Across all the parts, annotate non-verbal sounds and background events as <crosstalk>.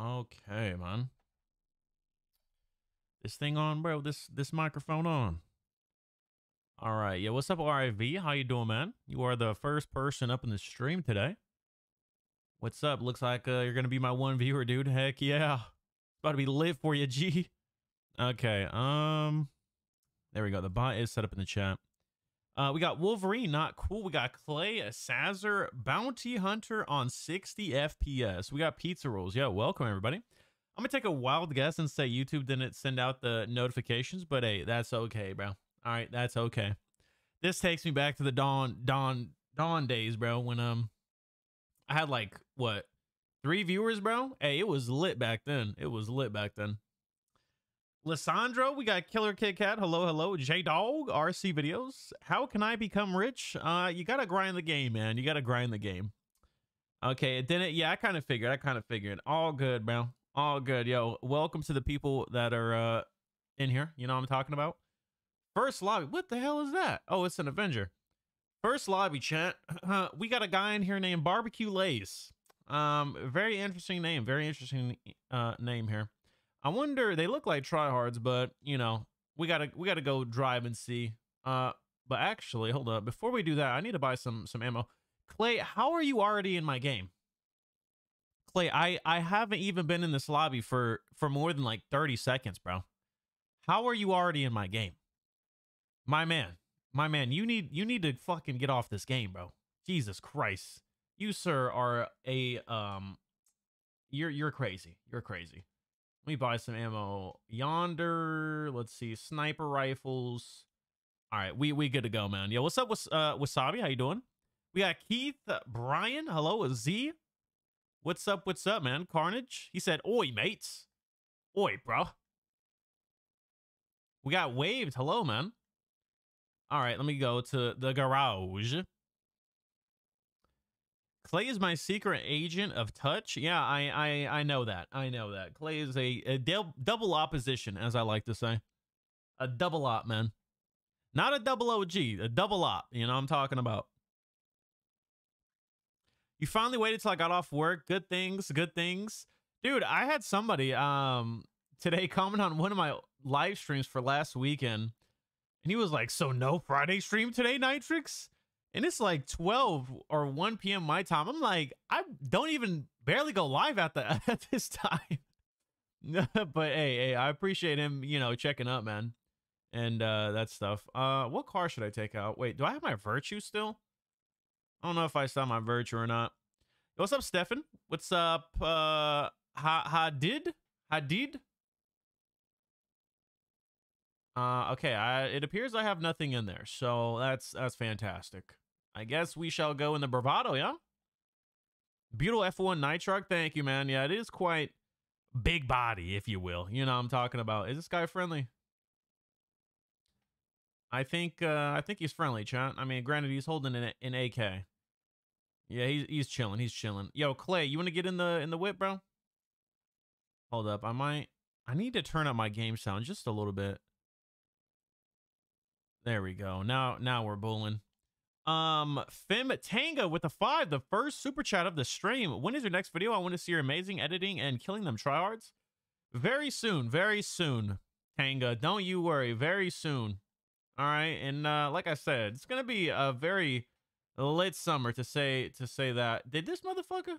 Okay, man. This thing on, bro. This this microphone on. All right. Yeah, what's up, RIV? How you doing, man? You are the first person up in the stream today. What's up? Looks like uh, you're gonna be my one viewer, dude. Heck yeah. About to be lit for you, G. Okay. Um. There we go. The bot is set up in the chat. Uh, we got Wolverine, not cool. We got Clay Sazzer, Bounty Hunter on 60 FPS. We got Pizza Rolls. Yeah, welcome everybody. I'm gonna take a wild guess and say YouTube didn't send out the notifications, but hey, that's okay, bro. All right, that's okay. This takes me back to the dawn, dawn, dawn days, bro. When um, I had like what three viewers, bro. Hey, it was lit back then. It was lit back then. Lissandro, we got Killer Kit Kat. Hello, hello. J Dog, RC videos. How can I become rich? Uh, you gotta grind the game, man. You gotta grind the game. Okay, it didn't. Yeah, I kind of figured. I kind of figured. All good, bro. All good. Yo, welcome to the people that are uh in here. You know what I'm talking about? First lobby. What the hell is that? Oh, it's an Avenger. First lobby chat. <clears throat> Uh, we got a guy in here named Barbecue Lays. Um, very interesting name. Very interesting uh name here. I wonder they look like tryhards, but you know, we gotta we gotta go drive and see. Uh but actually, hold up. Before we do that, I need to buy some some ammo. Clay, how are you already in my game? Clay, I I haven't even been in this lobby for for more than like 30 seconds, bro. How are you already in my game? My man. My man, you need you need to fucking get off this game, bro. Jesus Christ. You sir are a um you're you're crazy. You're crazy. Let me buy some ammo. Yonder, let's see, sniper rifles. All right, we we good to go, man. Yo, what's up, with uh, Wasabi? How you doing? We got Keith, uh, Brian. Hello, Z. What's up? What's up, man? Carnage. He said, "Oi, mates. Oi, bro." We got waved. Hello, man. All right, let me go to the garage. Clay is my secret agent of touch. Yeah, I I I know that. I know that. Clay is a, a double opposition, as I like to say. A double op, man. Not a double OG, a double op. You know I'm talking about. You finally waited till I got off work. Good things, good things. Dude, I had somebody um today comment on one of my live streams for last weekend. And he was like, So no Friday stream today, Nitrix? And it's like 12 or 1 p.m. my time. I'm like, I don't even barely go live at the <laughs> at this time. <laughs> but hey, hey, I appreciate him, you know, checking up, man. And uh that stuff. Uh what car should I take out? Wait, do I have my virtue still? I don't know if I saw my virtue or not. What's up, Stefan? What's up, uh ha Hadid? Hadid? Uh, okay, I, it appears I have nothing in there, so that's that's fantastic. I guess we shall go in the Bravado, yeah? Beautiful F1 night truck. Thank you, man. Yeah, it is quite big body, if you will. You know I'm talking about. Is this guy friendly? I think uh I think he's friendly, chat. I mean, granted, he's holding an, an AK. Yeah, he's he's chilling. He's chilling. Yo, Clay, you want to get in the in the whip, bro? Hold up. I might I need to turn up my game sound just a little bit. There we go. Now now we're bulling. Um, Fim Tanga with a five, the first super chat of the stream. When is your next video? I want to see your amazing editing and killing them tryhards. Very soon, very soon, Tanga. Don't you worry. Very soon. All right, and uh, like I said, it's gonna be a very lit summer to say to say that. Did this motherfucker?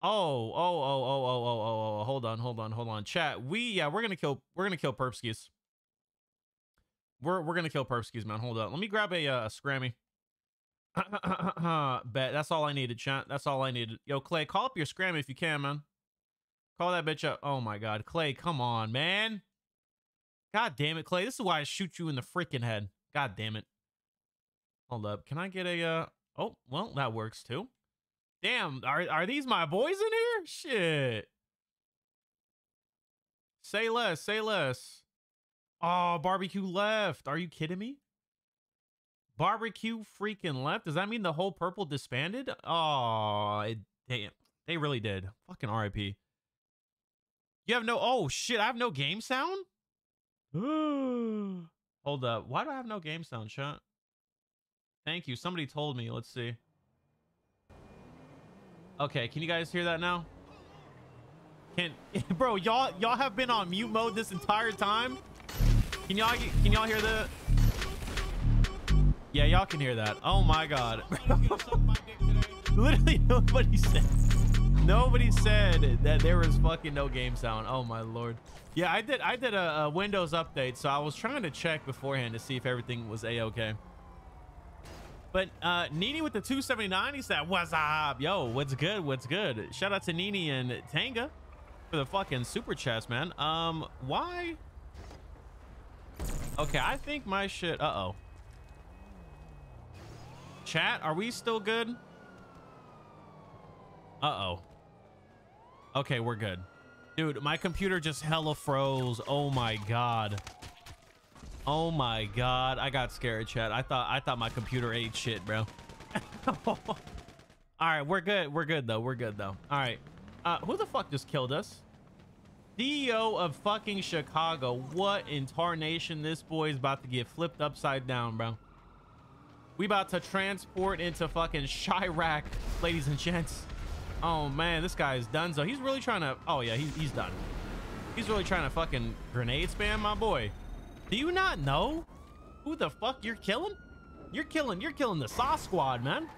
Oh, oh, oh, oh, oh, oh, oh, oh, hold on, hold on, hold on. Chat, we yeah, we're gonna kill we're gonna kill Perpskis. We're we're gonna kill Perpskis, man. Hold up. Let me grab a uh, Scrammy. <laughs> Bet that's all I needed, chat. That's all I needed. Yo, Clay, call up your Scrammy if you can, man. Call that bitch up. Oh my god, Clay, come on, man. God damn it, Clay. This is why I shoot you in the freaking head. God damn it. Hold up. Can I get a uh oh well that works too. Damn, are are these my boys in here? Shit. Say less, say less. Oh, barbecue left. Are you kidding me? Barbecue freaking left. Does that mean the whole purple disbanded? Oh, it, damn. They really did. Fucking RIP. You have no. Oh, shit. I have no game sound? <gasps> Hold up. Why do I have no game sound, chat? Thank you. Somebody told me. Let's see. Okay. Can you guys hear that now? Can <laughs> bro, y'all y'all have been on mute mode this entire time? Can y'all can y'all hear the Yeah, y'all can hear that. Oh my god. <laughs> Literally nobody said nobody said that there was fucking no game sound. Oh my lord. Yeah, I did I did a, a Windows update, so I was trying to check beforehand to see if everything was a-okay. But uh Nini with the 279, he said, What's up? Yo, what's good? What's good? Shout out to Nini and Tanga for the fucking super chest, man. Um, why? Okay, I think my shit. Uh oh. Chat, are we still good? Uh oh. Okay, we're good. Dude, my computer just hella froze. Oh my god. Oh my god. I got scared, chat. I thought I thought my computer ate shit, bro. <laughs> All right, we're good. We're good though. We're good though. All right. Uh, who the fuck just killed us? CEO of fucking Chicago. What in tarnation this boy is about to get flipped upside down, bro. We about to transport into fucking Chiraq, ladies and gents. Oh man, this guy is done. So he's really trying to. Oh yeah, he's he's done. He's really trying to fucking grenade spam my boy. Do you not know who the fuck you're killing? You're killing. You're killing the Saw Squad, man.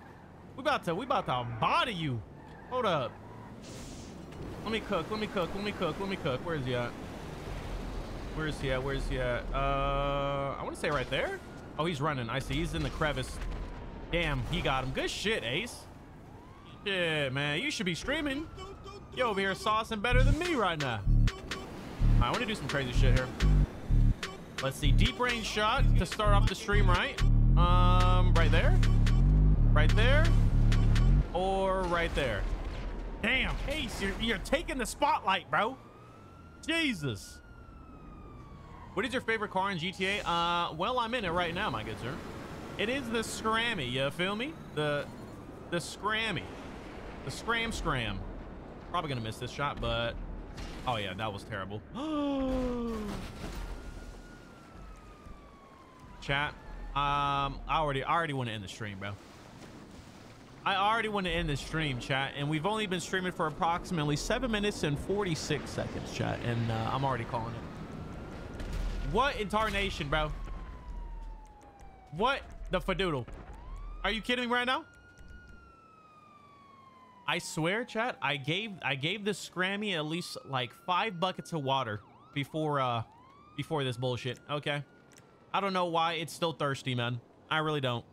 We about to. We about to body you. Hold up. Let me cook. Let me cook. Let me cook. Let me cook. Where is he at? Where is he at? Where is he at? Uh, I want to say right there. Oh, he's running. I see. He's in the crevice. Damn, he got him. Good shit, Ace. Shit, man. You should be streaming. You over here saucing better than me right now. I want to do some crazy shit here. Let's see. Deep range shot to start off the stream, right? Um, right there. Right there. Or right there. Damn, Ace, you're, you're taking the spotlight, bro. Jesus. What is your favorite car in GTA? Uh, well, I'm in it right now, my good sir. It is the Scrammy, you feel me? The, the Scrammy. The Scram Scram. Probably gonna miss this shot, but... Oh, yeah, that was terrible. <gasps> Chat. Um, I already, I already want to end the stream, bro. I already want to end the stream, chat, and we've only been streaming for approximately 7 minutes and 46 seconds, chat, and uh, I'm already calling it. What in tarnation, bro? What the fadoodle? Are you kidding me right now? I swear, chat, I gave I gave this Scrammy at least like five buckets of water before uh before this bullshit. Okay. I don't know why it's still thirsty, man. I really don't.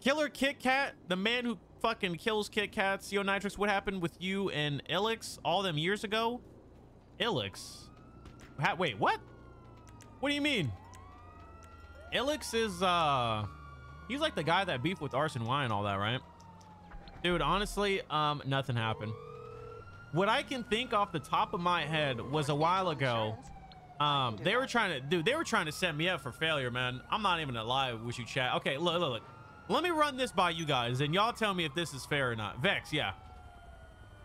Killer Kit Kat, the man who fucking kills Kit Kats. Yo, Nitrix, what happened with you and Ilix all them years ago? Ilix? Ha wait, what? What do you mean? Ilix is, uh... He's like the guy that beefed with Arson Y and all that, right? Dude, honestly, um, nothing happened. What I can think off the top of my head was a while ago. Um, they were trying to, dude, they were trying to set me up for failure, man. I'm not even lie with you, chat. Okay, look, look, look. Let me run this by you guys, and y'all tell me if this is fair or not. Vex, yeah.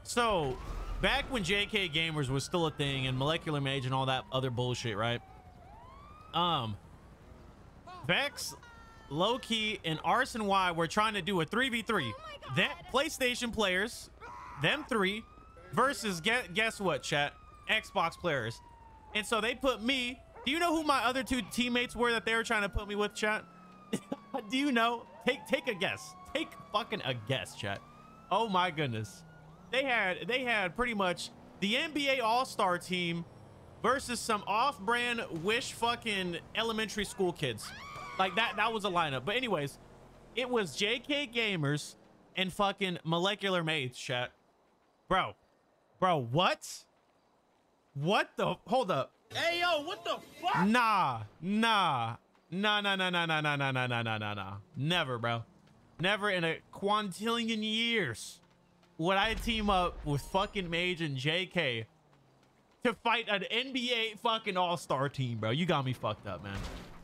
So, back when JK Gamers was still a thing, and Molecular Mage and all that other bullshit, right? Um, Vex, Low-Key, and Arsene Y were trying to do a 3v3. Oh That PlayStation players, them three, versus, guess, guess what, chat? Xbox players. And so they put me... Do you know who my other two teammates were that they were trying to put me with, chat? <laughs> do you know? Take take a guess. Take fucking a guess, chat. Oh my goodness. They had they had pretty much the NBA All-Star team versus some off-brand wish fucking elementary school kids. Like that that was a lineup. But anyways, it was JK Gamers and fucking Molecular Mage, chat. Bro. Bro, what? What the hold up. Hey yo, what the fuck? Nah, nah. No, no, no, no, no, no, no, no, no, no, no, no. Never, bro. Never in a quintillion years would I team up with fucking Mage and JK to fight an NBA fucking all-star team, bro. You got me fucked up, man.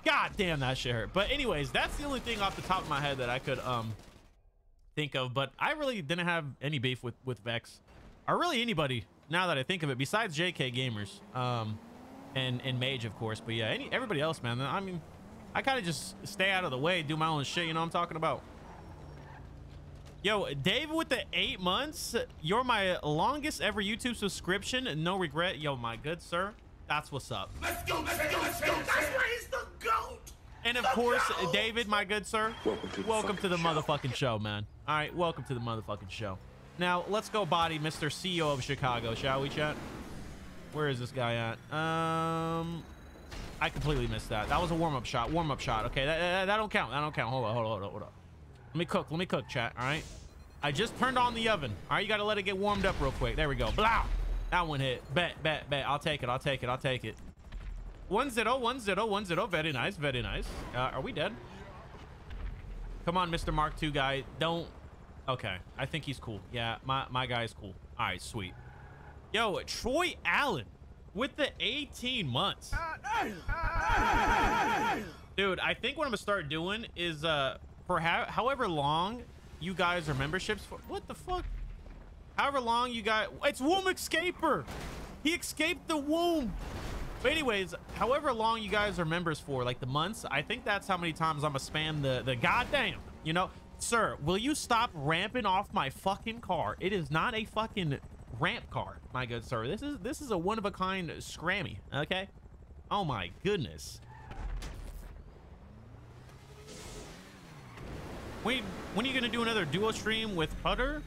God damn, that shit hurt. But anyways, that's the only thing off the top of my head that I could um think of. But I really didn't have any beef with with Vex, or really anybody. Now that I think of it, besides JK Gamers, um, and and Mage, of course. But yeah, any everybody else, man. I mean. I kind of just stay out of the way, do my own shit. You know what I'm talking about? Yo, Dave with the eight months. You're my longest ever YouTube subscription. No regret. Yo, my good sir. That's what's up. Let's go, let's go, let's go. That's why he's the GOAT. And of The course, GOAT. David, my good sir. Welcome to the welcome to the show. motherfucking show, man. All right, welcome to the motherfucking show. Now, let's go body Mr. CEO of Chicago, shall we, chat? Where is this guy at? Um, I completely missed that. That was a warm-up shot. Warm-up shot. Okay, that, that, that don't count. That don't count. Hold on, hold on, hold on, hold on. Let me cook. Let me cook, chat. All right. I just turned on the oven. All right, you got to let it get warmed up real quick. There we go. Blah. That one hit. Bet, bet, bet. I'll take it. I'll take it. I'll take it. One zero, one zero, one zero. Very nice, very nice. Uh, are we dead? Come on, Mr. Mark II guy. Don't. Okay, I think he's cool. Yeah, my my guy's cool. All right, sweet. Yo, Troy Allen with the 18 months. Dude, I think what I'm gonna start doing is uh for how, however long you guys are memberships for. What the fuck? However long you got. It's Womb Escaper. He escaped the womb. But anyways, however long you guys are members for, like the months, I think that's how many times I'm gonna spam the the goddamn. You know, sir, will you stop ramping off my fucking car? It is not a fucking ramp car, my good sir. This is this is a one of a kind scrammy. Okay. Oh my goodness. Wait, when are you gonna do another duo stream with Putter?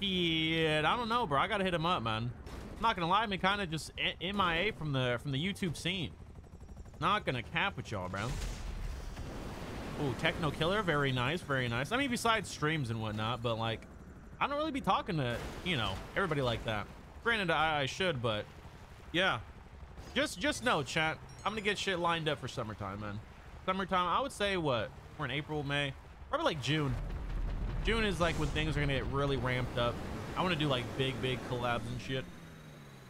Yeah, I don't know, bro. I gotta hit him up, man. I'm not gonna lie, I'm kind of just MIA from the from the YouTube scene. Not gonna cap with y'all, bro. Ooh, Techno Killer, very nice, very nice. I mean, besides streams and whatnot, but like, I don't really be talking to you know everybody like that. Granted, I, I should, but yeah. Just just know, chat. I'm gonna get shit lined up for summertime, man. Summertime, I would say what? We're in April, May, probably like June. June is like when things are gonna get really ramped up. I want to do like big, big collabs and shit.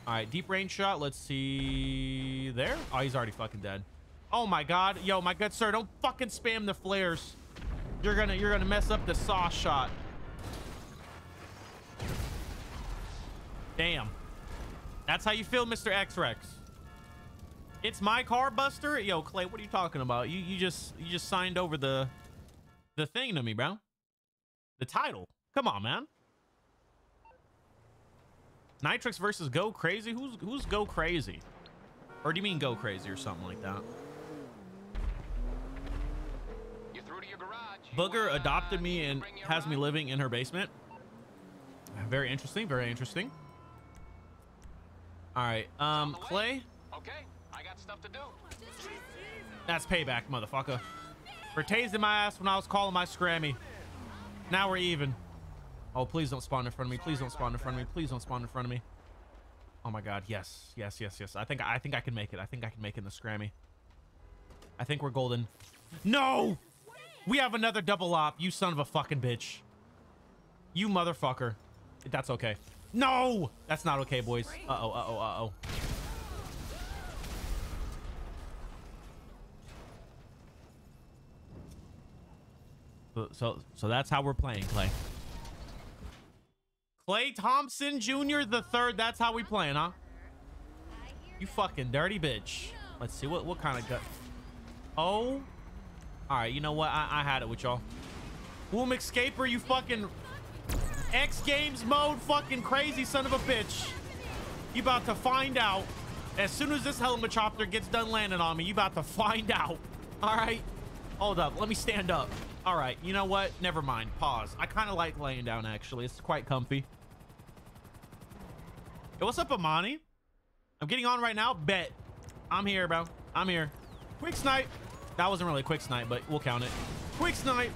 All right, deep range shot. Let's see there. Oh, he's already fucking dead. Oh my god, yo, my good sir, don't fucking spam the flares. You're gonna, you're gonna mess up the saw shot. Damn. That's how you feel, Mr. X-Rex. It's my car, Buster. Yo, Clay, what are you talking about? You, you just, you just signed over the, the thing to me, bro. The title. Come on, man. Nitrix versus Go Crazy. Who's who's Go Crazy? Or do you mean Go Crazy or something like that? You're to your garage. Booger adopted me and has me living in her basement. Very interesting. Very interesting. All right. Um, On the way. Clay. Okay, I got stuff to do. That's payback, motherfucker. For tasing my ass when I was calling my scrammy. Now we're even. Oh, please don't spawn in front of me. Please don't spawn in front of me. Please don't spawn in front of me. Oh my god. Yes. Yes, yes, yes. I think I think I can make it. I think I can make it in the scrammy. I think we're golden. No! We have another double op. You son of a fucking bitch. You motherfucker. That's okay. No! That's not okay, boys. Uh-oh, uh-oh, uh-oh. So, so, so that's how we're playing, Clay. Clay Thompson Jr. the third. That's how we playing, huh? You fucking dirty bitch. Let's see what what kind of gut. Oh, all right. You know what? I, I had it with y'all. Womb escaper, you fucking X Games mode, fucking crazy son of a bitch. You about to find out. As soon as this helicopter gets done landing on me, you about to find out. All right. Hold up. Let me stand up. All right. You know what? Never mind. Pause. I kind of like laying down, actually. It's quite comfy. Yo, what's up, Amani? I'm getting on right now. Bet. I'm here, bro. I'm here. Quick snipe. That wasn't really a quick snipe, but we'll count it. Quick snipe.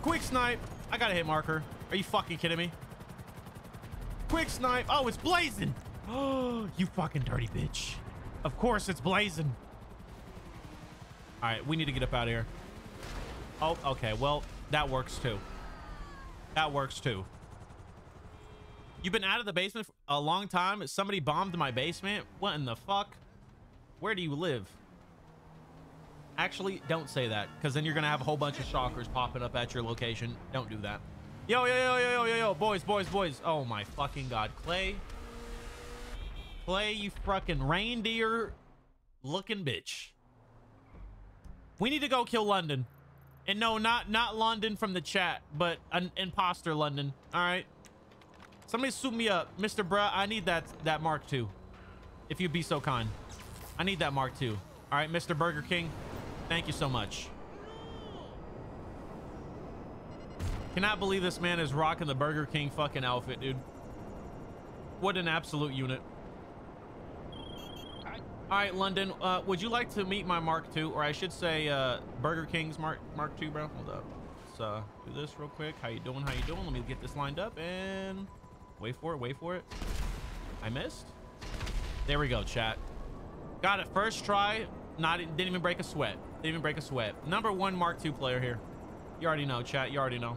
Quick snipe. I got a hit marker. Are you fucking kidding me? Quick snipe. Oh, it's blazing. Oh, <gasps> you fucking dirty bitch. Of course it's blazing. All right, we need to get up out of here. Oh, okay. Well, that works too. That works too. You've been out of the basement for a long time. Somebody bombed my basement. What in the fuck? Where do you live? Actually, don't say that, because then you're gonna have a whole bunch of shockers popping up at your location. Don't do that. Yo, yo, yo, yo, yo, yo, yo, boys, boys, boys. Oh my fucking god, Clay. Clay, you fucking reindeer looking bitch. We need to go kill London. And no, not not London from the chat, but an imposter London. All right. Somebody suit me up, Mr. Bruh. I need that that Mark II. if you'd be so kind. I need that Mark II. All right, Mr. Burger King. Thank you so much. Cannot believe this man is rocking the Burger King fucking outfit, dude. What an absolute unit. All right, London. Uh, would you like to meet my Mark II, or I should say, uh, Burger King's Mark Mark II, bro? Hold up. Let's uh, do this real quick. How you doing? How you doing? Let me get this lined up and wait for it. Wait for it. I missed. There we go, chat. Got it. First try. Not didn't even break a sweat. Didn't even break a sweat. Number one Mark II player here. You already know, chat. You already know.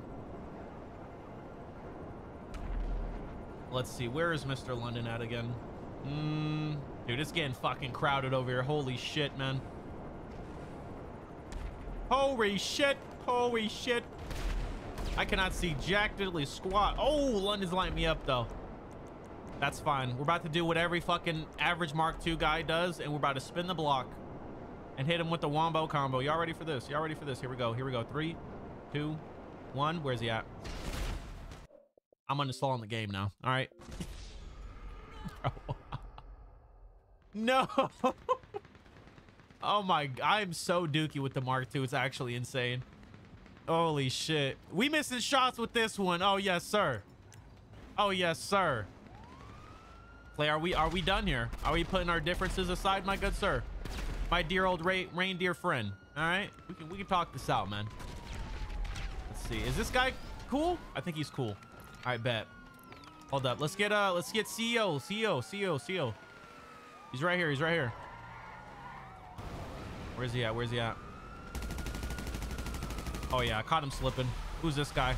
Let's see. Where is Mr. London at again? Mm, dude, it's getting fucking crowded over here. Holy shit, man. Holy shit. Holy shit. I cannot see Jack Diddley squat. Oh, London's lighting me up, though. That's fine. We're about to do what every fucking average Mark II guy does, and we're about to spin the block and hit him with the wombo combo. Y'all ready for this? Y'all ready for this? Here we go. Here we go. Three, two, one. Where's he at? I'm uninstalling the game now. All right. <laughs> no. <laughs> oh my, I'm so dookie with the Mark II. It's actually insane. Holy shit. We missing shots with this one. Oh, yes, sir. Oh, yes, sir. Play, are we are we done here? Are we putting our differences aside, my good sir? My dear old reindeer friend. All right, we can we can talk this out, man. Let's see. Is this guy cool? I think he's cool. All right, bet. Hold up. Let's get uh let's get CEO, CEO, CEO, CEO. He's right here. He's right here. Where's he at? Where's he at? Oh yeah, I caught him slipping. Who's this guy?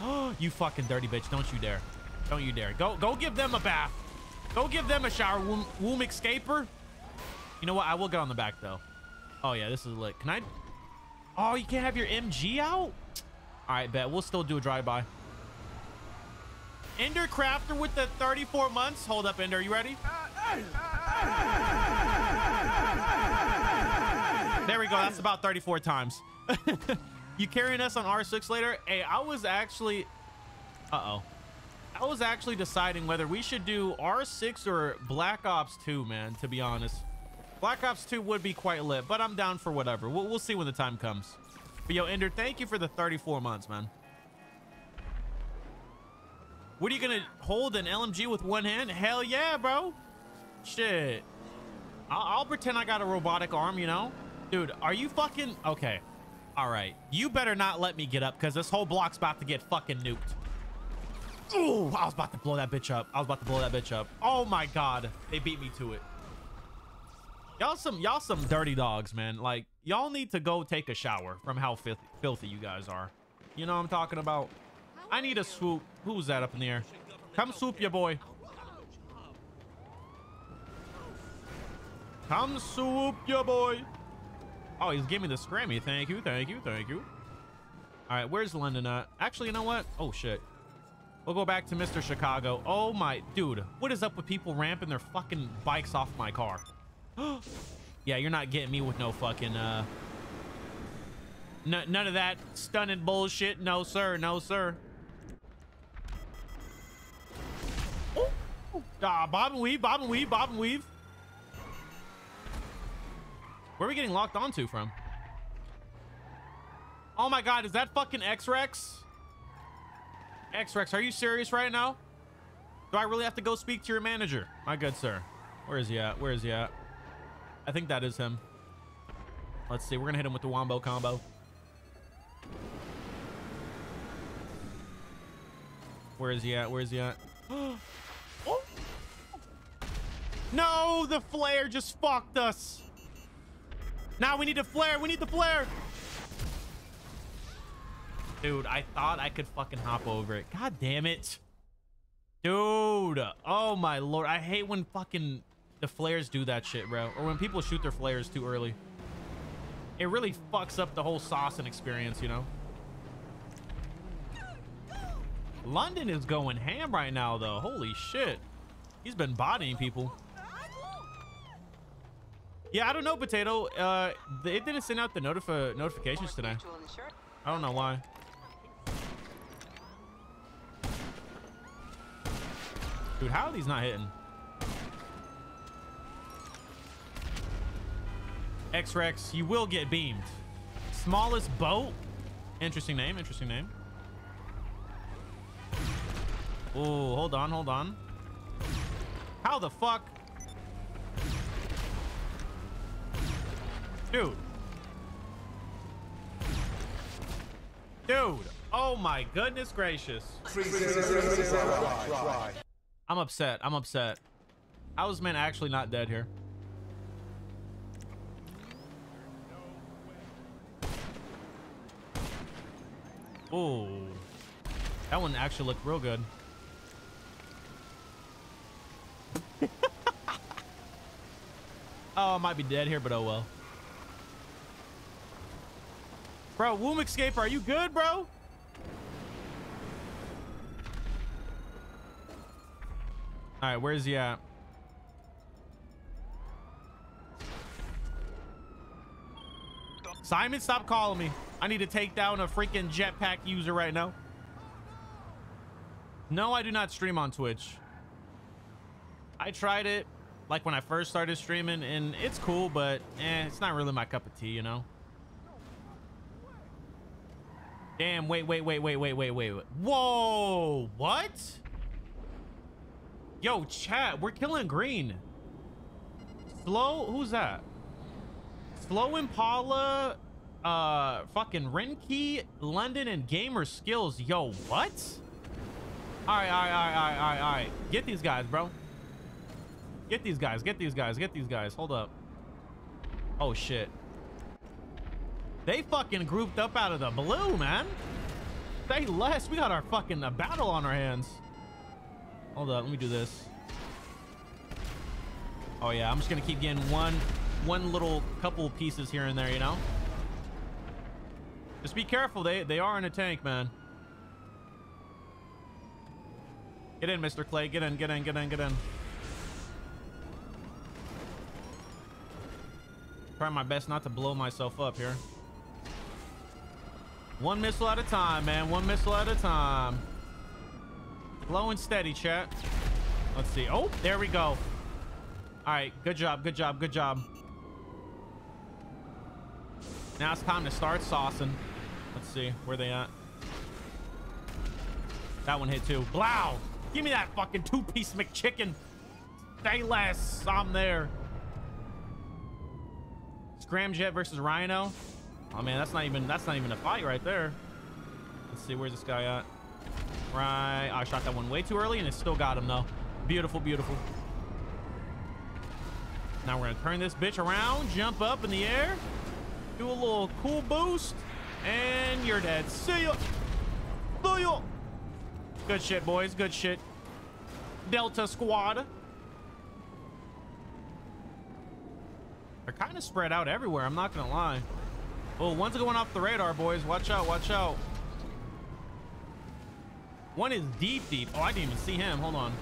Oh, <gasps> you fucking dirty bitch! Don't you dare! Don't you dare! Go go give them a bath. Go give them a shower, womb, womb escaper. You know what? I will get on the back though. Oh yeah, this is lit. Can I? Oh, you can't have your MG out. All right, bet. We'll still do a drive-by. Ender Crafter with the 34 months. Hold up, Ender. Are you ready? There we go. That's about 34 times. <laughs> you carrying us on R6 later? Hey, I was actually... Uh-oh. I was actually deciding whether we should do R6 or Black Ops 2, man, to be honest. Black Ops 2 would be quite lit, but I'm down for whatever. We'll, we'll see when the time comes. But yo, Ender, thank you for the 34 months, man. What are you gonna hold an LMG with one hand? Hell yeah, bro. Shit. I'll, I'll pretend I got a robotic arm, you know? Dude, are you fucking... Okay. All right. You better not let me get up because this whole block's about to get fucking nuked. Ooh, I was about to blow that bitch up. I was about to blow that bitch up. Oh my god. They beat me to it. Y'all some y'all some dirty dogs, man. Like, y'all need to go take a shower from how filthy, filthy you guys are. You know what I'm talking about? I need a swoop. Who's that up in the air? Come swoop your boy. Come swoop your boy. Oh, he's giving me the scrammy. Thank you, thank you, thank you. All right, where's London at? Actually, you know what? Oh, shit. We'll go back to Mr. Chicago. Oh, my... Dude, what is up with people ramping their fucking bikes off my car? <gasps> yeah, you're not getting me with no fucking... uh N None of that stunning bullshit. No, sir. No, sir. Ah, bob and weave, bob and weave, bob and weave. Where are we getting locked onto from? Oh my god, is that fucking X-Rex? X-Rex, are you serious right now? Do I really have to go speak to your manager? My good sir. Where is he at? Where is he at? I think that is him. Let's see. We're going to hit him with the Wombo combo. Where is he at? Where is he at? <gasps> <gasps> No, the flare just fucked us. Now we need the flare. We need the flare. Dude, I thought I could fucking hop over it. God damn it. Dude. Oh my lord. I hate when fucking the flares do that shit, bro. Or when people shoot their flares too early. It really fucks up the whole sauce and experience, you know? London is going ham right now, though. Holy shit. He's been bodying people. Yeah, I don't know, Potato. Uh, it didn't send out the notif notifications today. I don't know why. Dude, how are these not hitting? X-Rex, you will get beamed. Smallest boat? Interesting name, interesting name. Oh, hold on, hold on. How the fuck? Dude. Dude. Oh my goodness gracious. I'm upset. I'm upset. How is man actually not dead here? Oh. That one actually looked real good. <laughs> oh, I might be dead here, but oh well. Bro, Womb Escape, are you good, bro? All right, where's he at? Simon, stop calling me. I need to take down a freaking jetpack user right now. No, I do not stream on Twitch. I tried it like when I first started streaming and it's cool, but eh, it's not really my cup of tea, you know? Damn, wait, wait, wait, wait, wait, wait, wait. Whoa, what? Yo, chat, we're killing green. Slow, who's that? Slow Impala, uh, fucking Renki, London, and Gamer Skills. Yo, what? All right, all right, all right, all right, all right. Get these guys, bro. Get these guys, get these guys, get these guys. Hold up. Oh, shit. They fucking grouped up out of the blue, man. Say less. We got our fucking uh, battle on our hands. Hold up, let me do this. Oh yeah, I'm just gonna keep getting one, one little couple pieces here and there, you know. Just be careful. They they are in a tank, man. Get in, Mr. Clay. Get in, get in, get in, get in. Try my best not to blow myself up here. One missile at a time, man. One missile at a time. Low and steady, chat. Let's see. Oh, there we go. All right. Good job. Good job. Good job. Now it's time to start saucing. Let's see. Where they at? That one hit too. Blow. Give me that fucking two-piece McChicken. Stay less. I'm there. Scramjet versus Rhino. Oh man, that's not even that's not even a fight right there. Let's see where's this guy at. Right, I shot that one way too early and it still got him though. Beautiful, beautiful. Now we're gonna turn this bitch around, jump up in the air, do a little cool boost, and you're dead. See ya. See ya. Good shit, boys. Good shit. Delta Squad. They're kind of spread out everywhere. I'm not gonna lie. Oh, one's going off the radar, boys. Watch out, watch out. One is deep, deep. Oh, I didn't even see him. Hold on.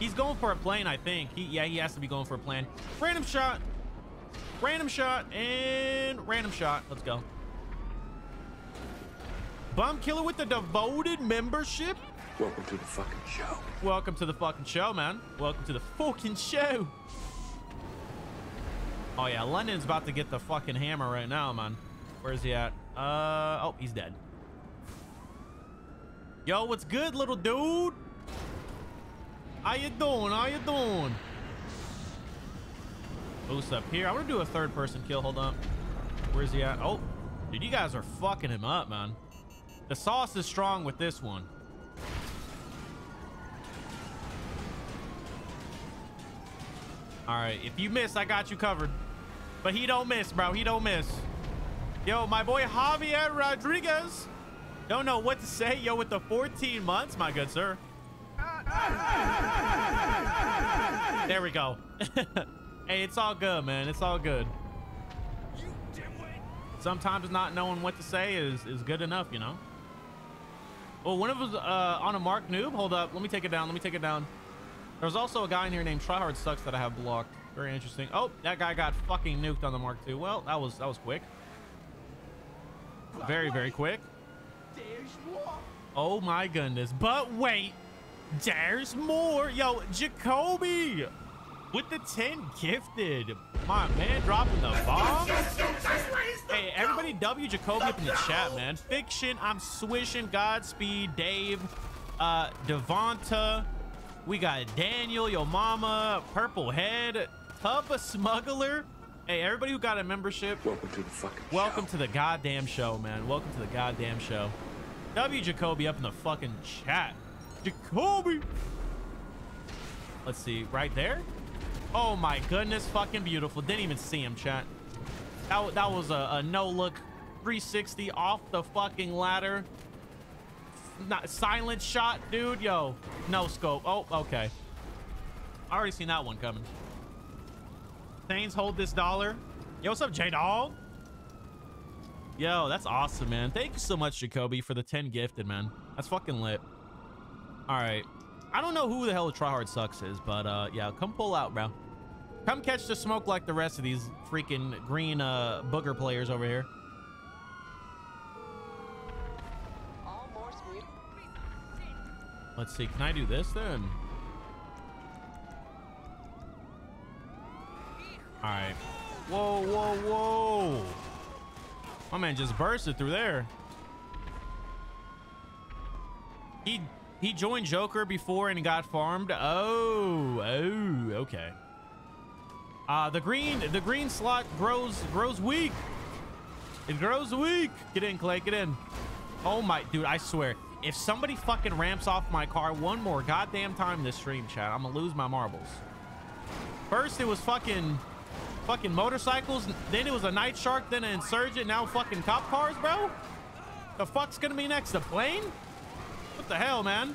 He's going for a plane, I think. He, yeah, he has to be going for a plane. Random shot. Random shot and random shot. Let's go. Bum killer with the devoted membership. Welcome to the fucking show. Welcome to the fucking show, man. Welcome to the fucking show. Oh yeah, London's about to get the fucking hammer right now, man. Where's he at? Uh, oh, he's dead. Yo, what's good, little dude? How you doing? How you doing? Boost up here. I want to do a third person kill. Hold up. Where's he at? Oh, dude, you guys are fucking him up, man. The sauce is strong with this one. All right, if you miss, I got you covered. But he don't miss, bro. He don't miss. Yo, my boy Javier Rodriguez. Don't know what to say. Yo, with the 14 months, my good sir. There we go. <laughs> hey, it's all good, man. It's all good. Sometimes not knowing what to say is, is good enough, you know? Well, one of us uh, on a Mark Noob. Hold up. Let me take it down. Let me take it down. There's also a guy in here named Tryhard Sucks that I have blocked. Very interesting. Oh, that guy got fucking nuked on the Mark II. Well, that was that was quick. Very, very quick. Oh my goodness. But wait, there's more. Yo, Jacoby with the 10 gifted. My man dropping the bomb. Hey, everybody W Jacoby up in the chat, man. Fiction, I'm swishing. Godspeed, Dave, uh, Devonta. We got Daniel, Yo Mama, Purple Head, Tubba Smuggler. Hey, everybody who got a membership, Welcome to the fucking Welcome show. to the goddamn show, man. Welcome to the goddamn show. W Jacoby up in the fucking chat. Jacoby. Let's see, right there. Oh my goodness, fucking beautiful. Didn't even see him, chat. That, that was a, a no look 360 off the fucking ladder. Not silent shot, dude. Yo, no scope. Oh, okay. I already seen that one coming. Thanes hold this dollar. Yo, what's up, J Dog? Yo, that's awesome, man. Thank you so much, Jacoby, for the 10 gifted, man. That's fucking lit. All right. I don't know who the hell the Tryhard Sucks is, but uh, yeah, come pull out, bro. Come catch the smoke like the rest of these freaking green uh, booger players over here. Let's see. Can I do this then? All right. Whoa, whoa, whoa. My man just bursted through there. He he joined Joker before and got farmed. Oh, oh, okay. Uh the green the green slot grows grows weak. It grows weak. Get in, Clay. Get in. Oh my, dude, I swear. If somebody fucking ramps off my car one more goddamn time this stream, chat, I'm gonna lose my marbles. First, it was fucking, fucking motorcycles. Then it was a Nightshark. Then an insurgent. Now fucking cop cars, bro. The fuck's gonna be next? A plane? What the hell, man?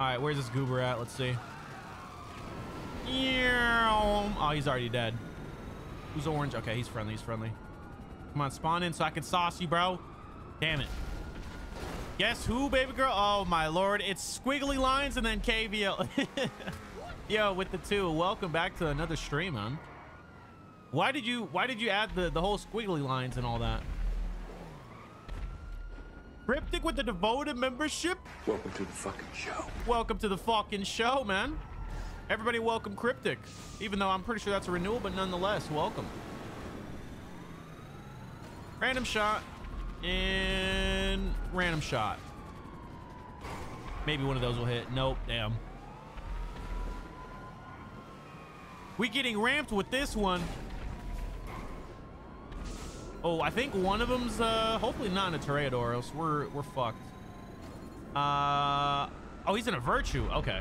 All right, where's this goober at? Let's see. Oh, he's already dead. Who's orange? Okay, he's friendly. He's friendly. Come on, spawn in so I can sauce you, bro. Damn it. Guess who, baby girl? Oh, my lord. It's squiggly lines and then KVL. <laughs> Yo, with the two. Welcome back to another stream, man. Why did you why did you add the, the whole squiggly lines and all that? Cryptic with the devoted membership. Welcome to the fucking show. Welcome to the fucking show, man. Everybody welcome Cryptic. Even though I'm pretty sure that's a renewal, but nonetheless, welcome. Random shot and random shot. Maybe one of those will hit. Nope, damn. We getting ramped with this one. Oh, I think one of them's uh hopefully not in a Toreador, else we're we're fucked. Uh oh, he's in a virtue. Okay.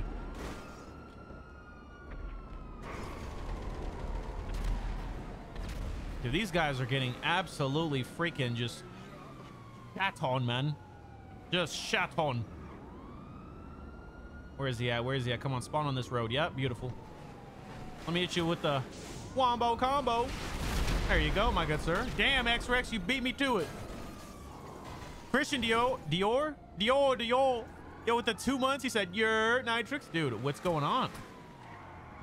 Dude, these guys are getting absolutely freaking just shat on, man. Just shat on. Where is he at? Where is he at? Come on, spawn on this road. Yep, beautiful. Let me hit you with the wombo combo. There you go, my good sir. Damn, X-Rex, you beat me to it. Christian Dior, Dior, Dior, Dior. Yo, with the two months, he said, you're Nitrix. Dude, what's going on?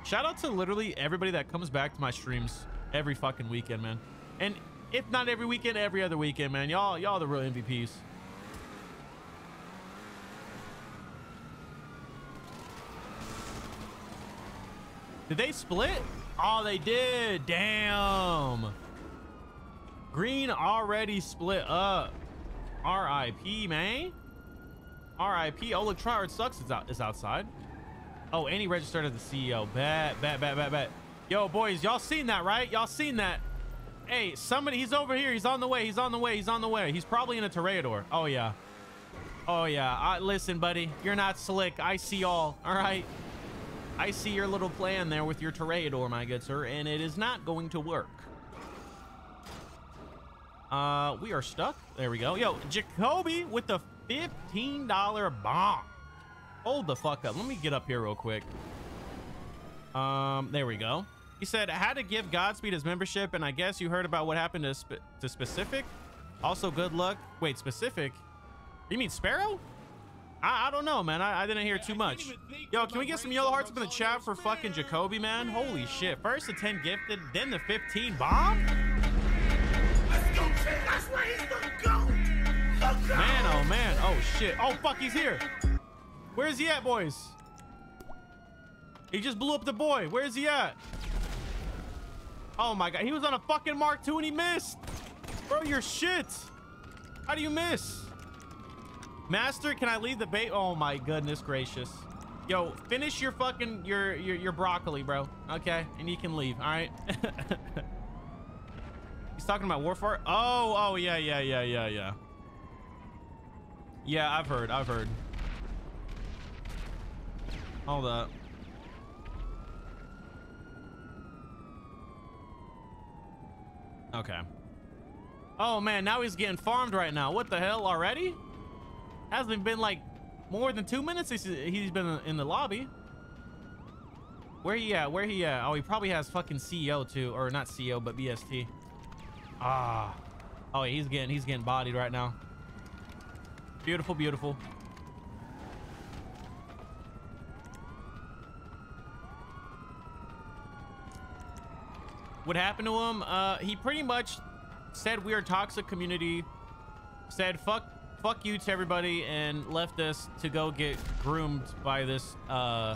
Shout out to literally everybody that comes back to my streams every fucking weekend, man. And if not every weekend, every other weekend, man. Y'all, y'all the real MVPs. Did they split? Oh, they did. Damn. Green already split up. R.I.P. man. R.I.P. Oh, look, Tryhard sucks. Is out. Is outside. Oh, and he registered as the CEO. Bet, bet, bet, bet, bet. Yo, boys, y'all seen that, right? Y'all seen that? Hey, somebody, he's over here. He's on the way. He's on the way. He's on the way. He's probably in a Toreador. Oh, yeah. Oh, yeah. Listen, buddy, you're not slick. I see all. All right. I see your little plan there with your Toreador, my good sir, and it is not going to work. Uh, we are stuck. There we go. Yo, Jacoby with the $15 bomb. Hold the fuck up. Let me get up here real quick. Um, there we go. He said, I had to give Godspeed his membership, and I guess you heard about what happened to, spe to Specific. Also, good luck. Wait, Specific? You mean Sparrow? I, I don't know, man. I, I didn't hear too much. Yo, can we get some yellow hearts up in the chat for fucking Jacoby, man? Holy shit. First the 10 gifted, then the 15 bomb? Man, oh man. Oh shit. Oh fuck, he's here. Where's he at, boys? He just blew up the boy. Where's he at? Oh my god. He was on a fucking Mark II and he missed. Bro, you're shit. How do you miss? Master, can I leave the bait? Oh my goodness gracious. Yo, finish your fucking your your, your broccoli, bro. Okay, and you can leave. All right. <laughs> He's talking about warfare. Oh, oh yeah, yeah, yeah, yeah, yeah. Yeah, I've heard. I've heard. Hold up. Okay. Oh man, now he's getting farmed right now. What the hell already? Hasn't been like more than two minutes he's, he's been in the lobby. Where he at? Where he at? Oh, he probably has fucking CEO too, or not CEO, but BST. Ah. Oh, he's getting he's getting bodied right now. Beautiful, beautiful. What happened to him? Uh, he pretty much said we are toxic community, said fuck fuck you to everybody, and left us to go get groomed by this uh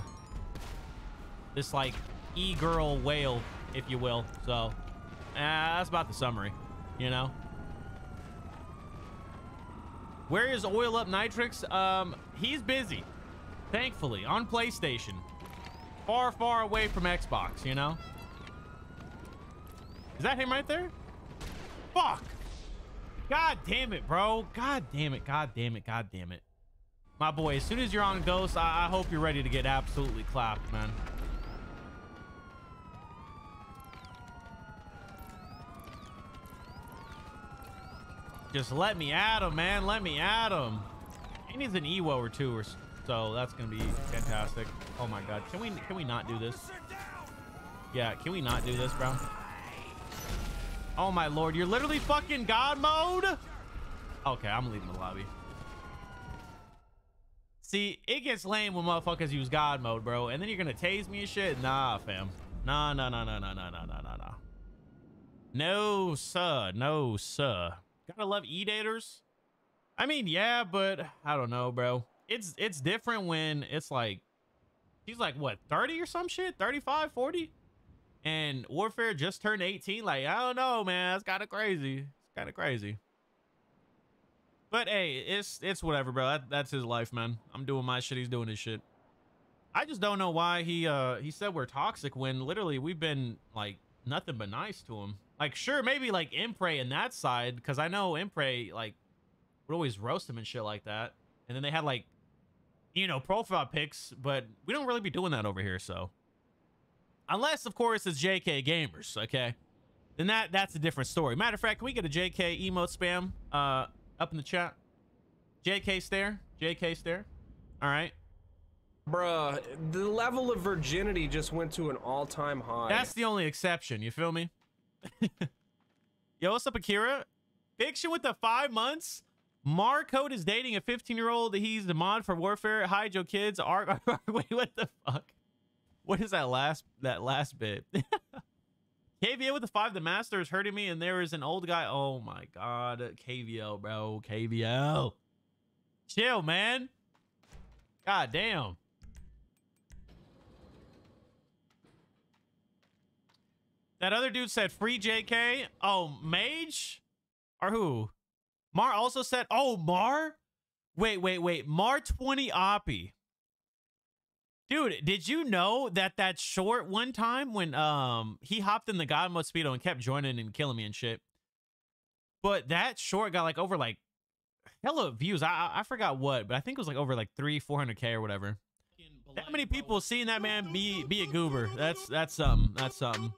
this like e-girl whale, if you will. So uh, that's about the summary, you know. Where is Oil Up Nitrix? Um, he's busy, thankfully, on PlayStation. Far, far away from Xbox, you know? Is that him right there? Fuck! God damn it, bro. God damn it, god damn it, god damn it. My boy, as soon as you're on Ghost, I, I hope you're ready to get absolutely clapped, man. Just let me at him, man. Let me at him. He needs an Ewo or two, or so that's gonna be fantastic. Oh my god, can we can we not do this? Yeah, can we not do this, bro? Oh my lord, you're literally fucking God mode. Okay, I'm leaving the lobby. See, it gets lame when motherfuckers use God mode, bro, and then you're gonna tase me and shit. Nah, fam. Nah, nah, nah, nah, nah, nah, nah, nah, nah, nah. No, sir. No, sir. Gotta love e-daters. I mean, yeah, but I don't know, bro. It's it's different when it's like she's like what 30 or some shit 35 40 and warfare just turned 18 like i don't know man It's kind of crazy. It's kind of crazy. But hey it's it's whatever bro that, that's his life man. I'm doing my shit he's doing his shit. I just don't know why he uh he said we're toxic when literally we've been like nothing but nice to him. Like sure maybe like impray in that side because i know impray like would always roast him and shit like that. And then they had like you know profile pics but we don't really be doing that over here so unless of course it's JK gamers, okay? Then that that's a different story. Matter of fact, can we get a JK emote spam uh up in the chat? JK stare, JK stare. All right. Bruh, the level of virginity just went to an all-time high. That's the only exception. You feel me? <laughs> Yo, what's up, Akira? Fiction with the five months. Marcode is dating a 15-year-old. That he's the mod for Warfare. Hide your kids. Arc. <laughs> Wait, what the fuck? What is that last that last bit? <laughs> KVL with the five, the master is hurting me, and there is an old guy. Oh my god, KVL, bro, KVL. Chill, man. God damn. That other dude said free JK. Oh, Mage? Or who? Mar also said, oh, Mar? Wait, wait, wait. Mar 20 Oppie. Dude, did you know that that short one time when um he hopped in the God mode speedo and kept joining and killing me and shit? But that short got like over like hella views. I I forgot what, but I think it was like over like three, four hundred k or whatever. That many people seeing that man be be a goober. That's that's something. That's something.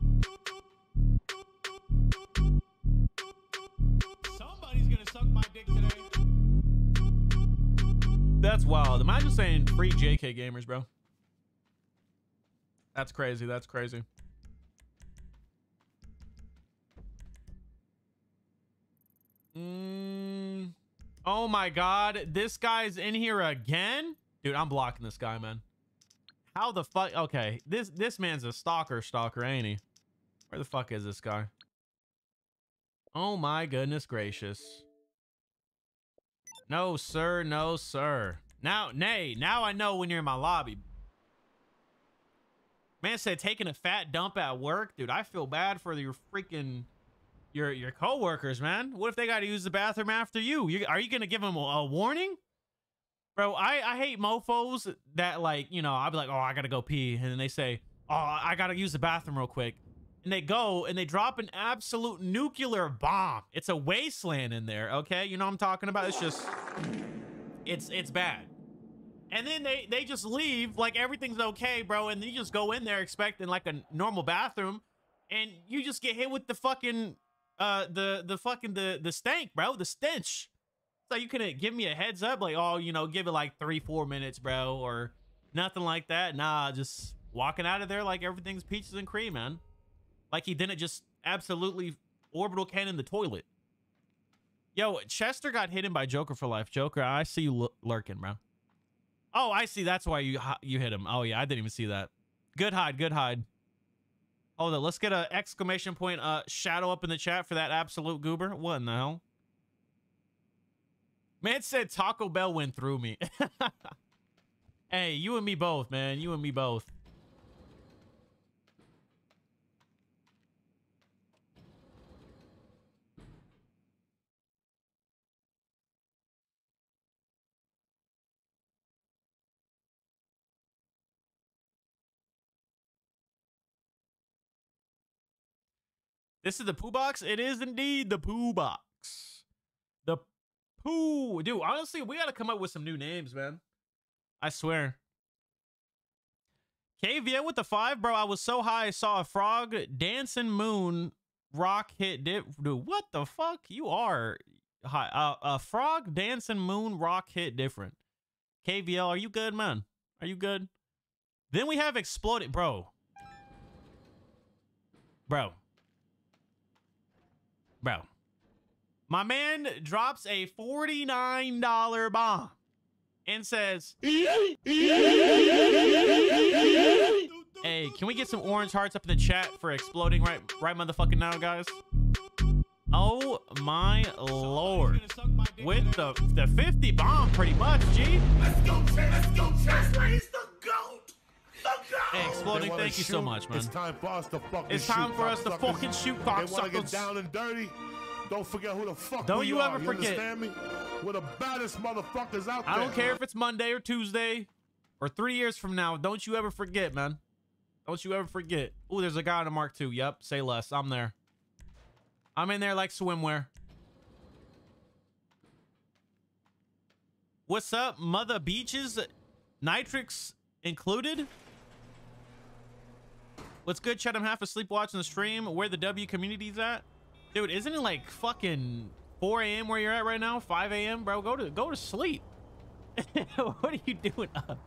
Somebody's gonna suck my dick today. That's wild. Imagine saying free JK gamers, bro. That's crazy. That's crazy. Mm, Oh my god, this guy's in here again? Dude, I'm blocking this guy, man. How the fuck? Okay, this this man's a stalker stalker, ain't he? Where the fuck is this guy? Oh my goodness gracious. No, sir. No, sir. Now, nay, now I know when you're in my lobby. Man said taking a fat dump at work. Dude, I feel bad for your freaking your your coworkers, man. What if they got to use the bathroom after you? you are you going to give them a, a warning? Bro, I, I hate mofos that like, you know, I'll be like, oh, I got to go pee. And then they say, oh, I got to use the bathroom real quick. And they go and they drop an absolute nuclear bomb. It's a wasteland in there, okay? You know what I'm talking about? It's just, it's it's bad. And then they they just leave like everything's okay, bro. And you just go in there expecting like a normal bathroom, and you just get hit with the fucking uh the the fucking the the stank, bro, the stench. So you couldn't give me a heads up, like oh you know give it like three four minutes, bro, or nothing like that. Nah, just walking out of there like everything's peaches and cream, man. Like he didn't just absolutely orbital cannon the toilet. Yo, Chester got hidden by Joker for life. Joker, I see you lurking, bro. Oh, I see. That's why you you hit him. Oh yeah, I didn't even see that. Good hide, good hide. Hold on, let's get an exclamation point uh shadow up in the chat for that absolute goober. What in the hell? Man said Taco Bell went through me. <laughs> hey, you and me both, man. You and me both. This is the poo box. It is indeed the poo box. The poo. Dude, honestly, we got to come up with some new names, man. I swear. KVN with the five, bro. I was so high, I saw a frog dancing moon rock hit dip. Dude, what the fuck? You are high. Uh, a frog dancing moon rock hit different. KVL, are you good, man? Are you good? Then we have exploded, bro. Bro, Bro, my man drops a $49 bomb and says, Hey, can we get some orange hearts up in the chat for exploding right right motherfucking now, guys? Oh my lord. With the the 50 bomb pretty much, G. Let's go, let's go, the GOAT. Hey, exploding, thank you so much, man. It's time for us to fucking It's time shoot, for us to fucking shoot cocksuckers. They want to get down and dirty. Don't forget who the fuck Don't you are. ever forget. You understand me? We're the baddest motherfuckers out there. I don't care if it's Monday or Tuesday or three years from now. Don't you ever forget, man. Don't you ever forget. Oh, there's a guy on a Mark II. Yep, say less. I'm there. I'm in there like swimwear. What's up, mother beaches? Nitrix included? What's good, Chet? I'm half asleep watching the stream. Where the W community's at? Dude, isn't it like fucking 4 a.m. where you're at right now? 5 a.m. Bro, go to go to sleep. <laughs> what are you doing up?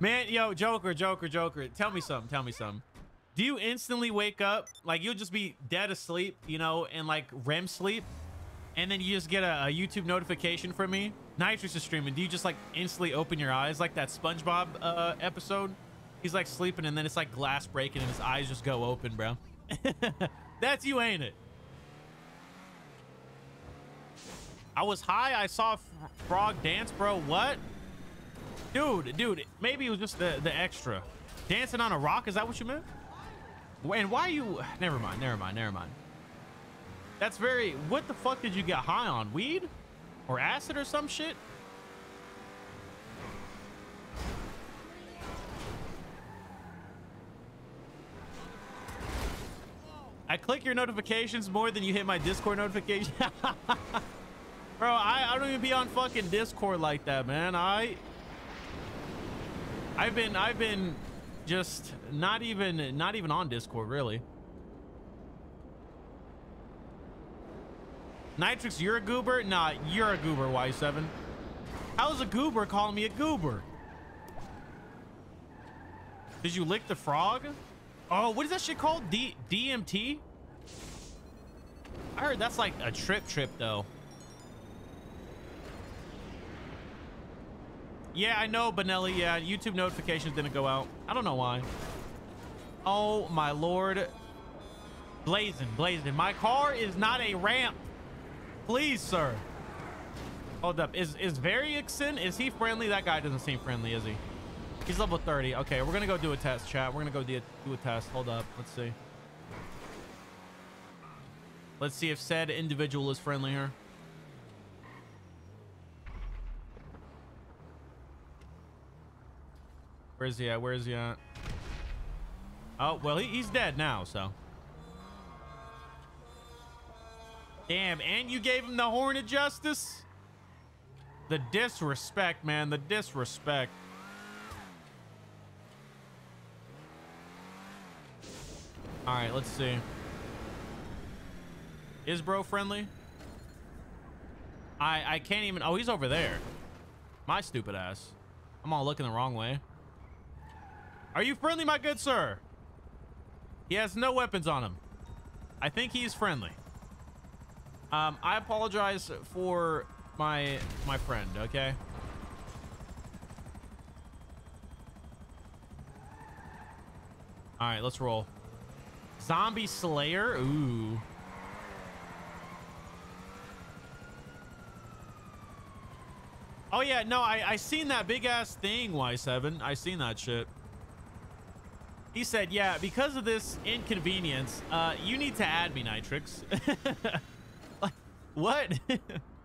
Man, yo, Joker, Joker, Joker. Tell me something. Tell me something. Do you instantly wake up? Like, you'll just be dead asleep, you know, and like REM sleep. And then you just get a, a YouTube notification from me. Nitrix is streaming. Do you just like instantly open your eyes like that SpongeBob uh, episode? He's like sleeping and then it's like glass breaking and his eyes just go open, bro. <laughs> That's you, ain't it? I was high. I saw frog dance, bro. What? Dude, dude, maybe it was just the, the extra. Dancing on a rock? Is that what you meant? And why are you... <sighs> Never mind, never mind, never mind. That's very... What the fuck did you get high on? Weed? Or acid or some shit? I click your notifications more than you hit my Discord notification. <laughs> Bro, I, I don't even be on fucking Discord like that, man. I I've been I've been just not even not even on Discord really. Nitrix, you're a goober? Nah, you're a goober, Y7. How's a goober calling me a goober? Did you lick the frog? Oh, what is that shit called? D DMT? I heard that's like a trip trip though. Yeah, I know, Benelli. Yeah, YouTube notifications didn't go out. I don't know why. Oh my lord. Blazing, blazing. My car is not a ramp. Please, sir. Hold up. Is is Variaxen? Is he friendly? That guy doesn't seem friendly, is he? He's level 30. Okay, we're going to go do a test, chat. We're going to go do a, test. Hold up. Let's see. Let's see if said individual is friendly here. Where is he at? Where is he at? Oh, well, he, he's dead now, so. Damn, and you gave him the horn of justice? The disrespect, man. The disrespect. All right, let's see. Is bro friendly? I I can't even. Oh, he's over there. My stupid ass. I'm all looking the wrong way. Are you friendly, my good sir? He has no weapons on him. I think he's friendly. Um, I apologize for my my friend. Okay. All right, let's roll. Zombie Slayer. Ooh. Oh yeah, no, I I seen that big ass thing, Y7. I seen that shit. He said, yeah, because of this inconvenience, uh, you need to add me, Nitrix. <laughs> like, what? <laughs>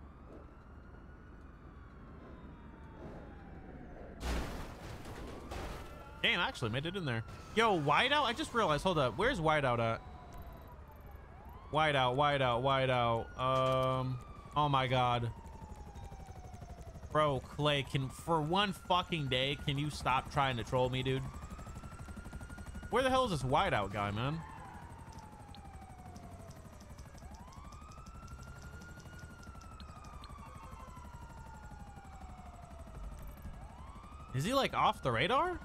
Damn, I actually made it in there. Yo, Whiteout? I just realized, hold up. Where's Whiteout at? Whiteout, Whiteout, Whiteout. Um, oh my God. Bro, Clay, can, for one fucking day, can you stop trying to troll me, dude? Where the hell is this Whiteout guy, man? Is he like off the radar?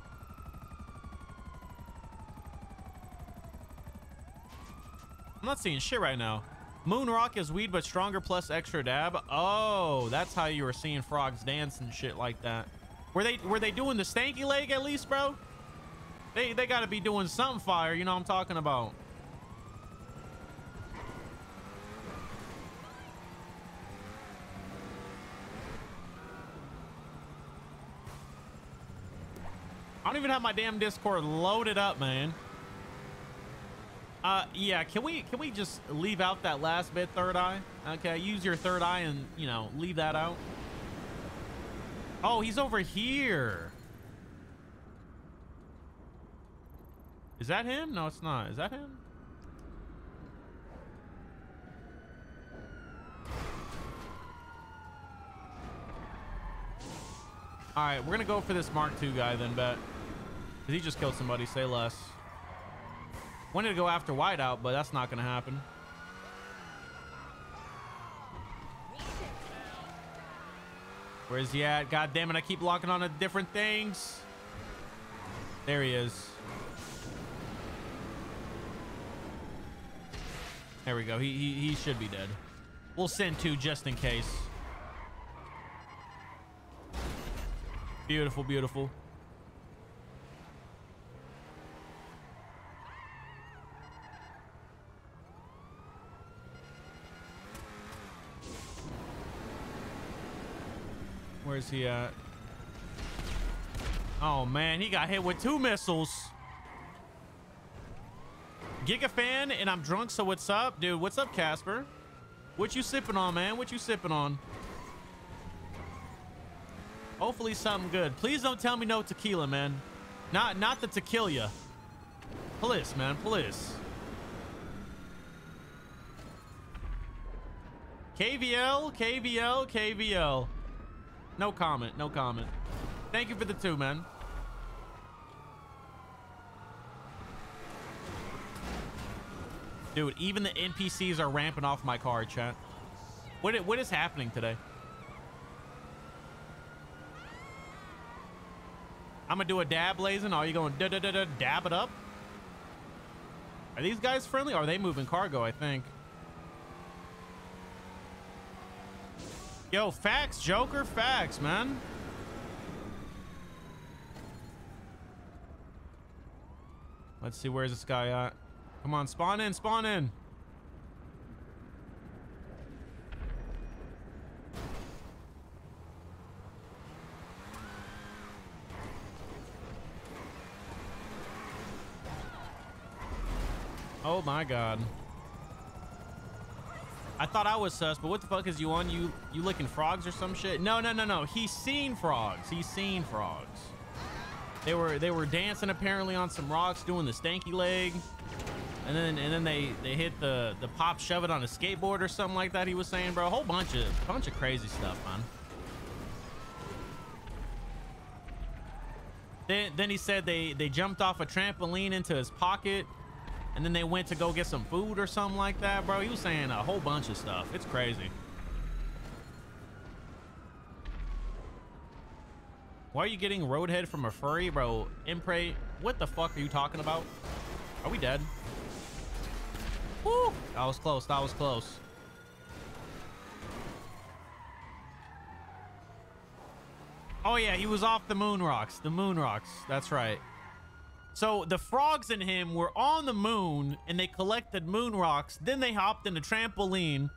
I'm not seeing shit right now. Moon Rock is weed, but stronger plus extra dab. Oh, that's how you were seeing frogs dance and shit like that. Were they were they doing the stanky leg at least, bro? They they got to be doing something fire. You know what I'm talking about? I don't even have my damn Discord loaded up, man. Uh, yeah, can we can we just leave out that last bit, third eye? Okay, use your third eye and, you know, leave that out. Oh, he's over here. Is that him? No, it's not. Is that him? All right, we're gonna go for this Mark II guy then, bet. Cause he just killed somebody. Say less. Wanted to go after Whiteout, but that's not gonna happen. Where's he at? God damn it! I keep locking on to different things. There he is. There we go. He, he, he should be dead. We'll send two just in case. Beautiful, beautiful. Where's he at? Oh man, he got hit with two missiles. Giga fan, and I'm drunk, so what's up? Dude, what's up, Casper? What you sipping on, man? What you sipping on? Hopefully something good. Please don't tell me no tequila, man. Not not the tequila. Please, man, please. KVL, KVL, KVL. No comment, no comment. Thank you for the two, man. Dude, even the NPCs are ramping off my car, chat. What, what is happening today? I'm gonna do a dab blazing. Are you going da da da da dab it up? Are these guys friendly? Are they moving cargo? I think. Yo, facts, Joker, facts, man. Let's see, where's this guy at? Come on, spawn in, spawn in. Oh my god. I thought I was sus, but what the fuck is you on? You you licking frogs or some shit? No, no, no, no. He's seen frogs. He's seen frogs. They were they were dancing apparently on some rocks doing the stanky leg. And then and then they they hit the the pop shove it on a skateboard or something like that he was saying, bro. A whole bunch of bunch of crazy stuff, man. Then then he said they they jumped off a trampoline into his pocket and then they went to go get some food or something like that, bro. Was saying a whole bunch of stuff. It's crazy. Why are you getting roadhead from a furry, bro? Impray, what the fuck are you talking about? Are we dead? Woo! That was close. That was close. Oh yeah, he was off the moon rocks. The moon rocks. That's right. So the frogs in him were on the moon and they collected moon rocks. Then they hopped in a trampoline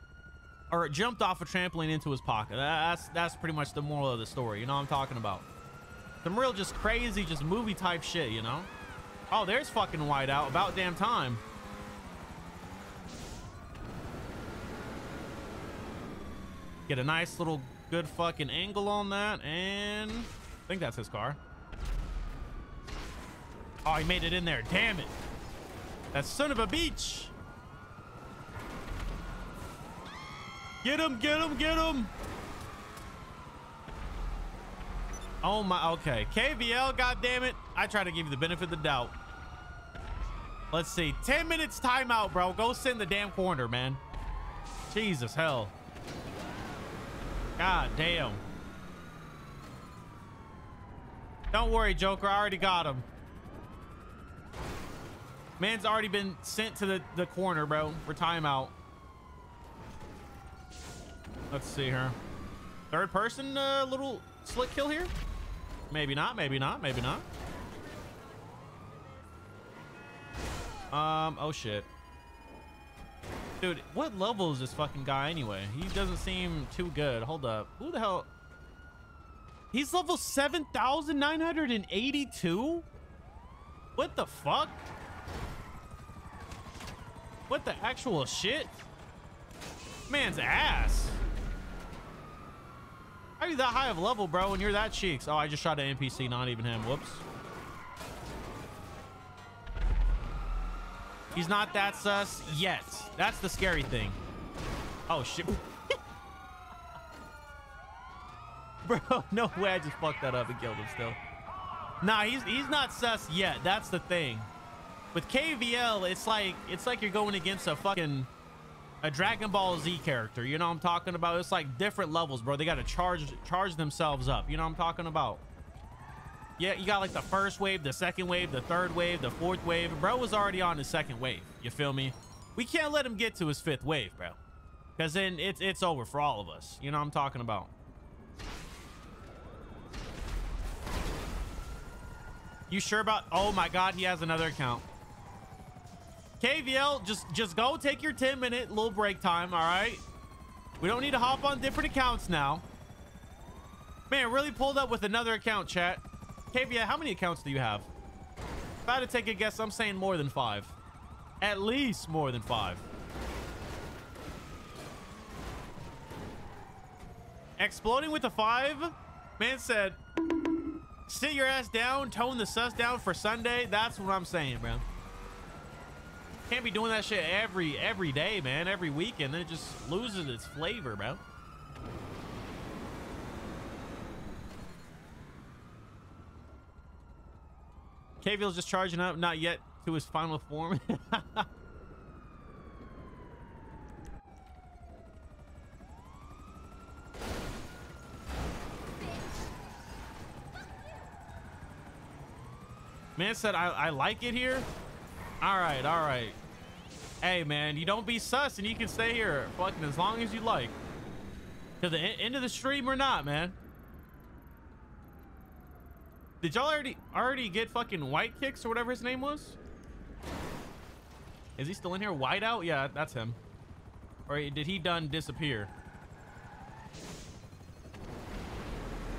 or jumped off a trampoline into his pocket. That's that's pretty much the moral of the story. You know what I'm talking about? Some real just crazy, just movie type shit, you know? Oh, there's fucking whiteout. About damn time. Get a nice little good fucking angle on that. And I think that's his car. Oh, he made it in there. Damn it. That son of a beach. Get him, get him, get him. Oh my, okay. KVL, God damn it! I try to give you the benefit of the doubt. Let's see. 10 minutes timeout, bro. Go sit in the damn corner, man. Jesus, hell. God damn. Don't worry, Joker. I already got him. Man's already been sent to the, the corner, bro, for timeout. Let's see here. Third person, uh, little slick kill here? Maybe not, maybe not, maybe not. Um, oh shit. Dude, what level is this fucking guy anyway? He doesn't seem too good. Hold up. Who the hell? He's level 7,982? What the fuck? What the actual shit? Man's ass. How are you that high of level, bro, when you're that cheeks? Oh, I just shot an NPC, not even him. Whoops. He's not that sus yet. That's the scary thing. Oh, shit. <laughs> bro, no way I just fucked that up and killed him still. Nah, he's he's not sus yet. That's the thing. With KVL, it's like it's like you're going against a fucking a Dragon Ball Z character. You know what I'm talking about? It's like different levels, bro. They got to charge charge themselves up. You know what I'm talking about? Yeah, you got like the first wave, the second wave, the third wave, the fourth wave. Bro was already on his second wave. You feel me? We can't let him get to his fifth wave, bro. Because then it's it's over for all of us. You know what I'm talking about? You sure about? Oh my God, he has another account. KVL, just just go take your 10 minute little break time, all right? We don't need to hop on different accounts now. Man, really pulled up with another account, chat. KVL, how many accounts do you have? If I had to take a guess, I'm saying more than five. At least more than five. Exploding with a five? Man said, sit your ass down, tone the sus down for Sunday. That's what I'm saying, bro. Can't be doing that shit every every day, man. Every weekend, then it just loses its flavor, bro. KVL's just charging up, not yet to his final form. <laughs> Man said, I, I like it here. All right, all right. Hey, man, you don't be sus and you can stay here fucking as long as you like. To the end of the stream or not, man. Did y'all already already get fucking white kicks or whatever his name was? Is he still in here? Whiteout? Yeah, that's him. Or did he done disappear?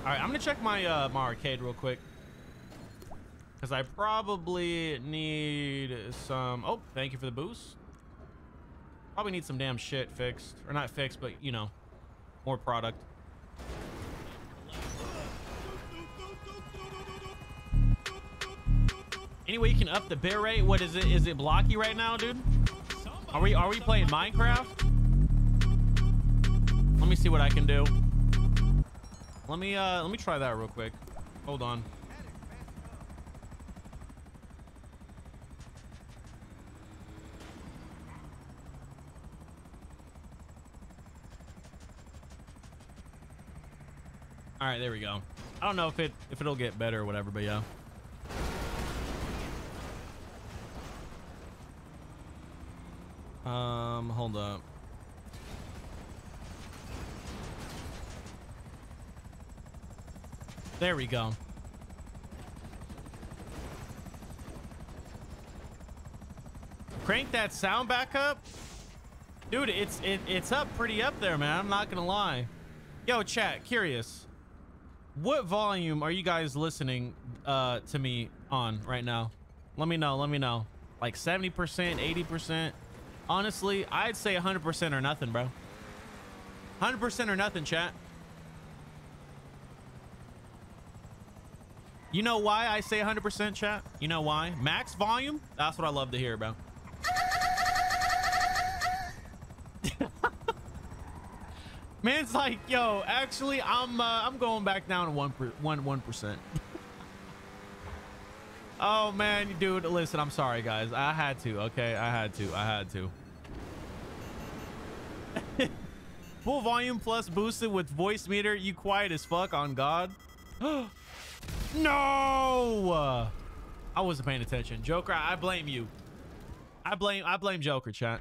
All right, I'm gonna check my uh, my arcade real quick. Because I probably need some... Oh, thank you for the boost. Probably need some damn shit fixed. Or not fixed, but, you know, more product. Anyway, you can up the bit rate. What is it? Is it blocky right now, dude? Are we are we playing Minecraft? Let me see what I can do. Let me uh let me try that real quick. Hold on. All right, there we go. I don't know if it if it'll get better or whatever, but yeah. Um, hold up. There we go. Crank that sound back up. Dude, it's it, it's up pretty up there, man. I'm not gonna lie. Yo, chat, curious. What volume are you guys listening uh to me on right now? Let me know, let me know. Like 70%, 80%. Honestly, I'd say 100% or nothing, bro. 100% or nothing, chat. You know why I say 100% chat? You know why? Max volume? That's what I love to hear, bro. <laughs> Man's like, yo, actually, I'm uh, I'm going back down to one per, one one percent. <laughs> oh man, dude, listen, I'm sorry, guys. I had to. Okay, I had to. I had to. <laughs> Full volume plus boosted with Voicemeeter. You quiet as fuck on God. <gasps> no, I wasn't paying attention. Joker, I blame you. I blame I blame Joker, chat.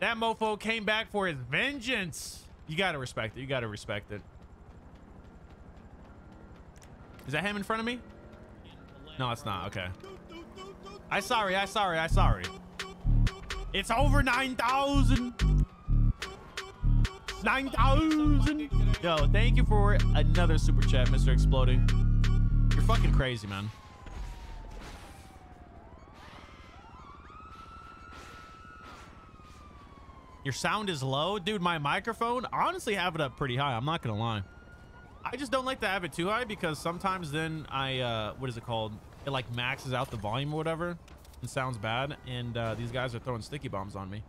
That mofo came back for his vengeance. You gotta respect it. You gotta respect it. Is that him in front of me? No, it's not. Okay. I sorry. I sorry. I sorry. It's over 9,000. 9,000. Yo, thank you for another super chat, Mr. Exploding. You're fucking crazy, man. Your sound is low? Dude, my microphone, honestly have it up pretty high. I'm not going to lie. I just don't like to have it too high because sometimes then I, uh, what is it called? It like maxes out the volume or whatever and sounds bad. And uh, these guys are throwing sticky bombs on me.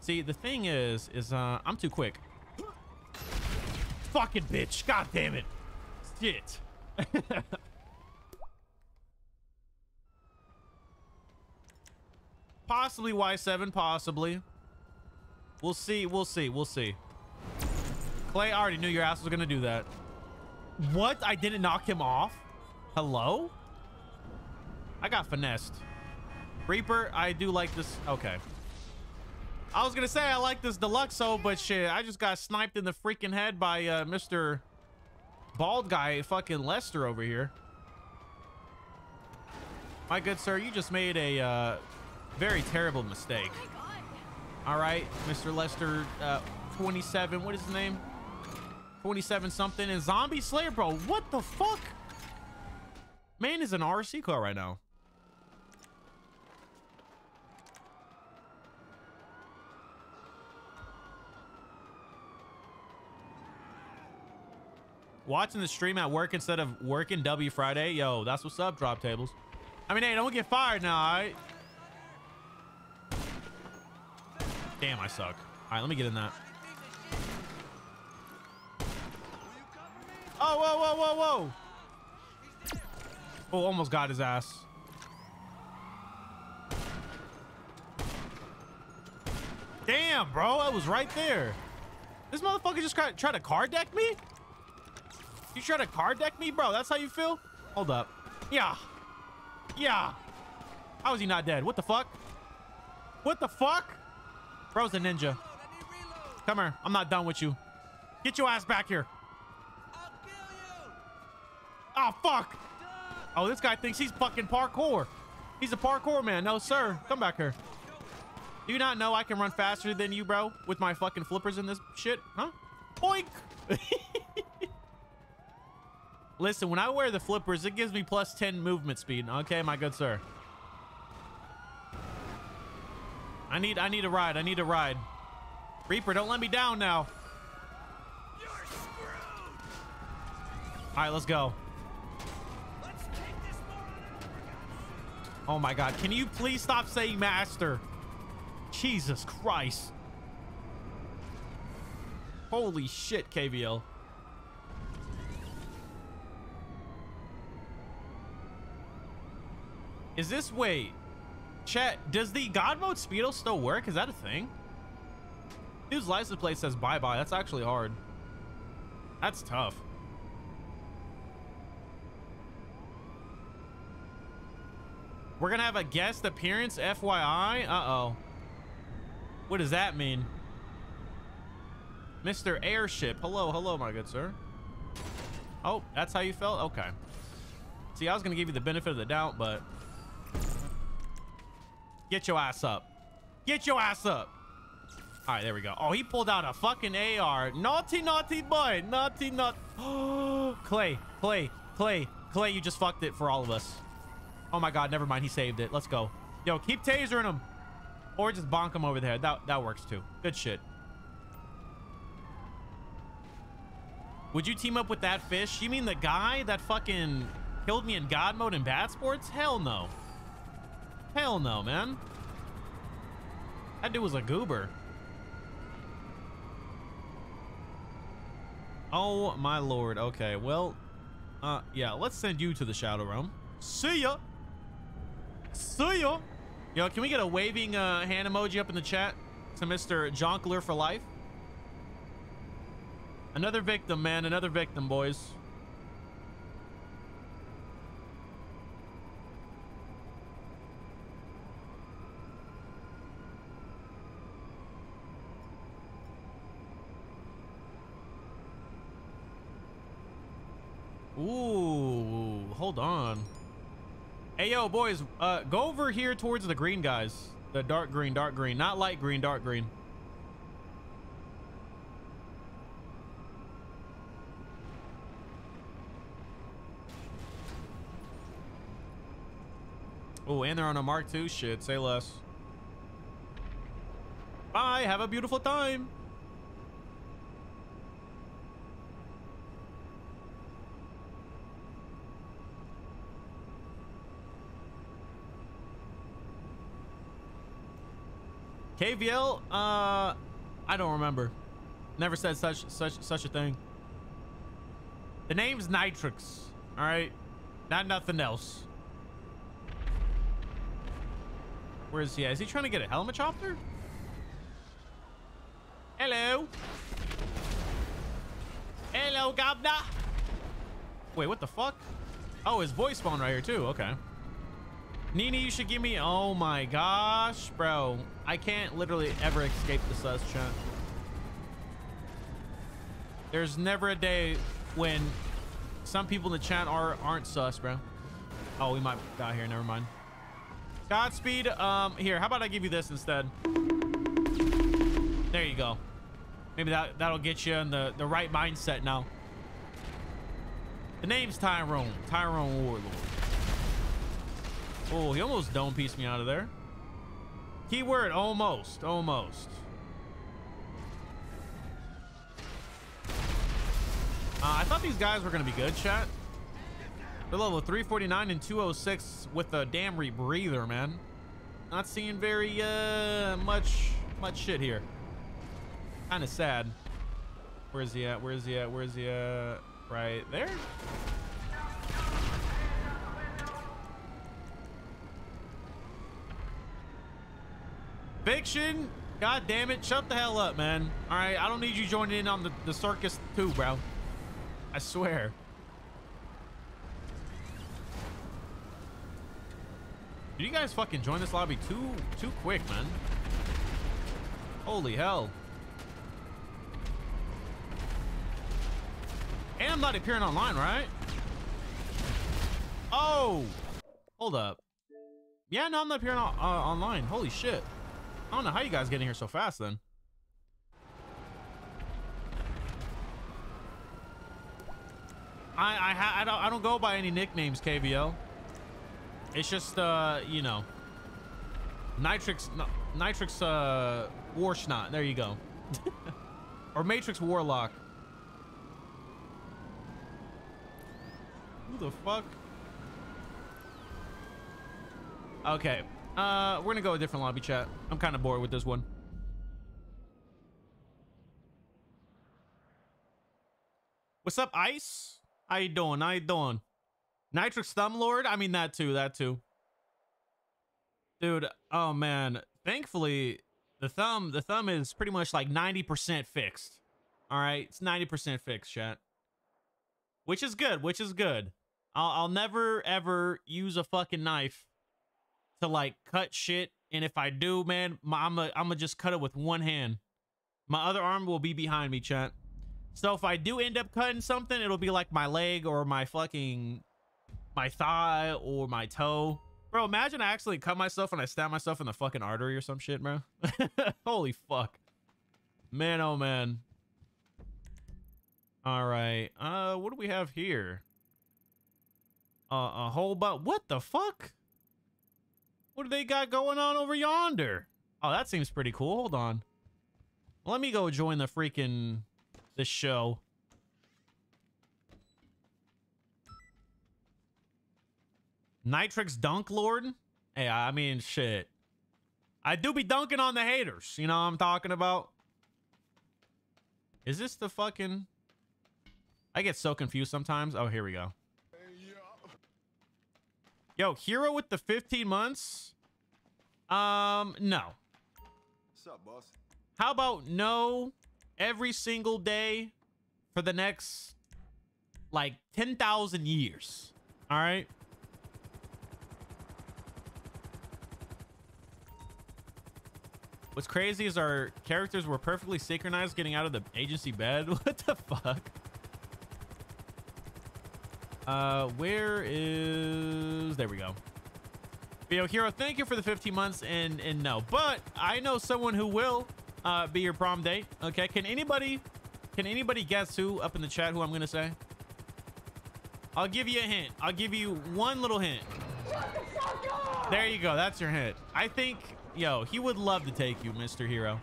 See, the thing is, is uh, I'm too quick. Fucking bitch. God damn it. Shit. <laughs> possibly Y7, possibly. We'll see. We'll see. We'll see. Clay, I already knew your ass was going to do that. What? I didn't knock him off? Hello? I got finessed. Reaper, I do like this. Okay. I was going to say I like this Deluxo, but shit, I just got sniped in the freaking head by uh, Mr. Bald Guy, fucking Lester over here. My good sir, you just made a uh, very terrible mistake. All right, Mr. Lester, uh, 27. What is his name? 27 something. And Zombie Slayer, bro. What the fuck? Man is an RC car right now. Watching the stream at work instead of working W Friday. Yo, that's what's up, drop tables. I mean, hey, don't get fired now, all right? Damn, I suck. All right, let me get in that. Oh, whoa, whoa, whoa, whoa. Oh, almost got his ass. Damn, bro. I was right there. This motherfucker just tried, tried to card deck me? You try to card deck me, bro? That's how you feel? Hold up. Yeah. Yeah. How is he not dead? What the fuck? What the fuck? Bro's a ninja. Come here. I'm not done with you. Get your ass back here. Oh, fuck. Oh, this guy thinks he's fucking parkour. He's a parkour man. No, sir. Come back here. Do you not know I can run faster than you, bro? With my fucking flippers in this shit? Huh? Boink! <laughs> Listen, when I wear the flippers, it gives me plus 10 movement speed. Okay, my good sir. I need I need a ride. I need a ride. Reaper, don't let me down now. All right, let's go. Oh my god, can you please stop saying master? Jesus Christ. Holy shit, KVL. Is this wait? Chat, does the God mode speedo still work? Is that a thing? Dude's license plate says bye bye. That's actually hard. That's tough. We're gonna have a guest appearance, FYI. Uh oh. What does that mean? Mr. Airship. Hello, hello, my good sir. Oh, that's how you felt? Okay. See, I was gonna give you the benefit of the doubt, but Get your ass up. Get your ass up. All right, there we go. Oh, he pulled out a fucking AR. Naughty, naughty boy. Naughty, naughty. <gasps> Clay, Clay, Clay, Clay, you just fucked it for all of us. Oh my God, never mind. He saved it. Let's go. Yo, keep tasering him. Or just bonk him over there. That, that works too. Good shit. Would you team up with that fish? You mean the guy that fucking killed me in God mode in bad sports? Hell no. Hell no, man. That dude was a goober. Oh my lord. Okay, well, uh, yeah, let's send you to the Shadow Realm. See ya. See ya. Yo, can we get a waving uh, hand emoji up in the chat to Mr. Jonkler for life? Another victim, man. Another victim, boys. Ooh, hold on. Hey, yo, boys, uh, go over here towards the green guys. The dark green, dark green. Not light green, dark green. Oh, and they're on a Mark II. Shit, say less. Bye, have a beautiful time. KVL, uh, I don't remember. Never said such such such a thing. The name's Nitrix. All right, not nothing else. Where is he? At? Is he trying to get a helicopter? Hello. Hello, governor. Wait, what the fuck? Oh, his voice phone right here too. Okay. Nini, you should give me... Oh my gosh, bro. I can't literally ever escape the sus chat. There's never a day when some people in the chat are, aren't sus, bro. Oh, we might die here. Never mind. Godspeed. Um, here, how about I give you this instead? There you go. Maybe that, that'll get you in the, the right mindset now. The name's Tyrone. Tyrone Warlord. Oh, he almost dome pieced me out of there. Keyword, almost, almost. Uh, I thought these guys were going to be good, chat. They're level 349 and 206 with a damn rebreather, man. Not seeing very uh, much much shit here. Kind of sad. Where's he at? Where's he at? Where's he at? Right there? Fiction? God damn it. Shut the hell up, man. All right. I don't need you joining in on the, the circus too, bro. I swear. Did you guys fucking join this lobby too too quick, man? Holy hell. And I'm not appearing online, right? Oh! Hold up. Yeah, no, I'm not appearing uh, online. Holy shit. I don't know how you guys getting here so fast then. I I, I don't I don't go by any nicknames, KVL. It's just uh you know, Nitrix no, Nitrix uh Warschnot. There you go. <laughs> or Matrix Warlock. Who the fuck? Okay. Uh, we're gonna go a different lobby chat. I'm kind of bored with this one. What's up, Ice? How you doing? How you doing? Nitrix Thumb Lord? I mean that too, that too. Dude, oh man. Thankfully, the thumb, the thumb is pretty much like 90% fixed. All right, it's 90% fixed, chat. Which is good, which is good. I'll, I'll never ever use a fucking knife to like cut shit. And if I do, man, my, I'm gonna just cut it with one hand. My other arm will be behind me, chat. So if I do end up cutting something, it'll be like my leg or my fucking my thigh or my toe. Bro, imagine I actually cut myself and I stab myself in the fucking artery or some shit, bro. <laughs> Holy fuck. Man, oh man. All right. Uh, what do we have here? Uh, a whole bunch. What the fuck? What do they got going on over yonder? Oh, that seems pretty cool. Hold on. Let me go join the freaking this show. Nitrix Dunk Lord? Hey, I mean, shit. I do be dunking on the haters. You know what I'm talking about? Is this the fucking... I get so confused sometimes. Oh, here we go. Yo, hero with the 15 months? Um, no. What's up, boss? How about no every single day for the next like 10,000 years? All right? What's crazy is our characters were perfectly synchronized getting out of the agency bed. <laughs> What the fuck? Uh, where is... There we go. Yo, Hero, thank you for the 15 months and and no. But I know someone who will uh, be your prom date. Okay, can anybody can anybody guess who up in the chat who I'm gonna say? I'll give you a hint. I'll give you one little hint. There you go. That's your hint. I think, yo, he would love to take you, Mr. Hero.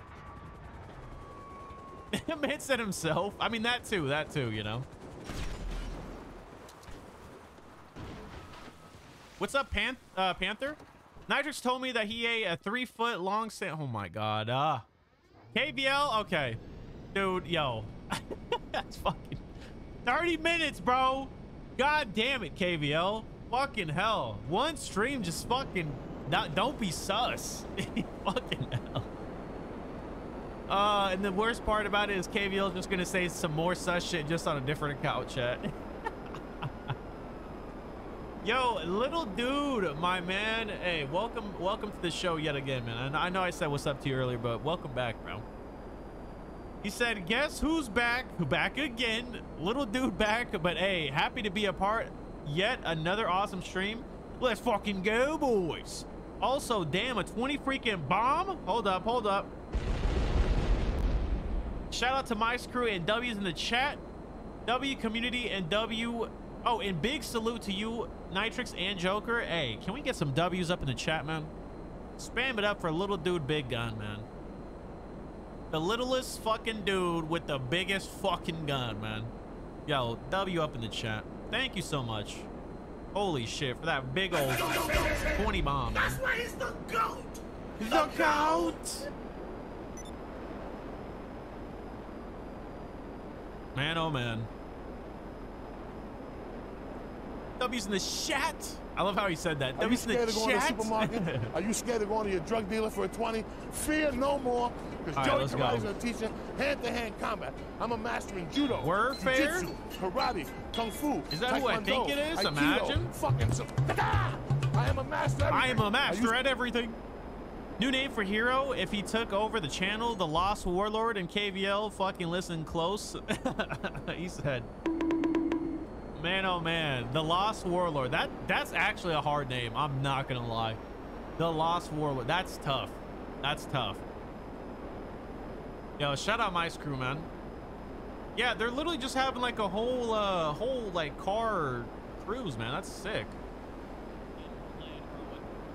<laughs> Man said himself. I mean, that too. That too, you know. What's up, Pan uh, Panther? Nitrix told me that he ate a three foot long sand. Oh my god. Uh, KBL? Okay. Dude, yo. <laughs> That's fucking 30 minutes, bro. God damn it, KVL. Fucking hell. One stream just fucking not, don't be sus. <laughs> fucking hell. Uh, and the worst part about it is KVL is just gonna say some more sus shit just on a different account chat. <laughs> Yo, little dude, my man. Hey, welcome, welcome to the show yet again, man. And I know I said what's up to you earlier, but welcome back, bro. He said, guess who's back? Back again. Little dude back, but hey, happy to be a part. Yet another awesome stream. Let's fucking go, boys. Also, damn, a 20 freaking bomb? Hold up, hold up. Shout out to my crew and W's in the chat. W community and W. Oh, and big salute to you, Nitrix and Joker. Hey, can we get some W's up in the chat, man? Spam it up for little dude big gun, man. The littlest fucking dude with the biggest fucking gun, man. Yo, W up in the chat. Thank you so much. Holy shit, for that big old 20 bomb, man. That's why he's the goat. The goat! Man, oh man. W's in the chat. I love how he said that. Are you W's in scared the of going to the chat. supermarket? <laughs> Are you scared of going to your drug dealer for a 20? Fear no more, because right, Joey. Karate is going to teach you hand-to-hand combat. I'm a master in judo, Warfare? jiu-jitsu, karate, kung fu, Is that who I taekwondo, think it is? aikido, Imagine. Fucking so! I am a master. at I am a master at everything. New name for Hero if he took over the channel, the Lost Warlord and KVL. Fucking listen close. <laughs> he said, "Man, oh man, the Lost Warlord. That that's actually a hard name. I'm not gonna lie. The Lost Warlord. That's tough. That's tough. Yo, shout out my Crew, man. Yeah, they're literally just having like a whole, uh, whole like car cruise, man. That's sick.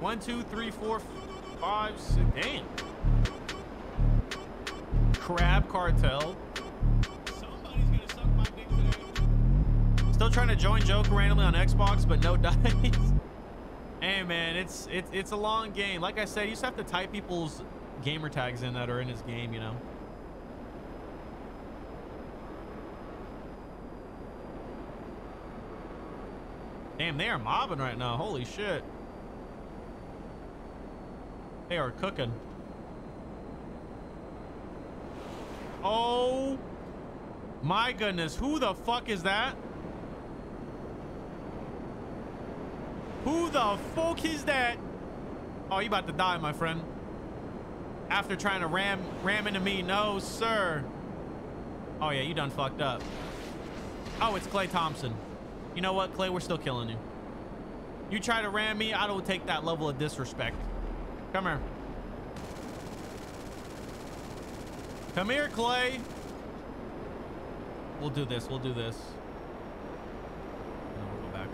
One, two, three, four, five, six. Damn. Crab Cartel. Still trying to join Joker randomly on Xbox, but no <laughs> dice. hey man, it's it's it's a long game. Like I said, you just have to type people's gamer tags in that are in his game, you know. Damn, they are mobbing right now. Holy shit. They are cooking. Oh my goodness. Who the fuck is that? Who the fuck is that? Oh, you about to die, my friend. After trying to ram ram into me. No, sir. Oh, yeah, you done fucked up. Oh, it's Clay Thompson. You know what, Clay? We're still killing you. You try to ram me, I don't take that level of disrespect. Come here. Come here, Clay. We'll do this. We'll do this.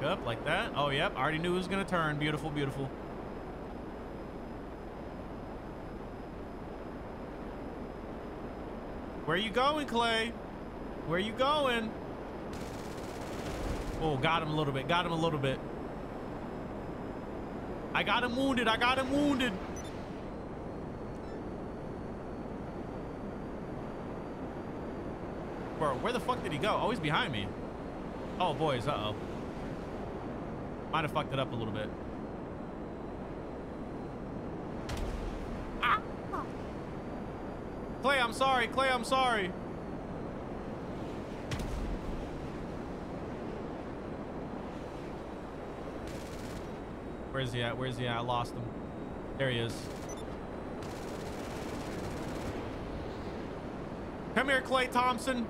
Back up like that. Oh, yep. I already knew it was going to turn. Beautiful, beautiful. Where you going, Clay? Where you going? Oh, got him a little bit. Got him a little bit. I got him wounded. I got him wounded. Bro, where the fuck did he go? Oh, he's behind me. Oh, boys. Uh-oh. Might have fucked it up a little bit. Ah! Clay, I'm sorry. Clay, I'm sorry. Where is he at? Where is he at? I lost him. There he is. Come here, Clay Thompson.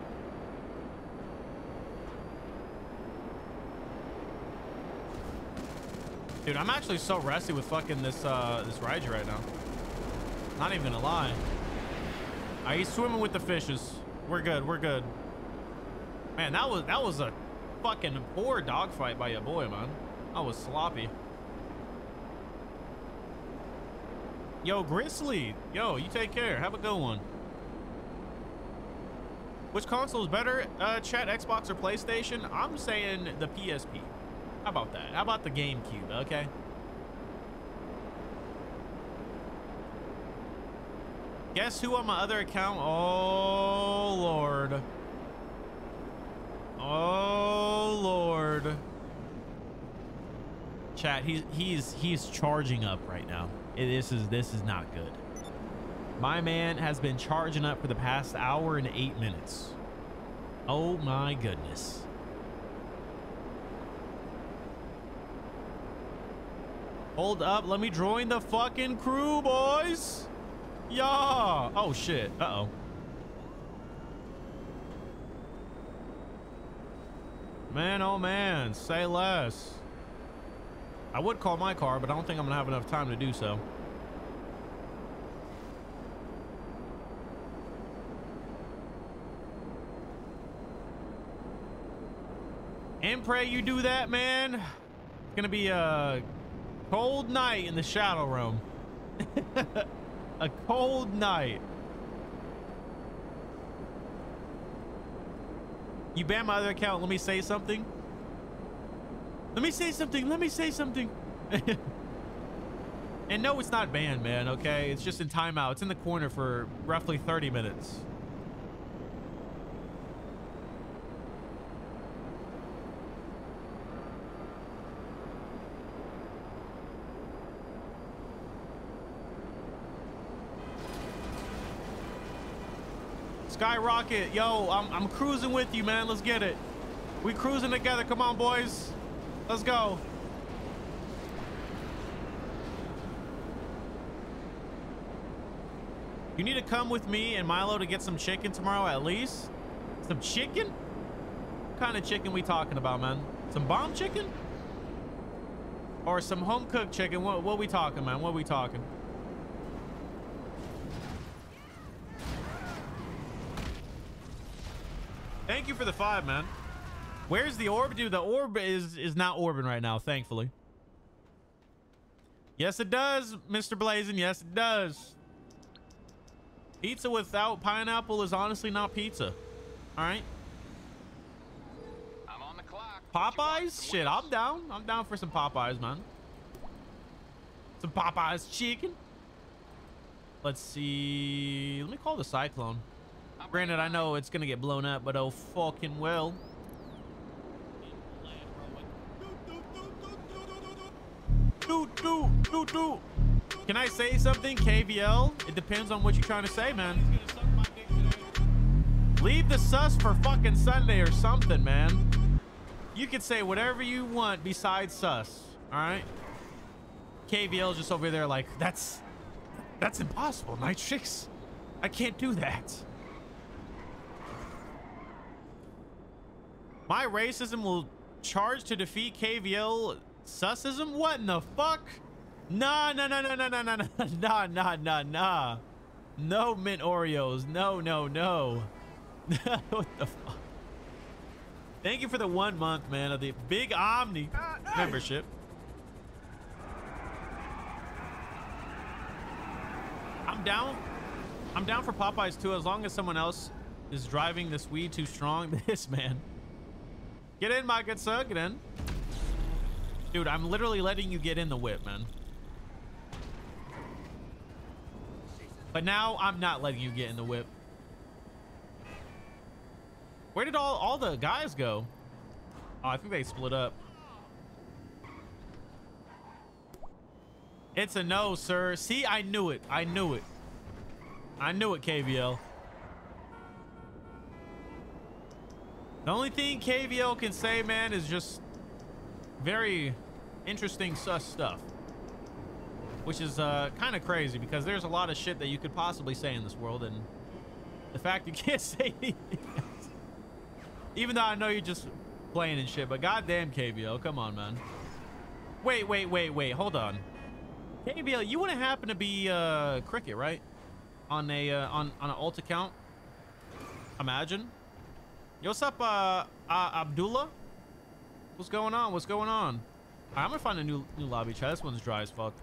Dude, I'm actually so rusty with fucking this uh this Raiju right now. Not even gonna lie. Are you swimming with the fishes? We're good. We're good. Man, that was that was a fucking poor dogfight by your boy, man. I was sloppy. Yo, Grizzly. Yo, you take care. Have a good one. Which console is better, uh, chat, Xbox or PlayStation? I'm saying the PSP. How about that? How about the GameCube, okay? Guess who on my other account? Oh, Lord. Oh, Lord. Chat, he's, he's, he's charging up right now. This is, this is not good. My man has been charging up for the past hour and eight minutes. Oh my goodness. Hold up. Let me join the fucking crew, boys. Yeah. Oh, shit. Uh-oh. Man, oh man. Say less. I would call my car, but I don't think I'm going to have enough time to do so. And pray you do that, man. It's gonna be a cold night in the Shadow Realm. <laughs> a cold night. You banned my other account. Let me say something. Let me say something. Let me say something. <laughs> and no, it's not banned, man. Okay, it's just in timeout. It's in the corner for roughly 30 minutes. Skyrocket, yo, I'm, I'm cruising with you, man. Let's get it. We cruising together. Come on, boys. Let's go. You need to come with me and Milo to get some chicken tomorrow at least. Some chicken? What kind of chicken we talking about, man? Some bomb chicken? Or some home cooked chicken? What, what we talking, man? What we talking? Thank you for the five, man. Where's the orb? Dude, the orb is is not orbing right now, thankfully. Yes, it does, Mr. Blazing. Yes, it does. Pizza without pineapple is honestly not pizza. All right. I'm on the clock. What you want, Popeyes? Shit, I'm down. I'm down for some Popeyes, man. Some Popeyes chicken. Let's see. Let me call the Cyclone. Granted, I know it's gonna get blown up, but oh fucking well. Do do do do. Can I say something, KVL? It depends on what you're trying to say, man. Leave the sus for fucking Sunday or something, man. You can say whatever you want besides sus. All right. KVL's just over there like that's that's impossible, Nitrix. I can't do that. My racism will charge to defeat KVL sussism? What in the fuck? Nah, nah, nah, nah, nah, nah, nah, nah, <laughs> nah, nah, nah, nah. No mint Oreos. No, no, no. <laughs> what the fuck? Thank you for the one month, man, of the Big Omni ah, membership. I'm down. I'm down for Popeyes too, as long as someone else is driving this weed too strong. <laughs> This man. Get in, my good sir. Get in. Dude, I'm literally letting you get in the whip, man. But now I'm not letting you get in the whip. Where did all, all the guys go? Oh, I think they split up. It's a no, sir. See, I knew it. I knew it. I knew it, KVL. The only thing KVL can say, man, is just very interesting sus stuff. Which is uh, kind of crazy because there's a lot of shit that you could possibly say in this world. And the fact you <laughs> can't say. Even though I know you're just playing and shit. But goddamn KVL, come on, man. Wait, wait, wait, wait. Hold on. KVL, you wouldn't happen to be uh, Cricket, right? On a uh, on on an alt account. Imagine. What's up, uh, uh, Abdullah? What's going on? What's going on? Right, I'm gonna find a new new lobby chat. This one's dry as fuck.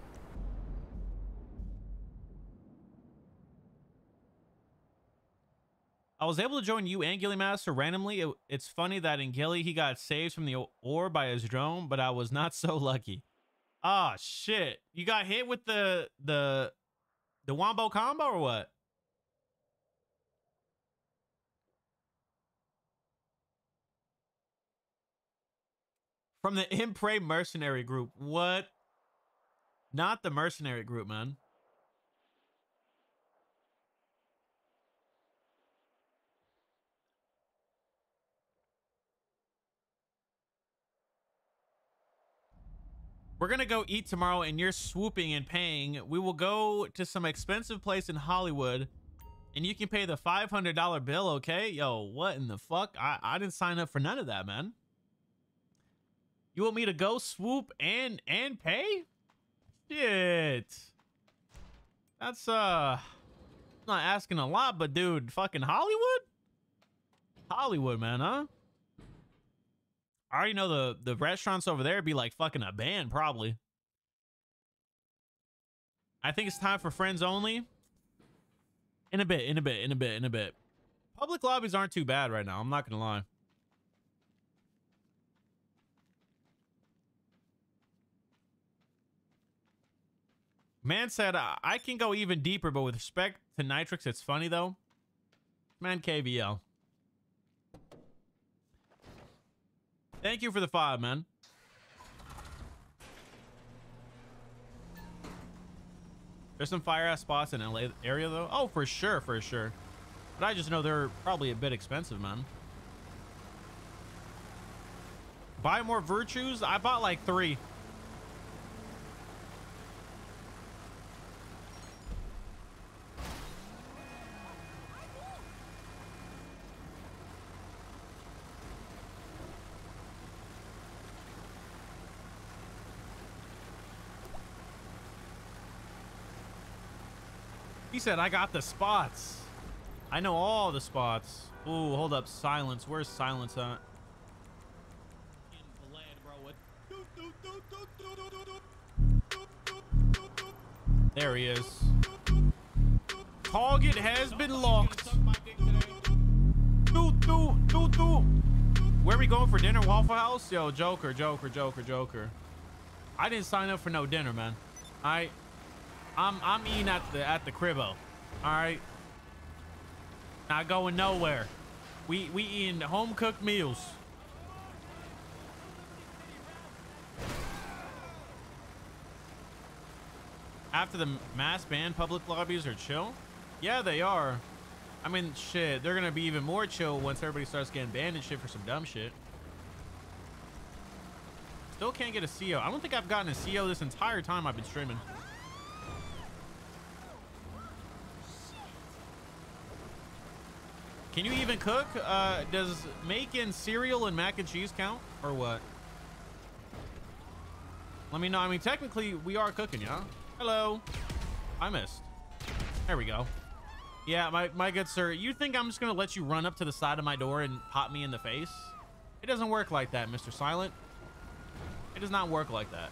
I was able to join you and Gilly Master randomly. It- it's funny that in Gilly he got saved from the o- orb by his drone, but I was not <laughs> so lucky. Ah, shit! You got hit with the the the wombo combo or what? From the Impre mercenary group. What? Not the mercenary group, man. We're gonna go eat tomorrow, and you're swooping and paying. We will go to some expensive place in Hollywood, and you can pay the five hundred dollar bill. Okay, yo, what in the fuck? I I didn't sign up for none of that, man. You want me to go swoop and and pay? Shit. That's uh not asking a lot, but dude, fucking Hollywood? Hollywood, man, huh? I already know the the restaurants over there be like fucking a band, probably. I think it's time for friends only. In a bit, in a bit, in a bit, in a bit. Public lobbies aren't too bad right now. I'm not gonna lie. Man said uh, I can go even deeper, but with respect to Nitrix, it's funny though. Man, KVL. Thank you for the five, man. There's some fire ass spots in LA area though. Oh, for sure, for sure. But I just know they're probably a bit expensive, man. Buy more virtues? I bought like three. He said, I got the spots. I know all the spots. Ooh, hold up. Silence. Where's silence at? There he is. Target has been locked. Where are we going for dinner? Waffle House? Yo, Joker, Joker, Joker, Joker. I didn't sign up for no dinner, man. Right. I'm I'm eating at the at the cribbo. All right. Not going nowhere. We we eating home cooked meals. After the mass ban, public lobbies are chill. Yeah, they are. I mean, shit, they're gonna be even more chill once everybody starts getting banned and shit for some dumb shit. Still can't get a CO. I don't think I've gotten a CO this entire time I've been streaming. Can you even cook? Uh, does making cereal and mac and cheese count or what? Let me know. I mean, technically, we are cooking, yeah? Hello. I missed. There we go. Yeah, my, my good sir, you think I'm just going to let you run up to the side of my door and pop me in the face? It doesn't work like that, Mr. Silent. It does not work like that.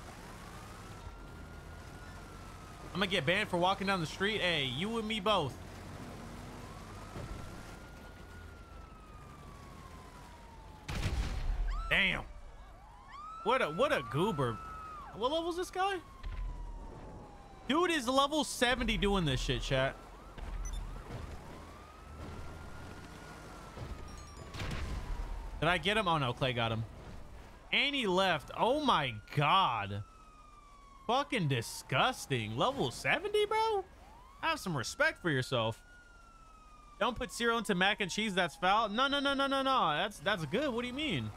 I'm going to get banned for walking down the street. Hey, you and me both. Damn. What a what a goober. What level is this guy? Dude is level 70 doing this shit, chat. Did I get him? Oh no, Clay got him. And he left. Oh my god. Fucking disgusting. Level 70, bro? Have some respect for yourself. Don't put cereal into mac and cheese. That's foul. No, no, no, no, no, no. That's that's good. What do you mean?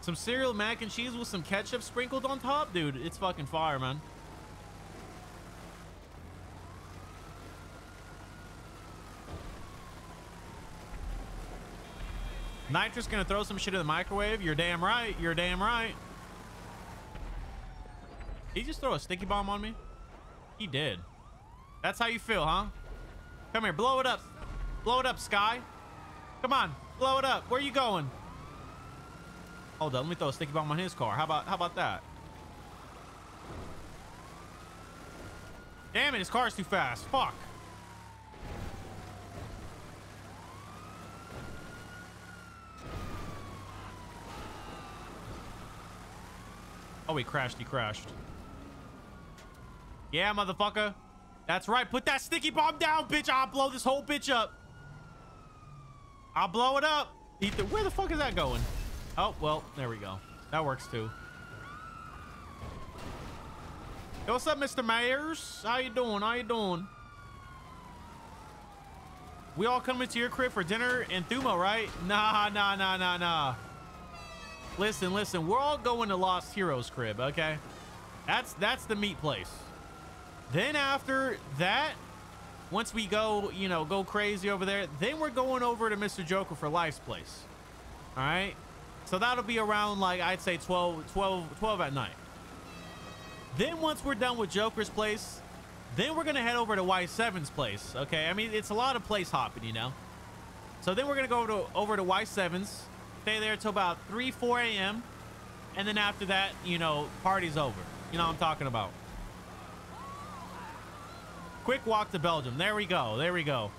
Some cereal mac and cheese with some ketchup sprinkled on top? Dude, it's fucking fire, man. Nitrix gonna throw some shit in the microwave? You're damn right. You're damn right. He just throw a sticky bomb on me? He did. That's how you feel, huh? Come here, blow it up. Blow it up, Sky. Come on, blow it up. Where you going? Hold up, let me throw a sticky bomb on his car. How about how about that? Damn it, his car's too fast. Fuck. Oh, he crashed. He crashed. Yeah, motherfucker. That's right. Put that sticky bomb down, bitch. I'll blow this whole bitch up. I'll blow it up. Where the fuck is that going? Oh, well, there we go. That works too. What's up, Mr. Mayers? How you doing? How you doing? We all coming to your crib for dinner in Thumo, right? Nah, nah, nah, nah, nah. Listen, listen. We're all going to Lost Heroes crib, okay? That's that's the meat place. Then after that, once we go, you know, go crazy over there, then we're going over to Mr. Joker for Life's place. All right? So that'll be around like I'd say 12 12 12 at night. Then once we're done with Joker's place, then we're going to head over to Y7's place, okay? I mean, it's a lot of place hopping, you know. So then we're going to go over to over to Y7's Stay there till about 3, 4 a.m. And then after that, you know, party's over. You know what I'm talking about. Quick walk to Belgium. There we go. There we go.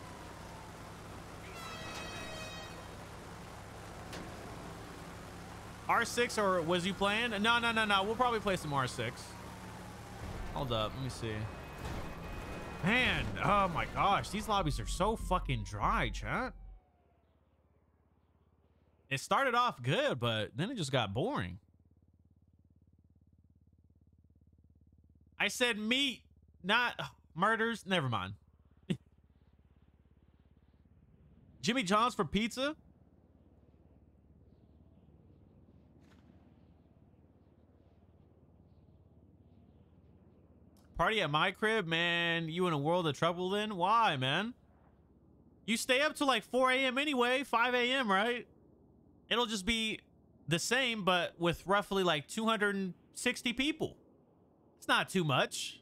R6 or was you playing? No, no, no, no. We'll probably play some R6. Hold up. Let me see. Man, oh my gosh. These lobbies are so fucking dry, chat. It started off good, but then it just got boring. I said meat, not murders. Never mind. <laughs> Jimmy John's for pizza? Party at my crib, man. You in a world of trouble then? Why, man? You stay up till like 4 a.m. anyway, 5 a.m., right? it'll just be the same, but with roughly like 260 people. It's not too much.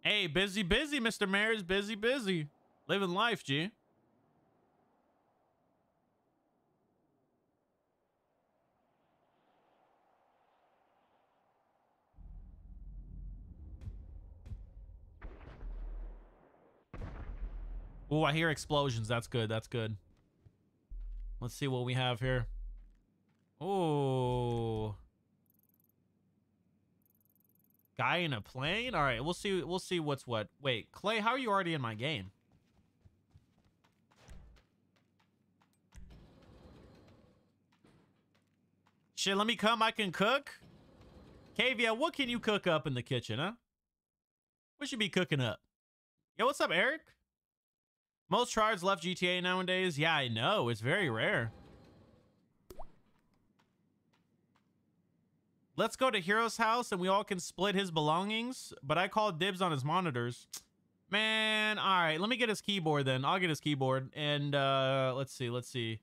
Hey, busy, busy, Mr. Mayor's busy, busy. Living life, G. Oh, I hear explosions. That's good. That's good. Let's see what we have here. Oh. Guy in a plane? All right, we'll see we'll see what's what. Wait, Clay, how are you already in my game? Shit, let me come. I can cook. Kavia, what can you cook up in the kitchen, huh? What should be cooking up? Yo, what's up, Eric? Most tryhards left GTA nowadays. Yeah, I know. It's very rare. Let's go to Hero's house and we all can split his belongings. But I called dibs on his monitors. <tsk> Man, all right. Let me get his keyboard then. I'll get his keyboard. And uh, let's see. Let's see.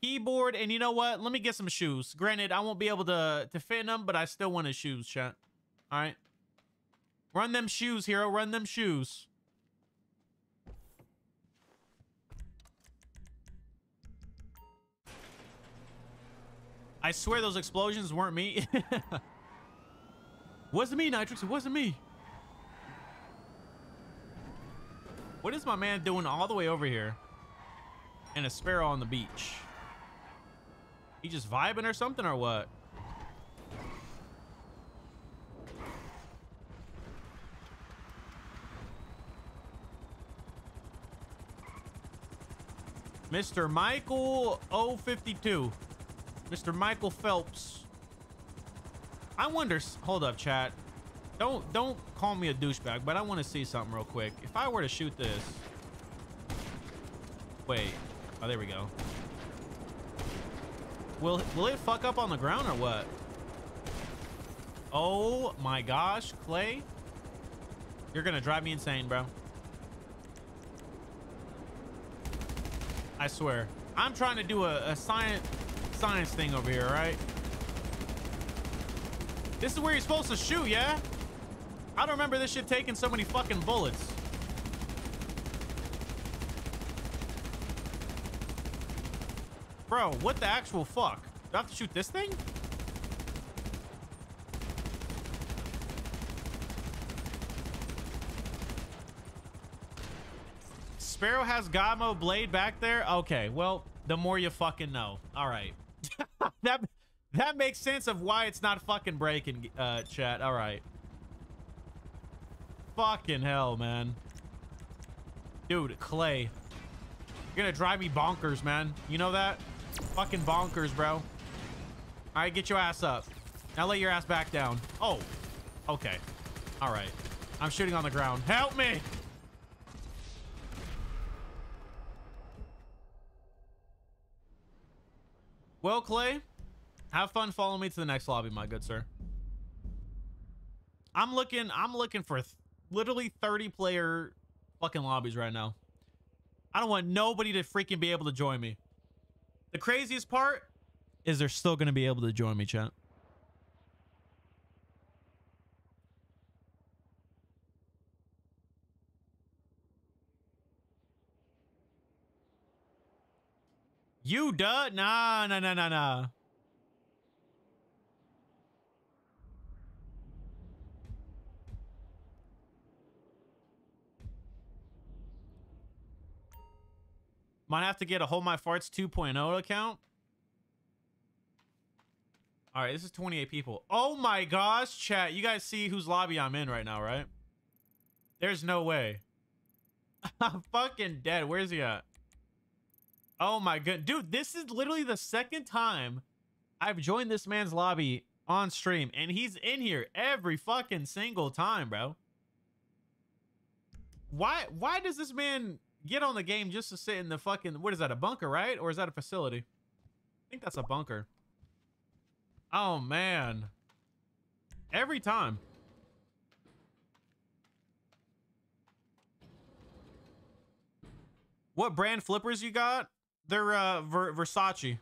Keyboard. And you know what? Let me get some shoes. Granted, I won't be able to, to fit in them, but I still want his shoes, chat. All right. Run them shoes, Hero. Run them shoes. I swear those explosions weren't me. <laughs> wasn't me, Nitrix. It wasn't me. What is my man doing all the way over here? And a sparrow on the beach. He just vibing or something or what? Mr. Michael 052. Mr. Michael Phelps. I wonder, hold up, chat. Don't don't call me a douchebag, but I want to see something real quick. If I were to shoot this. Wait. Oh, there we go. Will will it fuck up on the ground or what? Oh my gosh, Clay. You're gonna drive me insane, bro. I swear. I'm trying to do a, a science science thing over here, right? This is where you're supposed to shoot, yeah? I don't remember this shit taking so many fucking bullets. Bro, what the actual fuck? Do I have to shoot this thing? Sparrow has Gamo blade back there? Okay, well, the more you fucking know. All right. That that makes sense of why it's not fucking breaking, uh, chat. All right. Fucking hell, man. Dude, Clay. You're gonna drive me bonkers, man. You know that? Fucking bonkers, bro. All right, get your ass up. Now lay your ass back down. Oh, okay. All right. I'm shooting on the ground. Help me! Well, Clay, have fun following me to the next lobby, my good sir. I'm looking, I'm looking for th literally 30 player fucking lobbies right now. I don't want nobody to freaking be able to join me. The craziest part is they're still going to be able to join me, chat. You duh? Nah, nah, nah, nah, nah. Might have to get a Hold My Farts 2.0 account. All right, this is 28 people. Oh my gosh, chat. You guys see whose lobby I'm in right now, right? There's no way. <laughs> I'm fucking dead. Where's he at? Oh my god, dude, this is literally the second time I've joined this man's lobby on stream, and he's in here every fucking single time, bro. Why? Why does this man get on the game just to sit in the fucking? What is that? A bunker, right? Or is that a facility? I think that's a bunker. Oh man, every time. What brand flippers you got? They're uh, Ver Versace.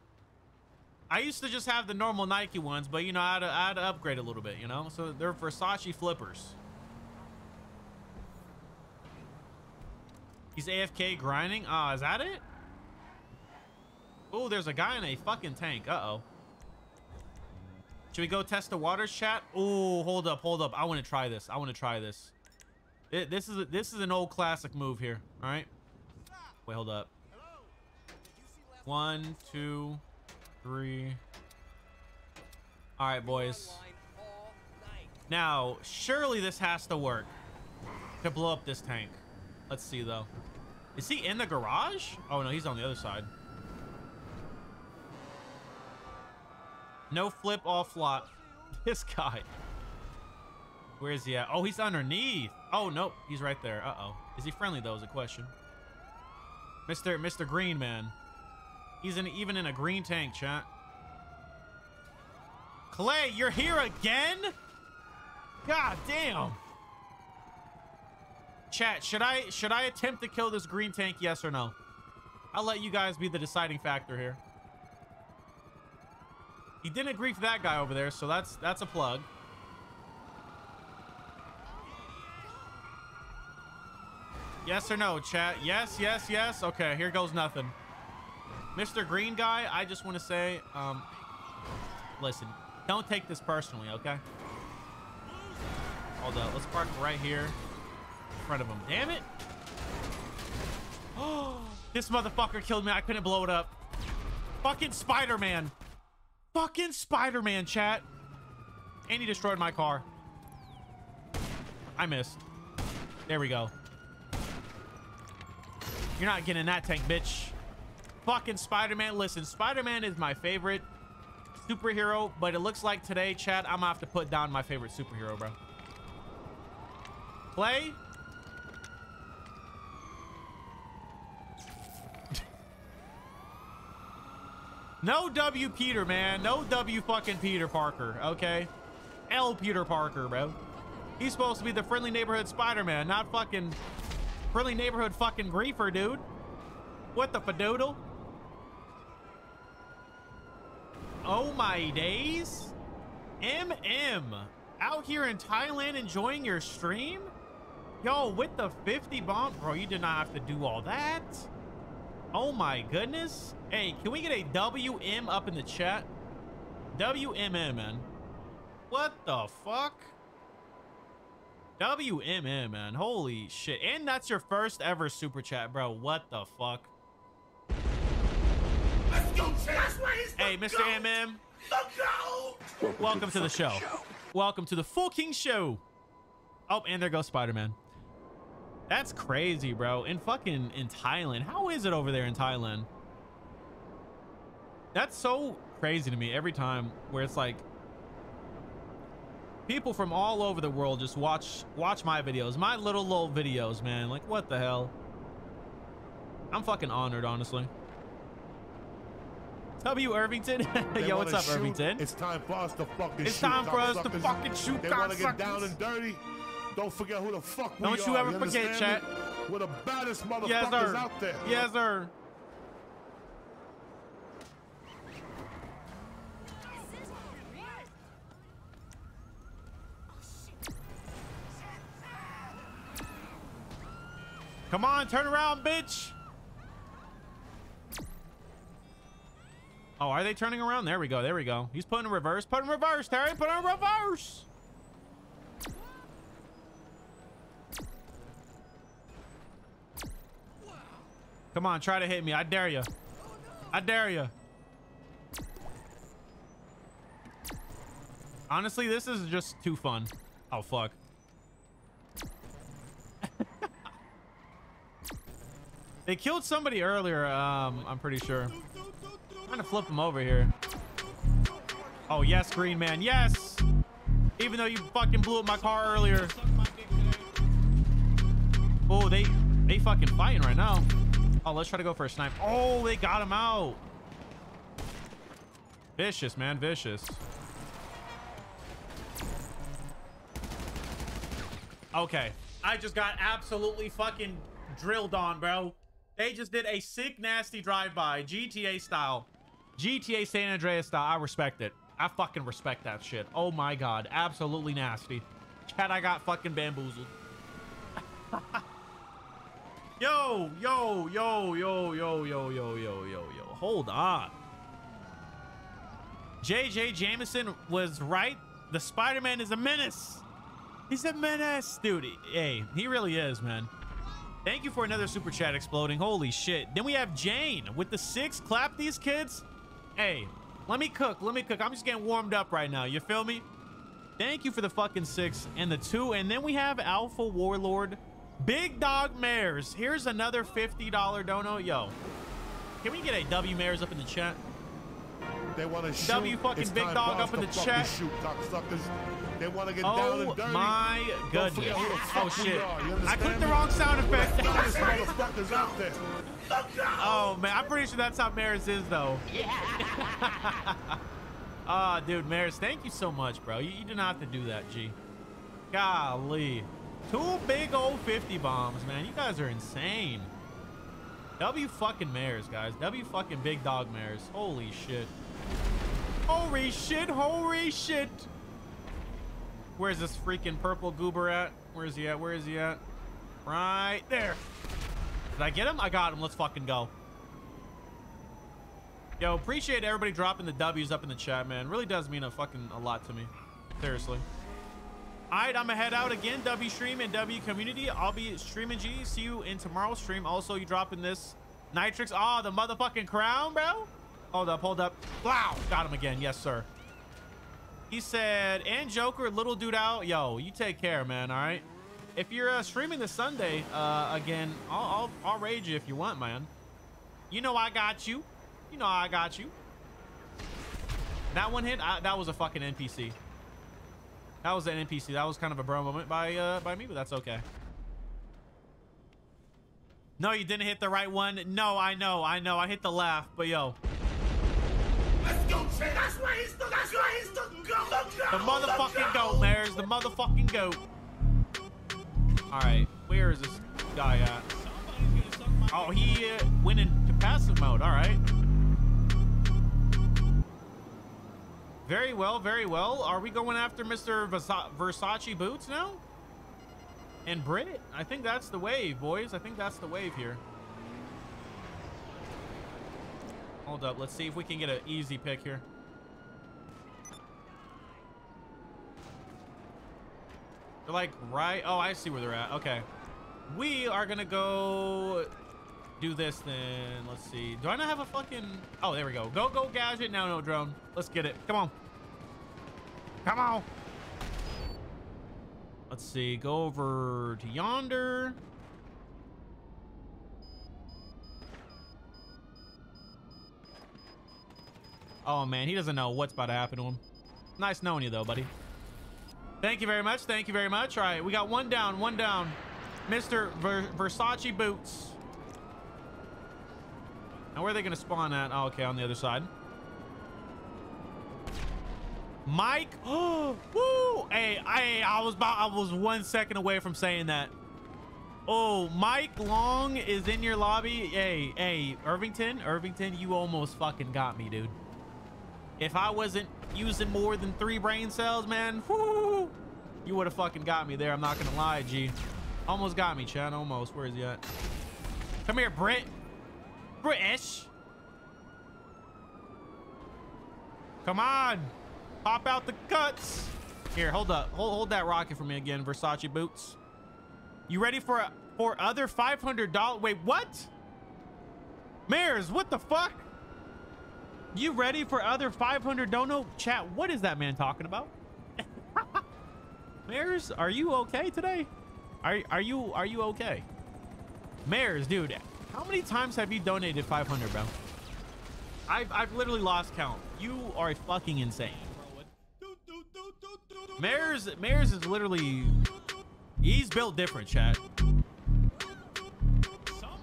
I used to just have the normal Nike ones, but you know, I had, to, I had to upgrade a little bit, you know? So they're Versace flippers. He's AFK grinding. Ah, is that it? Oh, there's a guy in a fucking tank. Uh-oh. Should we go test the waters, chat? Oh, hold up, hold up. I want to try this. I want to try this. This is a, this is an old classic move here. All right. Wait, hold up. One, two, three. All right, boys. Now, surely this has to work to blow up this tank. Let's see, though. Is he in the garage? Oh, no, he's on the other side. No flip, all flop. <laughs> This guy. Where is he at? Oh, he's underneath. Oh, nope. He's right there. Uh-oh. Is he friendly, though, is a question. Mr. Mr. Green Man. He's in even in a green tank, chat. Clay, you're here again? God damn. Chat, should I should I attempt to kill this green tank? Yes or no? I'll let you guys be the deciding factor here. He didn't agree for that guy over there, so that's that's a plug. Yes or no, chat? Yes, yes, yes. Okay, here goes nothing. Mr. Green Guy, I just want to say, um, listen, don't take this personally, okay? Hold up. Let's park right here in front of him. Damn it. Oh, <gasps> this motherfucker killed me. I couldn't blow it up. Fucking Spider-Man. Fucking Spider-Man, chat. And he destroyed my car. I missed. There we go. You're not getting that tank, bitch. Fucking Spider-Man. Listen, Spider-Man is my favorite superhero, but it looks like today, chat, I'm gonna have to put down my favorite superhero, bro. Play. No W Peter, man. No W fucking Peter Parker, okay? L Peter Parker, bro. He's supposed to be the friendly neighborhood Spider-Man, not fucking friendly neighborhood fucking griefer, dude. What the fadoodle? Oh my days. MM. Out here in Thailand enjoying your stream? Yo, with the 50 bomb? Bro, you did not have to do all that. Oh my goodness. Hey, can we get a WM up in the chat? WMM, man. What the fuck? WMM, man. Holy shit. And that's your first ever super chat, bro. What the fuck? Let's go, That's Hey, Mr. MM. Welcome, Welcome to the show. Welcome to the Full King Show. Oh, and there goes Spider-Man. That's crazy, bro. In fucking in Thailand. How is it over there in Thailand? That's so crazy to me every time where it's like people from all over the world just watch watch my videos, my little little videos, man. Like what the hell? I'm fucking honored, honestly. W Irvington. <laughs> Yo, what's up, shoot, Irvington? It's time for us to fucking shoot. It's shoot, time for us to fucking shoot, They wanna get down and dirty. Don't forget who the fuck we Don't you are. ever forget, understand chat. We're the baddest motherfuckers Yes, out there. Yes, sir. Come on, turn around, bitch. Oh, are they turning around? There we go. There we go. He's putting in reverse. Put in reverse, Terry. Put in reverse. Come on, try to hit me. I dare you. I dare you. Honestly, this is just too fun. Oh, fuck. They killed somebody earlier, um, I'm pretty sure. I'm trying to flip him over here. Oh, yes, Green Man. Yes! Even though you fucking blew up my car earlier. Oh, they they fucking fighting right now. Oh, let's try to go for a snipe. Oh, they got him out. Vicious, man. Vicious. Okay. I just got absolutely fucking drilled on, bro. They just did a sick, nasty drive-by. GTA style. GTA San Andreas style. I respect it. I fucking respect that shit. Oh my god. Absolutely nasty. Chat, I got fucking bamboozled. <laughs> Yo, yo, yo, yo, yo, yo, yo, yo, yo, yo. Hold on. JJ Jameson was right. The Spider-Man is a menace. He's a menace, dude. Hey, he really is, man. Thank you for another super chat exploding. Holy shit. Then we have Jane with the six. Clap these kids. Hey, let me cook. Let me cook. I'm just getting warmed up right now. You feel me? Thank you for the fucking six and the two. And then we have Alpha Warlord. Big Dog Mares. Here's another $50 dono. Yo, can we get a W Mares up in the chat? They want to shoot. W fucking It's big dog up in the fucking chat. Shoot. They want to get down Oh and dirty. my goodness. forget who the Oh shit. I clicked the wrong sound effect. Finest motherfuckers out there. Oh man, I'm pretty sure that's how Mares is though. Yeah. <laughs> Ah, dude, Mares, thank you so much, bro. You, you didn't have to do that, G. Golly. Two big old 50 bombs, man. You guys are insane. W fucking Mares, guys. W fucking big dog Mares. Holy shit. Holy shit, holy shit. Where's this freaking purple goober at? Where is he at? Where is he at? Right there. Did I get him? I got him. Let's fucking go. Yo, appreciate everybody dropping the W's up in the chat, man. Really does mean a fucking a lot to me. Seriously. All right, I'm gonna head out again. W stream and W community. I'll be streaming G. See you in tomorrow's stream. Also, you dropping this Nitrix. Oh, the motherfucking crown, bro. Hold up, hold up. Wow, got him again. Yes, sir. He said, and Joker, little dude out. Yo, you take care, man. All right. If you're uh, streaming this Sunday, uh, again, I'll, I'll I'll raid you if you want, man. You know I got you. You know I got you. That one hit. I, that was a fucking NPC. That was an NPC. That was kind of a bro moment by uh by me, but that's okay. No, you didn't hit the right one. No, I know, I know. I hit the laugh, but yo, Let's go, Trey. That's where he's the, motherfucking goat, Mares. The motherfucking goat. All right, where is this guy at? Oh, he uh, went into passive mode. All right. Very well, very well. Are we going after Mr. Versa- Versace boots now? And Brit? I think that's the wave, boys. I think that's the wave here. Hold up. Let's see if we can get an easy pick here. They're like right. Oh, I see where they're at. Okay. We are going to go do this then. Let's see. Do I not have a fucking... Oh, there we go. Go, go, gadget. Now, no, drone. Let's get it. Come on. Come on. Let's see. Go over to yonder. Oh, man. He doesn't know what's about to happen to him. Nice knowing you, though, buddy. Thank you very much. Thank you very much. All right. We got one down. One down. Mr. Ver Versace Boots. Now, where are they going to spawn at? Oh, okay. On the other side. Mike. Oh, <gasps> woo. Hey, I, I was about, I was one second away from saying that. Oh, Mike Long is in your lobby. Hey, hey, Irvington, Irvington, you almost fucking got me, dude. If I wasn't using more than three brain cells, man, whoo, you would have fucking got me there. I'm not gonna lie, G. Almost got me, Chad. Almost. Where is he at? Come here, Brit. British. Come on. Pop out the cuts. Here, hold up. Hold, hold that rocket for me again, Versace boots. You ready for a, for other $500? Wait, what? Mares, what the fuck? You ready for other 500 dono? Chat, what is that man talking about? <laughs> Mares, are you okay today? Are, are you are you okay? Mares, dude, how many times have you donated 500, bro? I've, I've literally lost count. You are fucking insane. Mares, Mares is literally, he's built different, chat.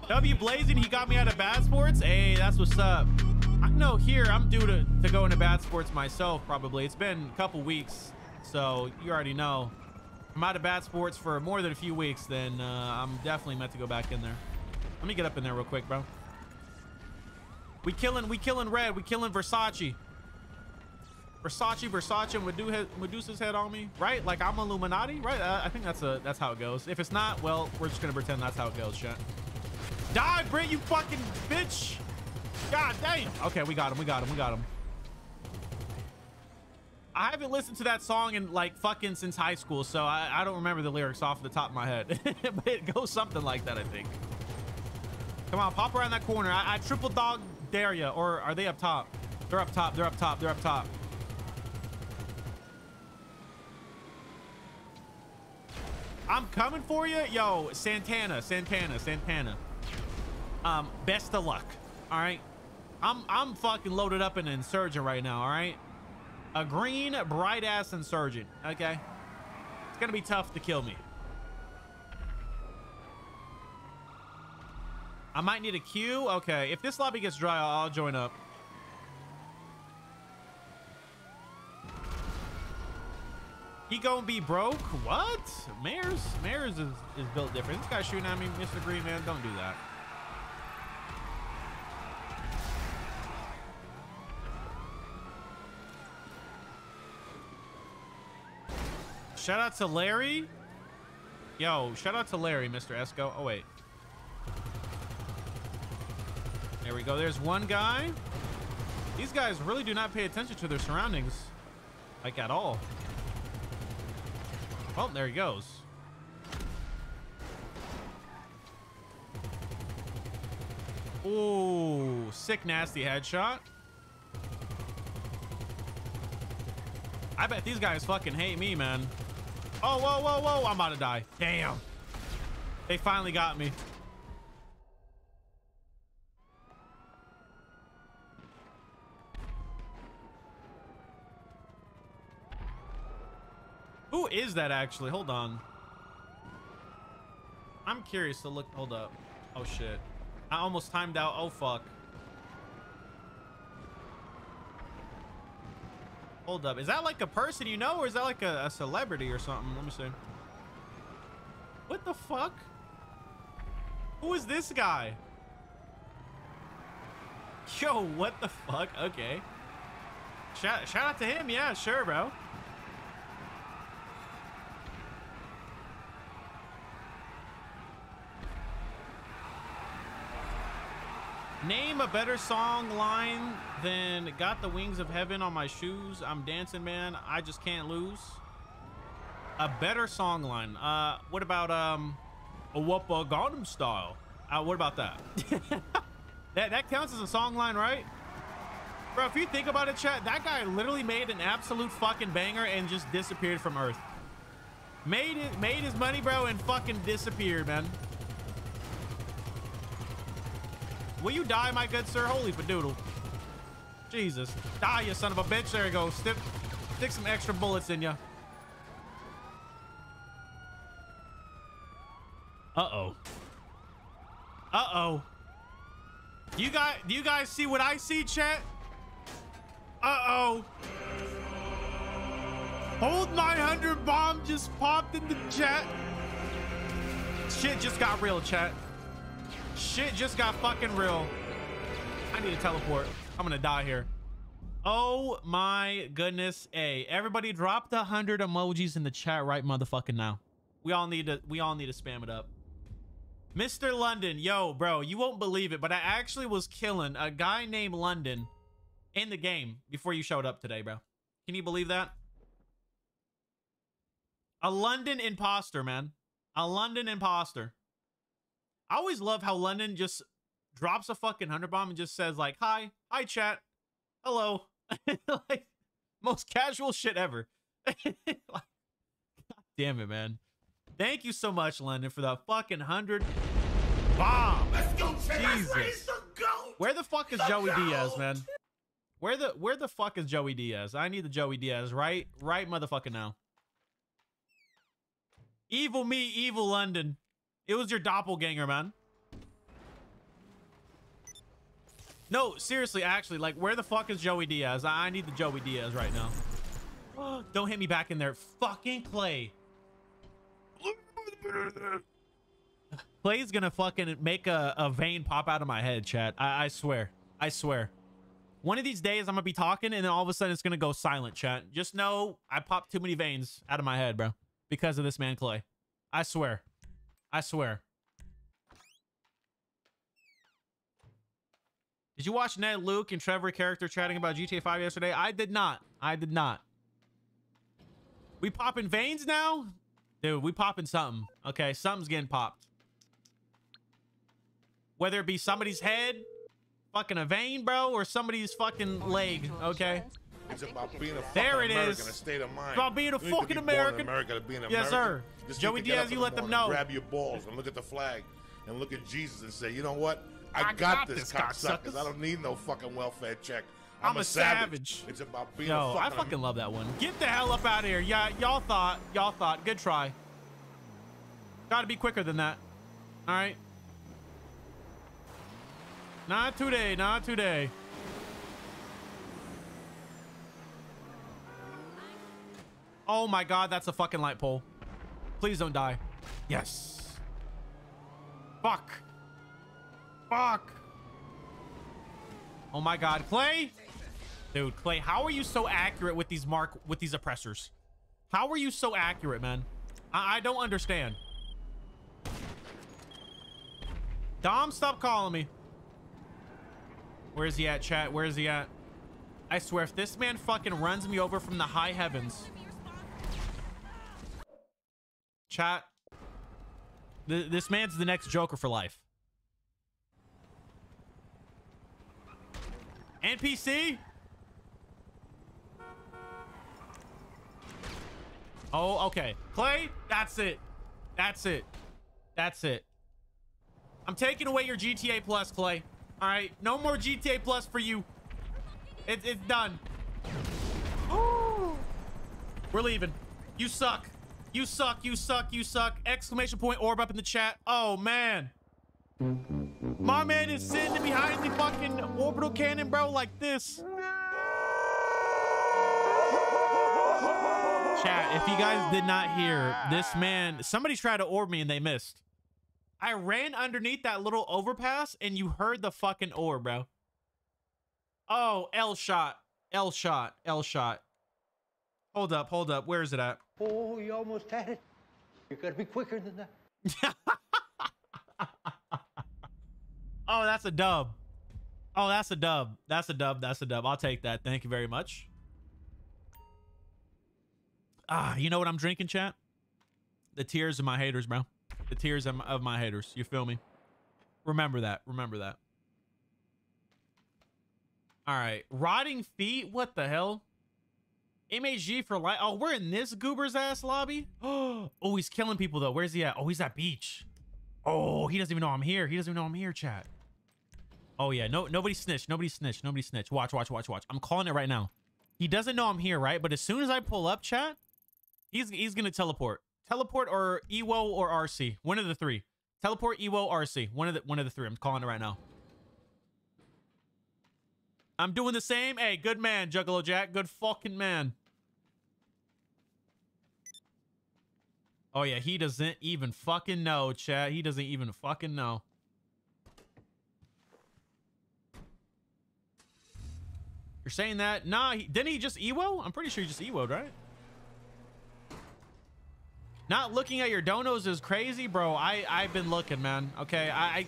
W Blazing, he got me out of bad sports. Hey, that's what's up. Know here I'm due to, to go into bad sports myself, probably. It's been a couple weeks, so you already know. I'm out of bad sports for more than a few weeks, then uh, I'm definitely meant to go back in there. Let me get up in there real quick, bro. We killing, we killing red. We killing Versace. Versace, Versace, and Medu- Medusa's head on me, right? Like I'm Illuminati, right? Uh, I think that's a that's how it goes. If it's not, well, we're just gonna pretend that's how it goes, chat. Die, Brit, you fucking bitch. God dang. Okay, we got him. We got him. We got him. I haven't listened to that song in like fucking since high school, so I, I don't remember the lyrics off the top of my head. <laughs> but it goes something like that, I think. Come on, pop around that corner. I, I triple dog dare ya. Or are they up top? They're up top. They're up top. They're up top. I'm coming for you. Yo, Santana, Santana, Santana. Um, best of luck. All right. I'm I'm fucking loaded up in an insurgent right now, all right? A green, bright ass insurgent. Okay. It's gonna be tough to kill me. I might need a queue. Okay. If this lobby gets dry, I'll, join up. He gonna be broke? What? Mares Mares is, is built different. This guy shooting at me, Mr. Green Man. Don't do that. Shout out to Larry. Yo, shout out to Larry, Mr. Esco. Oh, wait. There we go. There's one guy. These guys really do not pay attention to their surroundings. Like, at all. Oh, there he goes. Ooh, sick, nasty headshot. I bet these guys fucking hate me, man. Oh, whoa, whoa, whoa. I'm about to die. Damn. They finally got me. Who is that actually? Hold on. I'm curious to look. Hold up. Oh, shit. I almost timed out. Oh, fuck. Hold up. Is that like a person you know or is that like a, a celebrity or something? Let me see. What the fuck? Who is this guy? <laughs> Yo, what the fuck? Okay. Shout, shout out to him. Yeah, sure, bro. Name a better song line than Got the Wings of Heaven on My Shoes. I'm dancing, man. I just can't lose. A better song line. Uh, what about, um, a Oppa Gangnam Style? Uh, what about that? <laughs> that? That counts as a song line, right? Bro, if you think about it, chat, that guy literally made an absolute fucking banger and just disappeared from Earth. Made it, made his money, bro, and fucking disappeared, man. Will you die, my good sir? Holy fadoodle. Jesus. Die, you son of a bitch. There you go. Stick, stick some extra bullets in you. Uh-oh. Uh-oh. You guys, do you guys see what I see, chat? Uh-oh. Hold my 100 bomb just popped in the chat. Shit just got real, chat. Shit just got fucking real. I need to teleport. I'm gonna die here. Oh my goodness. Hey, everybody drop the hundred emojis in the chat right motherfucking now. We all need to we all need to spam it up. Mr. London, yo, bro, you won't believe it, but I actually was killing a guy named London in the game before you showed up today, bro. Can you believe that? A London imposter, man. A London imposter. I always love how London just drops a fucking hundred bomb and just says like, "Hi, hi, chat, hello," <laughs> like most casual shit ever. <laughs> God damn it, man! Thank you so much, London, for that fucking hundred bomb. Let's go. That's Jesus. where the goat. Fuck is The Joey Diaz, man? Where the where the fuck is Joey Diaz? I need the Joey Diaz right right motherfucking now. Evil me, evil London. It was your doppelganger, man. No, seriously, actually, like, where the fuck is Joey Diaz? I need the Joey Diaz right now. <gasps> Don't hit me back in there. Fucking Clay. Clay's <laughs> gonna fucking make a, a vein pop out of my head, chat. I, I swear. I swear. One of these days, I'm gonna be talking, and then all of a sudden, it's gonna go silent, chat. Just know I popped too many veins out of my head, bro, because of this man, Clay. I swear. I swear. Did you watch Ned, Luke, and Trevor character chatting about GTA 5 yesterday? I did not. I did not. We popping veins now? Dude, we popping something. Okay, something's getting popped. Whether it be somebody's head, fucking a vein, bro, or somebody's fucking leg, okay? It's about being a fucking There it American, is. a state of mind. It's about being a You fucking be American. America to be an Yes, sir. Just Joey need to get Diaz, you in let the them know. Grab your balls and look at the flag and look at Jesus and say, you know what? I, I got, got this, cocksuckers. I don't need no fucking welfare check. I'm I'm, a a savage. savage. It's about being Yo, a I fucking. fucking love that one. Get the hell up out of here. Yeah, y'all thought, y'all thought. Good try. Gotta be quicker than that. All right. Not today, not today. Oh my god, that's a fucking light pole. Please don't die. Yes. Fuck. Fuck. Oh my god, Clay? Dude, Clay, how are you so accurate with these mark with these oppressors? How are you so accurate, man? I, I don't understand. Dom, stop calling me. Where is he at, chat? Where is he at? I swear, if this man fucking runs me over from the high heavens. Chat. Th this man's the next Joker for life. NPC? Oh, okay. Clay, that's it. That's it. That's it. I'm taking away your GTA Plus, Clay. All right, no more GTA Plus for you. It, it's done. We're leaving. You suck. You suck. You suck. You suck. Exclamation point orb up in the chat. Oh, man. My man is sitting behind the fucking orbital cannon, bro, like this. Chat, if you guys did not hear, this man, somebody tried to orb me and they missed. I ran underneath that little overpass and you heard the fucking orb, bro. Oh, L shot. L shot. L shot. Hold up, hold up. Where is it at? Oh, you almost had it. You gotta be quicker than that. <laughs> Oh, that's a dub. Oh, that's a dub. That's a dub. That's a dub. I'll take that. Thank you very much. Ah, you know what I'm drinking, chat? The tears of my haters, bro. The tears of my, haters. You feel me? Remember that. Remember that. All right. Rotting feet. What the hell? MHG for life. Oh, we're in this goober's ass lobby. <gasps> Oh, he's killing people though. Where's he at? Oh, he's at beach. Oh, he doesn't even know I'm here. He doesn't even know I'm here, chat. Oh yeah, no, nobody snitch. Nobody snitch. Nobody snitch. Watch, watch, watch, watch. I'm calling it right now. He doesn't know I'm here, right? But as soon as I pull up, chat, he's he's gonna teleport. Teleport or Ewo or RC. One of the three. Teleport, Ewo, RC. One of the one of the three. I'm calling it right now. I'm doing the same. Hey, good man, Juggalo Jack. Good fucking man. Oh yeah, he doesn't even fucking know, chat. He doesn't even fucking know. You're saying that? Nah, he, didn't he just Ewo? I'm pretty sure he just Ewo'd, right? Not looking at your donos is crazy, bro. I, I've been looking, man. Okay, I,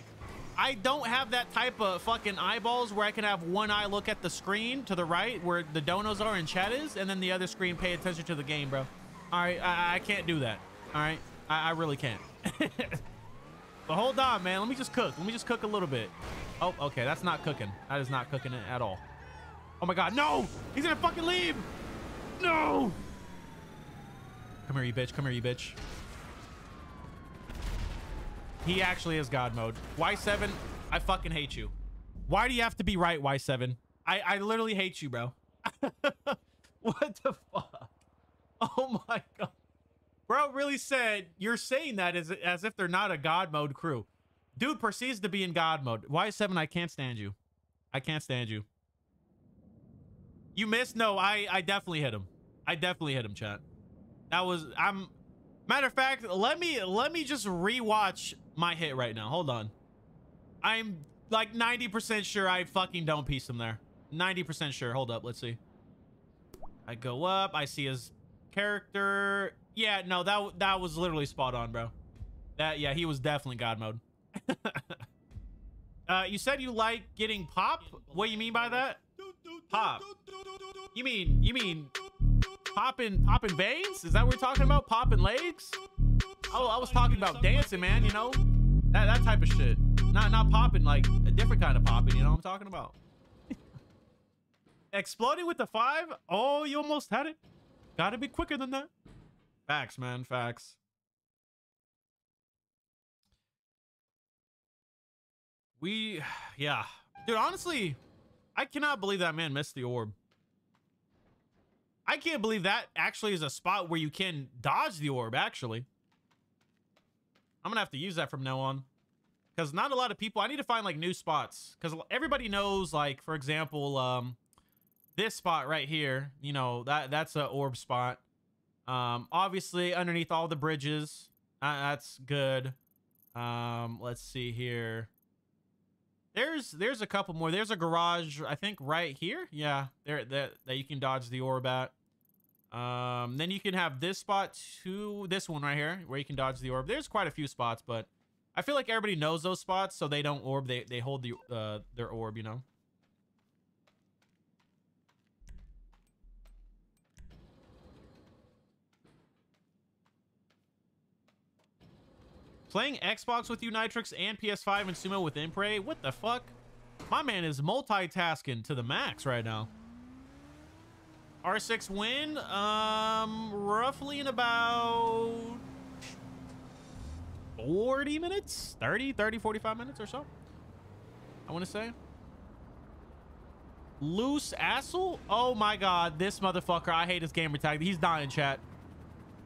I don't have that type of fucking eyeballs where I can have one eye look at the screen to the right where the donos are and chat is, and then the other screen pay attention to the game, bro. All right, I, I can't do that. All right, I, I really can't. <laughs> but hold on, man. Let me just cook. Let me just cook a little bit. Oh, okay. That's not cooking. That is not cooking it at all. Oh my God, no! He's gonna fucking leave! No! Come here, you bitch. Come here, you bitch. He actually is God mode. Y7, I fucking hate you. Why do you have to be right, Y7? I, I literally hate you, bro. <laughs> what the fuck? Oh my God. Bro really said, you're saying that as, as if they're not a God mode crew. Dude proceeds to be in God mode. Y7, I can't stand you. I can't stand you. You missed? No, I, I definitely hit him. I definitely hit him, chat. That was I'm matter of fact, let me let me just rewatch my hit right now. Hold on. I'm like 90% sure I fucking don't piece him there. 90% sure. Hold up, let's see. I go up, I see his character. Yeah, no, that that was literally spot on, bro. That yeah, he was definitely god mode. <laughs> Uh, you said you like getting pop. What do you mean by that? Pop. You mean you mean popping popping veins? Is that what we're talking about? Popping legs? Oh, I was talking about dancing, man. You know, that that type of shit. Not not popping like a different kind of popping. You know what I'm talking about? <laughs> Exploding with the five? Oh, you almost had it. Gotta be quicker than that. Facts, man. Facts. We, <sighs> yeah. Dude, honestly, I cannot believe that man missed the orb. I can't believe that actually is a spot where you can dodge the orb, actually. I'm gonna have to use that from now on. Because not a lot of people, I need to find like new spots. Because everybody knows, like, for example, um, this spot right here, you know, that that's a orb spot. Um, obviously underneath all the bridges, uh, that's good. Um, let's see here. There's there's a couple more. There's a garage, I think, right here. Yeah, there that that you can dodge the orb at. Um, then you can have this spot to this one right here where you can dodge the orb. There's quite a few spots, but I feel like everybody knows those spots, so they don't orb. They they hold the uh their orb, you know. Playing Xbox with you, Nitrix, and PS5 and Sumo with Impre? What the fuck? My man is multitasking to the max right now. R6 win, um, roughly in about 40 minutes? 30, 30, 45 minutes or so? I want to say. Loose Assel? Oh my god, this motherfucker. I hate his gamer tag. He's dying, chat.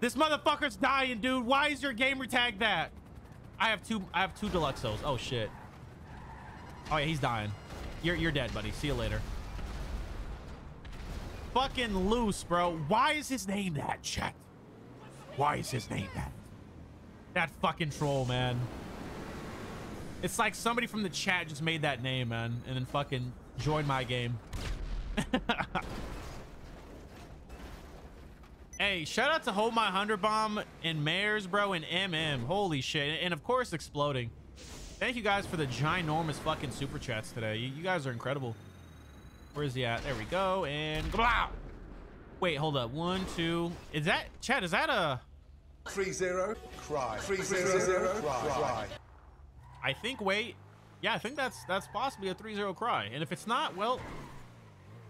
This motherfucker's dying, dude. Why is your gamer tag that? I have two. I have two deluxos. Oh shit. Oh yeah, he's dying. You're you're dead, buddy. See you later. Fucking loose, bro. Why is his name that, chat? Why is his name that? That fucking troll, man. It's like somebody from the chat just made that name, man, and then fucking joined my game. <laughs> Hey, shout out to Hold My 100 Bomb and Mares, bro, and MM. Holy shit. And of course, Exploding. Thank you guys for the ginormous fucking super chats today. You, you guys are incredible. Where is he at? There we go. And blah! Wait, hold up. One, two. Is that, Chad, is that a... 3-0, cry. 3-0, cry. I think, wait. Yeah, I think that's that's possibly a 3-0 cry. And if it's not, well,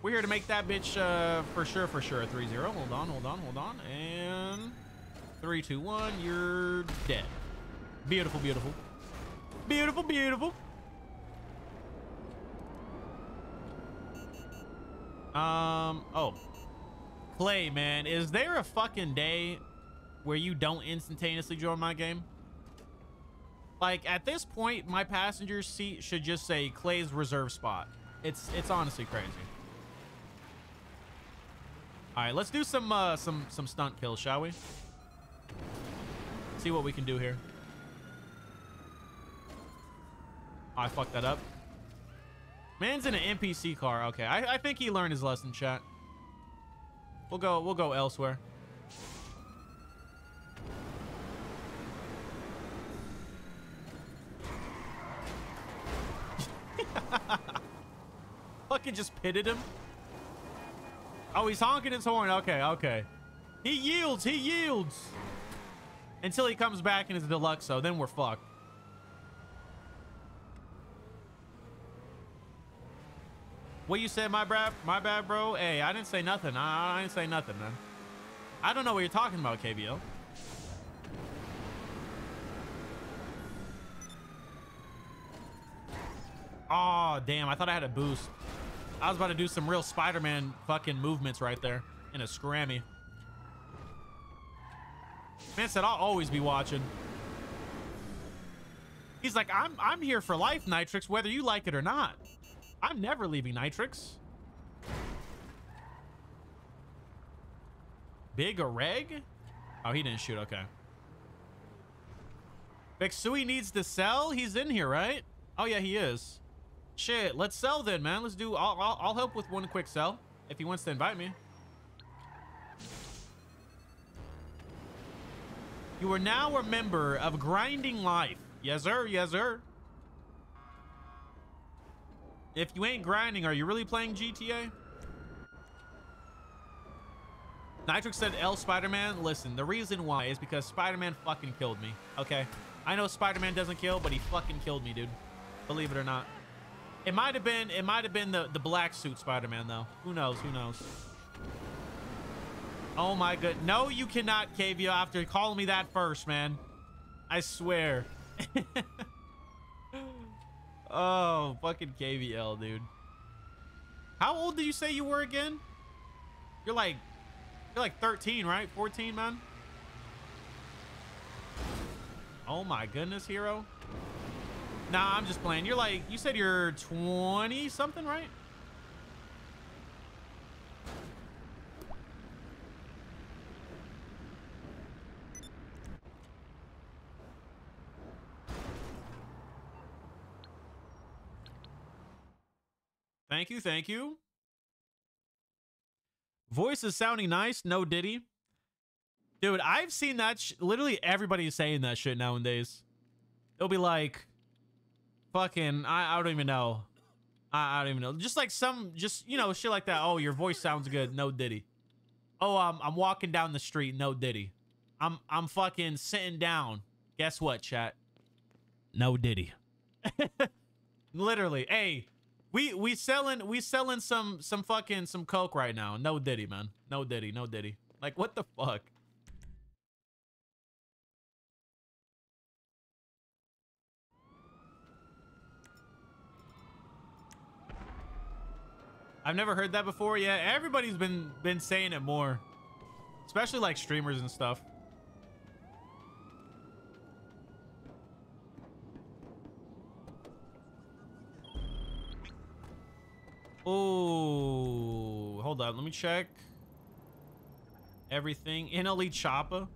we're here to make that bitch uh, for sure, for sure a 3-0. Hold on, hold on, hold on. And three, two, one. You're dead. Beautiful, beautiful. Beautiful, beautiful. Um, oh. Clay, man, is there a fucking day where you don't instantaneously join my game? Like, at this point, my passenger seat should just say Clay's reserve spot. It's it's honestly crazy. All right, let's do some uh, some some stunt kills, shall we? See what we can do here. I fucked that up. Man's in an NPC car. Okay, I, I think he learned his lesson, chat. We'll go. We'll go elsewhere. <laughs> Fucking just pitted him. Oh, he's honking his horn. Okay, okay. He yields. He yields. Until he comes back in his deluxo. Then we're fucked. What you said, my bad, my bad, bro? Hey, I didn't say nothing. I, I didn't say nothing, man. I don't know what you're talking about, KBO. Oh, damn. I thought I had a boost. I was about to do some real Spider-Man fucking movements right there in a scrammy. Man said I'll always be watching. He's like, I'm I'm here for life, Nitrix, whether you like it or not. I'm never leaving Nitrix. Big reg? Oh, he didn't shoot. Okay. Bexui needs to sell. He's in here, right? Oh yeah, he is. Shit, let's sell then, man. Let's do. I'll, I'll, I'll help with one quick sell if he wants to invite me. You are now a member of Grinding Life. Yes, sir. Yes, sir. If you ain't grinding, are you really playing GTA? Nitrix said L Spider-Man. Listen, the reason why is because Spider-Man fucking killed me. Okay. I know Spider-Man doesn't kill, but he fucking killed me, dude. Believe it or not. It might have been it might have been the, the black suit Spider-Man though. Who knows? Who knows? Oh my god. No, you cannot, KVO, after calling me that first, man. I swear. <laughs> oh, fucking KVL, dude. How old did you say you were again? You're like you're like 13, right? 14, man? Oh my goodness, hero. Nah, I'm just playing. You're like, you said you're 20 something, right? Thank you, thank you. Voice is sounding nice. No Diddy. Dude, I've seen that. Literally, everybody is saying that shit nowadays. It'll be like, fucking, I, I don't even know. I, I don't even know. Just like some, just, you know, shit like that. Oh, your voice sounds good. No Diddy. Oh, I'm, I'm walking down the street. No Diddy. I'm, I'm fucking sitting down. Guess what, chat? No Diddy. <laughs> literally. Hey, we we selling we selling some some fucking some coke right now. No Diddy, man. No Diddy. No Diddy. Like what the fuck? I've never heard that before. Yeah, everybody's been been saying it more, especially like streamers and stuff. Oh, hold on. Let me check everything. NLE Choppa.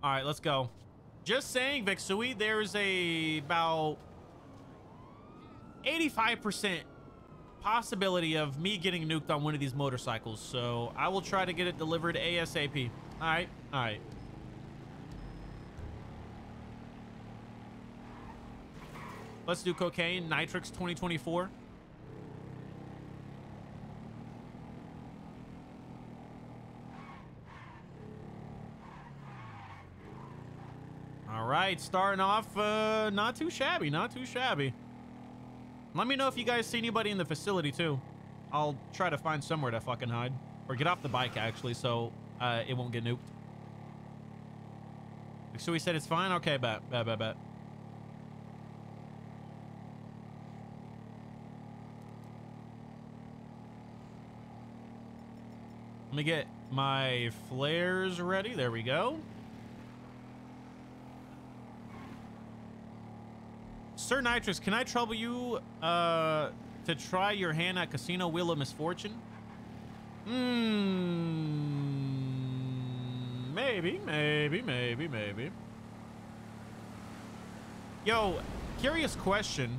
All right, let's go. Just saying, Vixui, there's a about 85% possibility of me getting nuked on one of these motorcycles. So I will try to get it delivered ASAP. All right, all right. Let's do cocaine, Nitrix 2024. All right, starting off, uh, not too shabby, not too shabby. Let me know if you guys see anybody in the facility, too. I'll try to find somewhere to fucking hide. Or get off the bike, actually, so uh, it won't get nuked. So he said it's fine? Okay, bet, bet, bet, bet. Let me get my flares ready. There we go. Sir Nitrix, can I trouble you uh, to try your hand at Casino Wheel of Misfortune? Hmm. Maybe, maybe, maybe, maybe. Yo, curious question.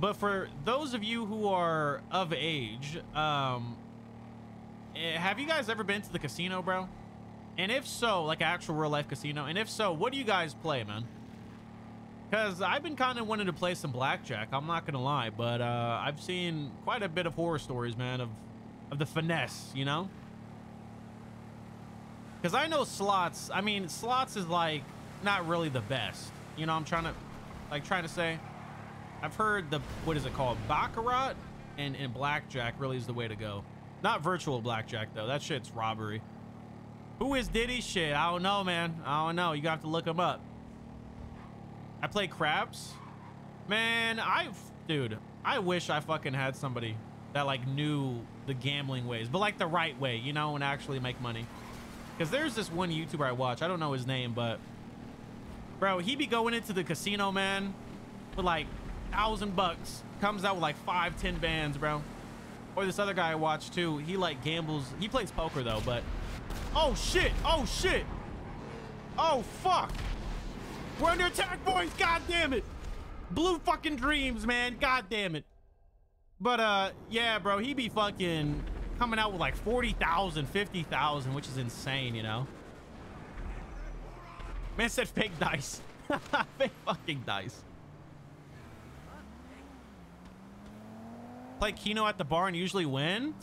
But for those of you who are of age, um, eh, have you guys ever been to the casino, bro? And if so, like actual real life casino, and if so, what do you guys play, man? Because I've been kind of wanting to play some blackjack. I'm not going to lie. But uh, I've seen quite a bit of horror stories, man, of, of the finesse, you know? Because I know slots. I mean, slots is like not really the best. You know, I'm trying to, like, trying to say. I've heard the, what is it called? Baccarat and, and blackjack really is the way to go. Not virtual blackjack, though. That shit's robbery. Who is Diddy? Shit, I don't know, man. I don't know. You got to look him up. I play craps. Man, I, dude, I wish I fucking had somebody that like knew the gambling ways, but like the right way, you know, and actually make money. Because there's this one YouTuber I watch. I don't know his name, but bro, he be going into the casino, man, with like thousand bucks. Comes out with like five, ten bands, bro. Or this other guy I watch too. He like gambles. He plays poker though, but oh shit, oh shit, oh fuck. We're under attack, boys. God damn it. Blue fucking dreams, man. God damn it. But, uh, yeah, bro, he be fucking coming out with like 40,000, 50,000, which is insane, you know? Man said fake dice. <laughs> fake fucking dice. play Keno at the bar and usually win?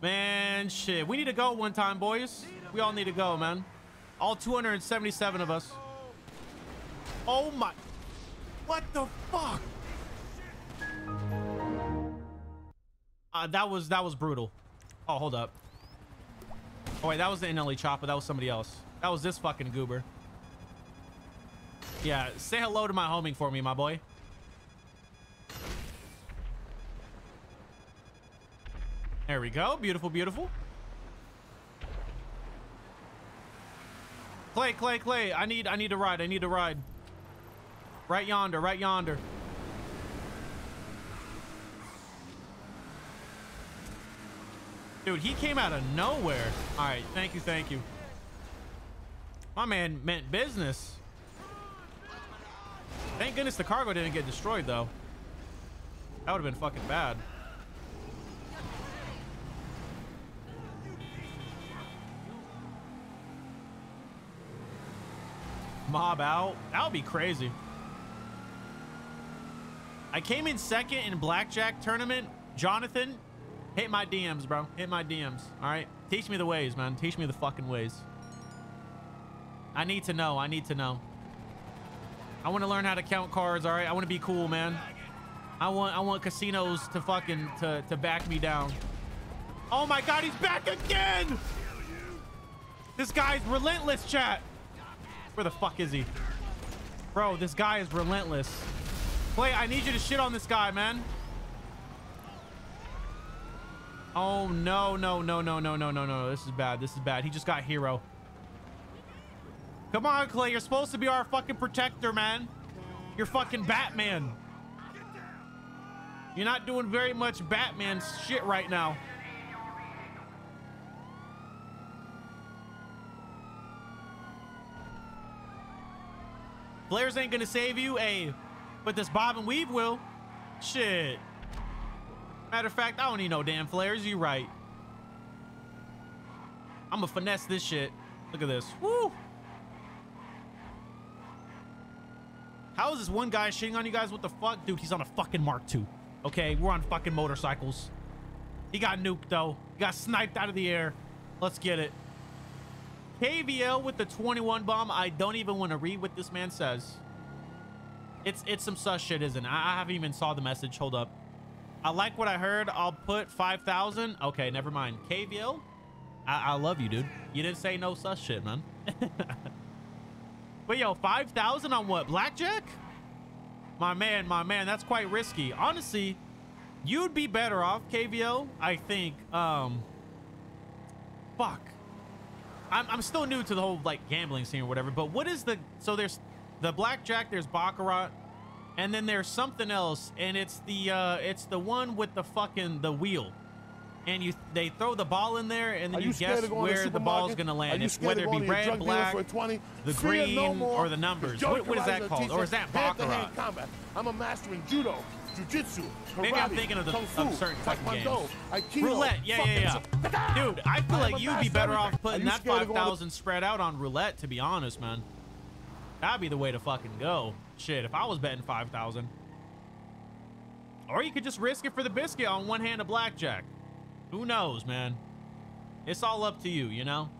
Man, shit. We need to go one time, boys. We all need to go, man. All 277 of us. Oh my. What the fuck? Uh, that was that was brutal. Oh, hold up. Oh wait, that was the NLE chopper. That was somebody else. That was this fucking goober. Yeah, say hello to my homing for me, my boy. There we go. Beautiful, beautiful. Clay, Clay, Clay. I need I need to ride. I need to ride. Right yonder, right yonder. Dude, he came out of nowhere. All right, thank you, thank you. My man meant business. Thank goodness the cargo didn't get destroyed, though. That would have been fucking bad. Mob out. That would be crazy. I came in second in blackjack tournament. Jonathan, hit my DMs, bro. Hit my DMs. All right. Teach me the ways, man. Teach me the fucking ways. I need to know. I need to know. I want to learn how to count cards. All right. I want to be cool, man. I want I want casinos to fucking to to back me down. Oh my god, he's back again. This guy's relentless, chat. Where the fuck is he? Bro, this guy is relentless. Clay, I need you to shit on this guy, man. Oh, no, no, no, no, no, no, no, no. This is bad. This is bad. He just got hero. Come on, Clay. You're supposed to be our fucking protector, man. You're fucking Batman. You're not doing very much Batman shit right now. Flares ain't gonna save you, a, but this bob and weave will. Shit. Matter of fact, I don't need no damn flares. You right. I'm gonna finesse this shit. Look at this. Woo. How is this one guy shitting on you guys? What the fuck? Dude, he's on a fucking Mark II. Okay, we're on fucking motorcycles. He got nuked, though. He got sniped out of the air. Let's get it. KVL with the 21 bomb. I don't even want to read what this man says. It's it's some sus shit, isn't it? I, haven't even saw the message. Hold up. I like what I heard. I'll put 5,000. Okay, never mind. KVL, I, I love you, dude. You didn't say no sus shit, man. <laughs> but yo, 5,000 on what? Blackjack? My man, my man, that's quite risky. Honestly, you'd be better off, KVL, I think. Um, fuck. I'm, I'm still new to the whole like gambling scene or whatever, but what is the so there's the blackjack, there's baccarat, and then there's something else, and it's the uh it's the one with the fucking the wheel. And you they throw the ball in there and then you, you guess of going to where the ball's gonna land. scared whether it be going to a red, black, 20? the Fear green, no more, or the numbers. What, what is that called? Or is that baccarat? combat. I'm a master in judo, jiu-jitsu, Maybe I'm thinking of the- kung of fu, certain fucking games. aikido, Roulette, yeah, yeah, yeah. Dude, I feel I'm like you'd be better everything. off putting that scared of going to- 5,000 spread out on roulette, to be honest, man. That'd be the way to fucking go. Shit, if I was betting 5,000. Or you could just risk it for the biscuit on one hand of blackjack. Who knows, man? It's all up to you, you know?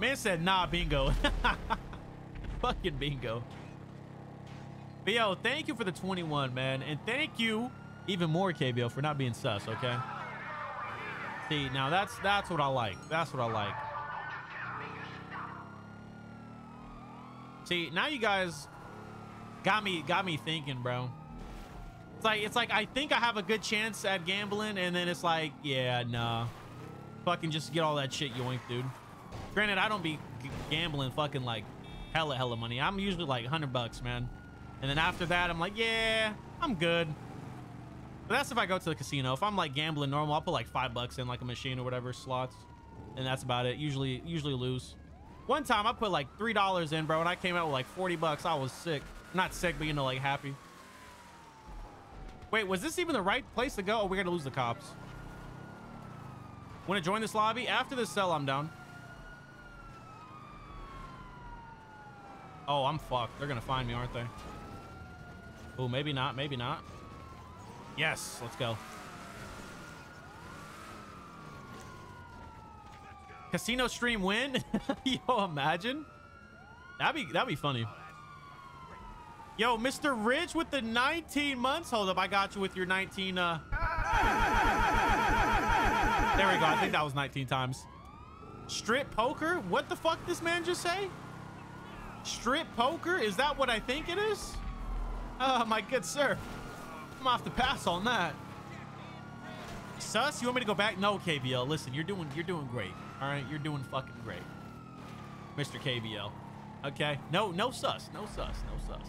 Man said, nah, bingo. <laughs> Fucking bingo. But yo, thank you for the 21, man. And thank you even more, KBO, for not being sus, okay? See, now that's that's what I like. That's what I like. See, now you guys got me got me thinking, bro. It's like it's like I think I have a good chance at gambling, and then it's like, yeah, nah. Fucking just get all that shit yoinked, dude. Granted, I don't be gambling fucking like hella hella money. I'm usually like 100 bucks, man. And then after that, I'm like, yeah, I'm good. But that's if I go to the casino. If I'm like gambling normal, I'll put like five bucks in like a machine or whatever slots, and that's about it. Usually, usually lose. One time I put like three dollars in, bro, and I came out with like 40 bucks. I was sick. Not sick, but you know, like happy. Wait, was this even the right place to go? Oh, or we're gonna lose the cops. Want to join this lobby? After this cell, I'm down. Oh, I'm fucked. They're gonna find me, aren't they? Oh, maybe not. Maybe not. Yes, let's go. Casino stream win? <laughs> Yo, imagine. That'd be that'd be funny. Yo, Mr. Rich with the 19 months. Hold up, I got you with your 19 uh There we go. I think that was 19 times. Strip poker? What the fuck this man just say? Strip poker? Is that what I think it is? Oh, my good sir. I'm off the pass on that. Sus, you want me to go back? No, KBL. Listen, you're doing you're doing great. All right, you're doing fucking great, Mr. KBL. Okay, no no sus, no sus, no sus.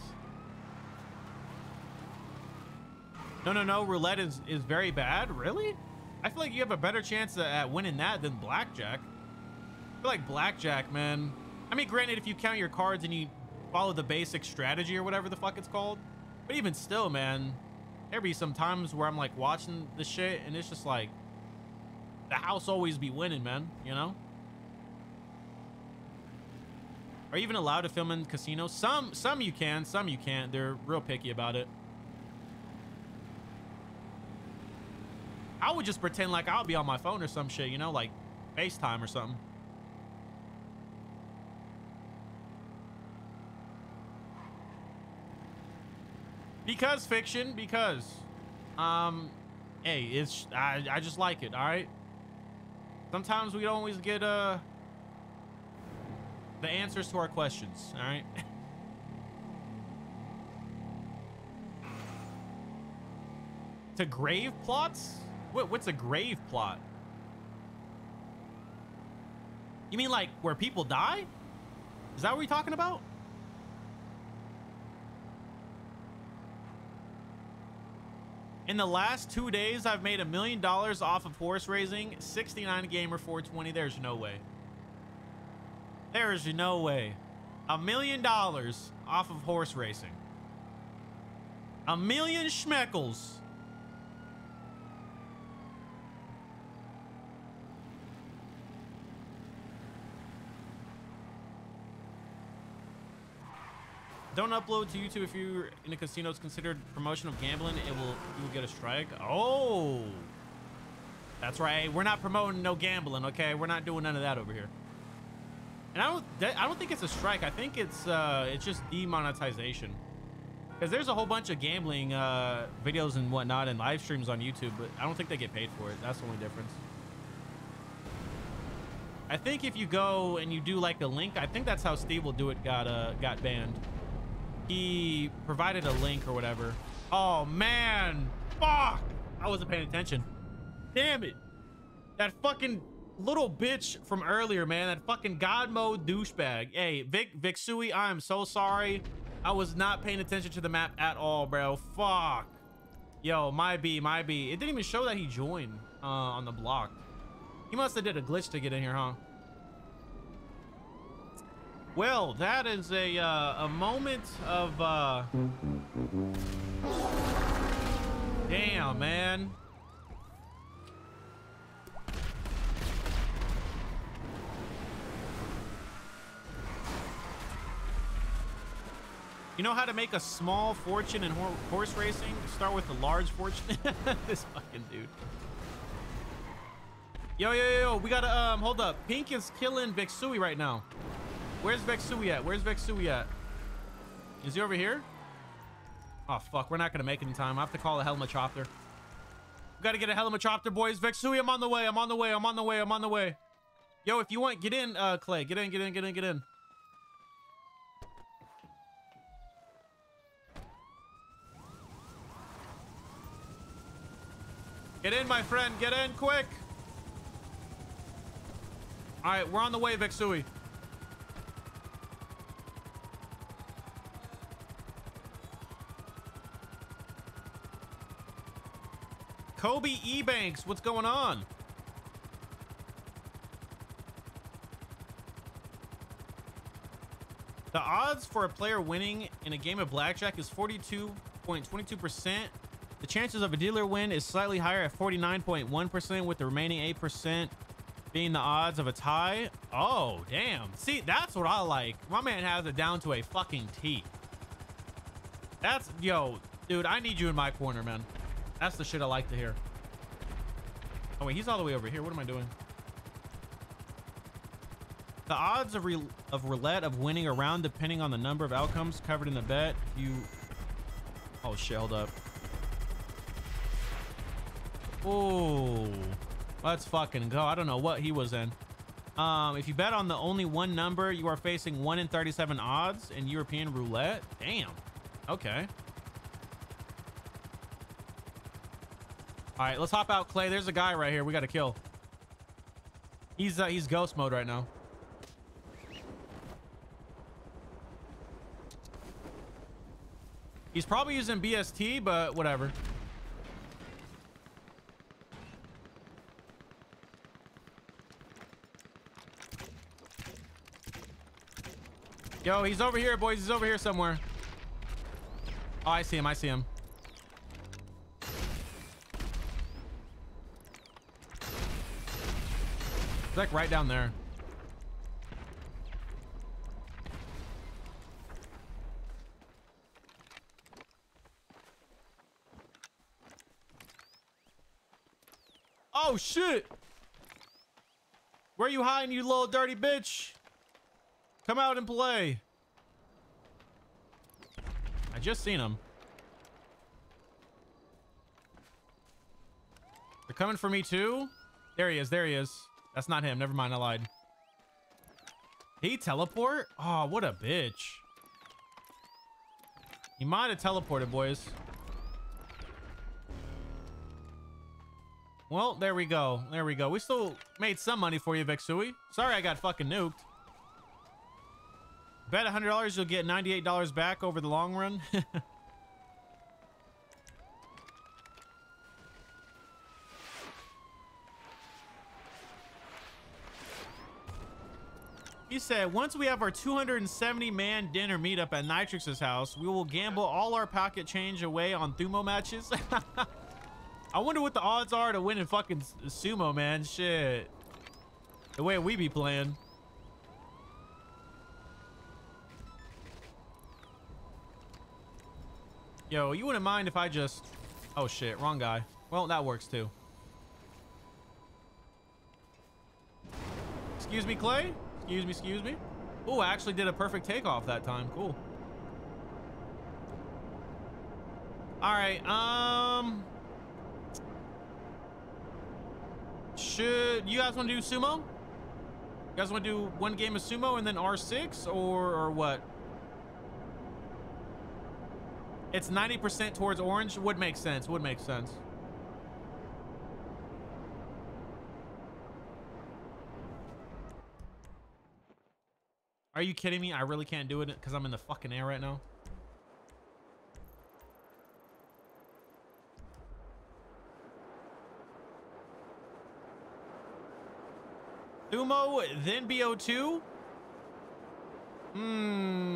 No no no, roulette is is very bad. Really? I feel like you have a better chance at winning that than blackjack. I feel like blackjack, man. I mean, granted, if you count your cards and you follow the basic strategy or whatever the fuck it's called, but even still, man, there be some times where I'm like watching the shit and it's just like the house always be winning, man, you know? Are you even allowed to film in casinos? Some some you can, some you can't. They're real picky about it. I would just pretend like I'll be on my phone or some shit, you know, like FaceTime or something. Because fiction, because um hey, it's I I just like it, all right? Sometimes we don't always get uh the answers to our questions, all right? <laughs> to grave plots? What what's a grave plot? You mean like where people die? Is that what we're talking about? In the last two days, I've made a million dollars off of horse racing. 69 gamer 420. There's no way. There's no way. A million dollars off of horse racing. A million schmeckles. Don't upload to YouTube if you're in a casino. It's considered promotion of gambling. It will you will get a strike. Oh, that's right. We're not promoting no gambling. Okay, we're not doing none of that over here. And I don't I don't think it's a strike. I think it's uh it's just demonetization. Because there's a whole bunch of gambling uh, videos and whatnot and live streams on YouTube, but I don't think they get paid for it. That's the only difference. I think if you go and you do like a link, I think that's how Steve will do it. Got uh got banned he provided a link or whatever. Oh, man. Fuck. I wasn't paying attention. Damn it. That fucking little bitch from earlier, man. That fucking God mode douchebag. Hey, Vic, Vic Sui, I am so sorry. I was not paying attention to the map at all, bro. Fuck. Yo, my B, my B. It didn't even show that he joined uh, on the block. He must have did a glitch to get in here, huh? Well, that is a uh, a moment of uh Damn, man. You know how to make a small fortune in horse racing? Start with a large fortune. <laughs> this fucking dude. Yo, yo, yo, we gotta, um, hold up. Pink is killing Vexui right now. Where's Vexui at? Where's Vexui at? Is he over here? Oh, fuck. We're not going to make it in time. I have to call a Helmachopter. We got to get a Helmachopter, boys. Vexui, I'm on the way. I'm on the way. I'm on the way. I'm on the way. Yo, if you want, get in, uh, Clay. Get in, get in, get in, get in. Get in, my friend. Get in, quick. All right, we're on the way, Vexui. Kobe Ebanks, what's going on? The odds for a player winning in a game of blackjack is 42.22%. The chances of a dealer win is slightly higher at 49.1% with the remaining 8% being the odds of a tie. Oh, damn. See, that's what I like. My man has it down to a fucking T. That's, yo, dude, I need you in my corner, man. That's the shit I like to hear. Oh wait, he's all the way over here. What am I doing? The odds of, of roulette of winning a round depending on the number of outcomes covered in the bet. You. Oh! Hold up. Oh, let's fucking go. I don't know what he was in. Um, if you bet on the only one number, you are facing one in 37 odds in European roulette. Damn. Okay. All right, let's hop out, Clay. There's a guy right here. We got to kill. He's uh, he's ghost mode right now. He's probably using BST, but whatever. Yo, he's over here, boys. He's over here somewhere. Oh, I see him. I see him. He's like right down there. Oh shit! Where you hiding, you little dirty bitch? Come out and play. I just seen him. They're coming for me too? There he is. There he is. That's not him. Never mind. I lied. He teleport? Oh, what a bitch. He might have teleported, boys. Well, there we go. There we go. We still made some money for you, Vexui. Sorry I got fucking nuked. Bet $100 you'll get $98 back over the long run. <laughs> He said, once we have our 270 man dinner meetup at Nitrix's house, we will gamble all our pocket change away on Thumo matches. <laughs> I wonder what the odds are to win in fucking sumo, man. Shit. The way we be playing. Yo, you wouldn't mind if I just... Oh, shit. Wrong guy. Well, that works, too. Excuse me, Clay? Excuse me, excuse me. Oh, I actually did a perfect takeoff that time. Cool. All right. Um... Should... You guys want to do sumo? You guys want to do one game of sumo and then R6? Or, or what? It's 90% towards orange. Would make sense. Would make sense. Are you kidding me? I really can't do it because I'm in the fucking air right now. Sumo, then BO2? Hmm.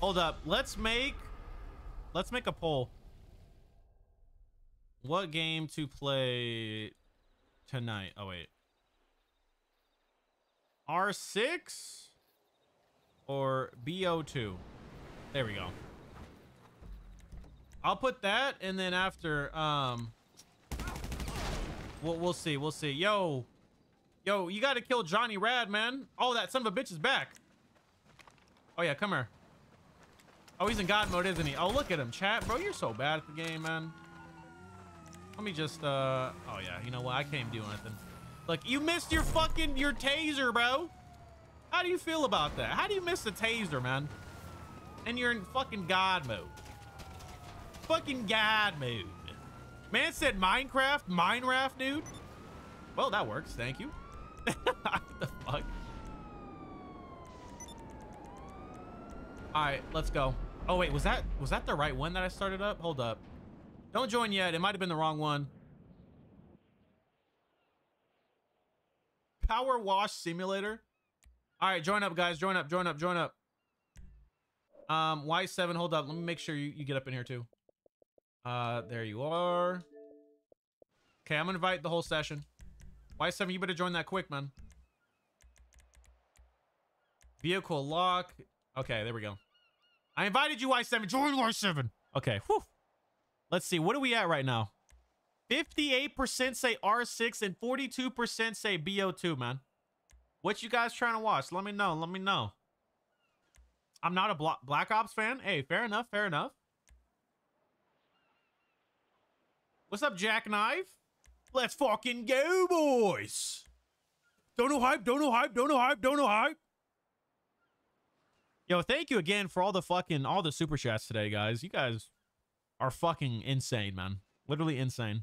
Hold up. Let's make let's make a poll. What game to play tonight? Oh wait. R6 or BO2? There we go. I'll put that and then after um we'll, we'll see. We'll see. Yo. Yo, you got to kill Johnny Rad, man. Oh, that son of a bitch is back. Oh yeah, come here. Oh, he's in God mode, isn't he? Oh, look at him, chat. Bro, you're so bad at the game, man. Let me just, uh... Oh, yeah. You know what? I can't do anything. Look, you missed your fucking... Your taser, bro. How do you feel about that? How do you miss the taser, man? And you're in fucking God mode. Fucking God mode. Man said Minecraft? Minecraft, dude? Well, that works. Thank you. <laughs> what the fuck? All right, let's go. Oh, wait. Was that was that the right one that I started up? Hold up. Don't join yet. It might have been the wrong one. Power wash simulator. All right, join up, guys. Join up, join up, join up. Um, Y7, hold up. Let me make sure you, you get up in here too. Uh, there you are. Okay, I'm gonna invite the whole session. Y7, you better join that quick, man. Vehicle lock. Okay, there we go. I invited you, Y7. Join Y7. Okay, whew. Let's see. What are we at right now? 58% say R6 and 42% say BO2, man. What you guys trying to watch? Let me know. Let me know. I'm not a Black Ops fan. Hey, fair enough. Fair enough. What's up, Jackknife? Let's fucking go, boys. Don't know hype. Don't know hype. Don't know hype. Don't know hype. Yo, thank you again for all the fucking all the super chats today, guys. You guys are fucking insane, man. Literally insane.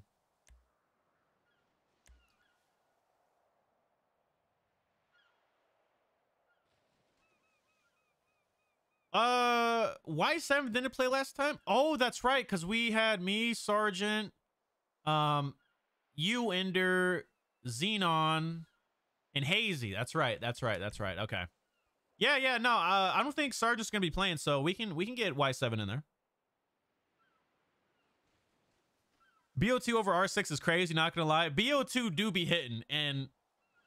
Uh, Y7 didn't play last time? Oh, that's right, because we had me, Sergeant, um, you, Ender, Xenon, and Hazy. That's right. That's right. That's right. Okay. Yeah, yeah, no, uh, I don't think Sergeant's gonna be playing, so we can we can get Y7 in there. BO2 over R6 is crazy, not gonna lie. BO2 do be hitting, and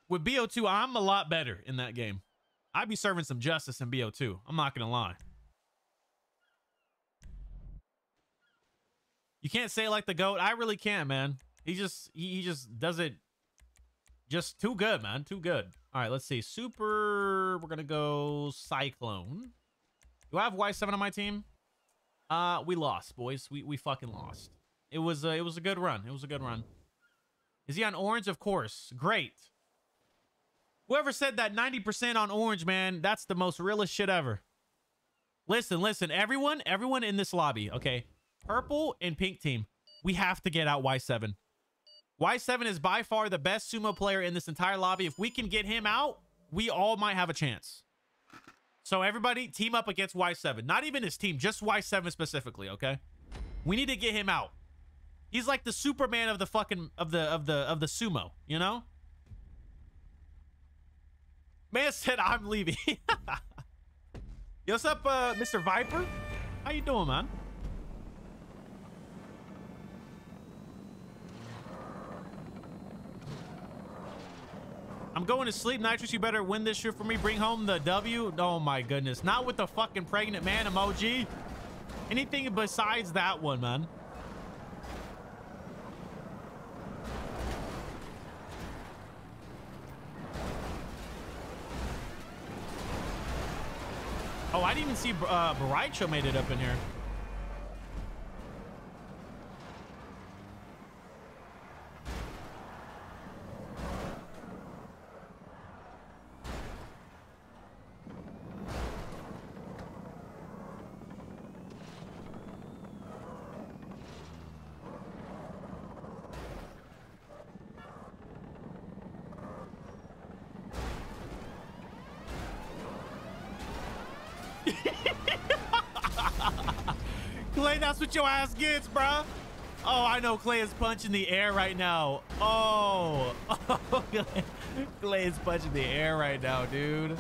with BO2, I'm a lot better in that game. I'd be serving some justice in BO2. I'm not gonna lie. You can't say like the goat. I really can't, man. He just he, just does it just too good, man. Too good. All right, let's see. Super. We're gonna go Cyclone. Do I have Y7 on my team? Uh, we lost, boys. We we fucking lost. It was uh, it was a good run. It was a good run. Is he on orange? Of course. Great. Whoever said that 90% on orange, man, that's the most realest shit ever. Listen, listen, everyone, everyone in this lobby, okay? Purple and pink team, we have to get out Y7. Y7 is by far the best sumo player in this entire lobby. If we can get him out, we all might have a chance. So everybody team up against Y7. Not even his team, just Y7 specifically, okay? We need to get him out. He's like the Superman of the fucking of the of the of the sumo, you know? Man said I'm leaving. <laughs> Yo, what's up, uh, Mr. Viper? How you doing, man? I'm going to sleep. Nitrous, you better win this shit for me. Bring home the W. Oh my goodness. Not with the fucking pregnant man emoji. Anything besides that one, man. I didn't even see uh, made it up in here. Clay, that's what your ass gets, bruh. Oh, I know Clay is punching the air right now. Oh, <laughs> Clay is punching the air right now, dude.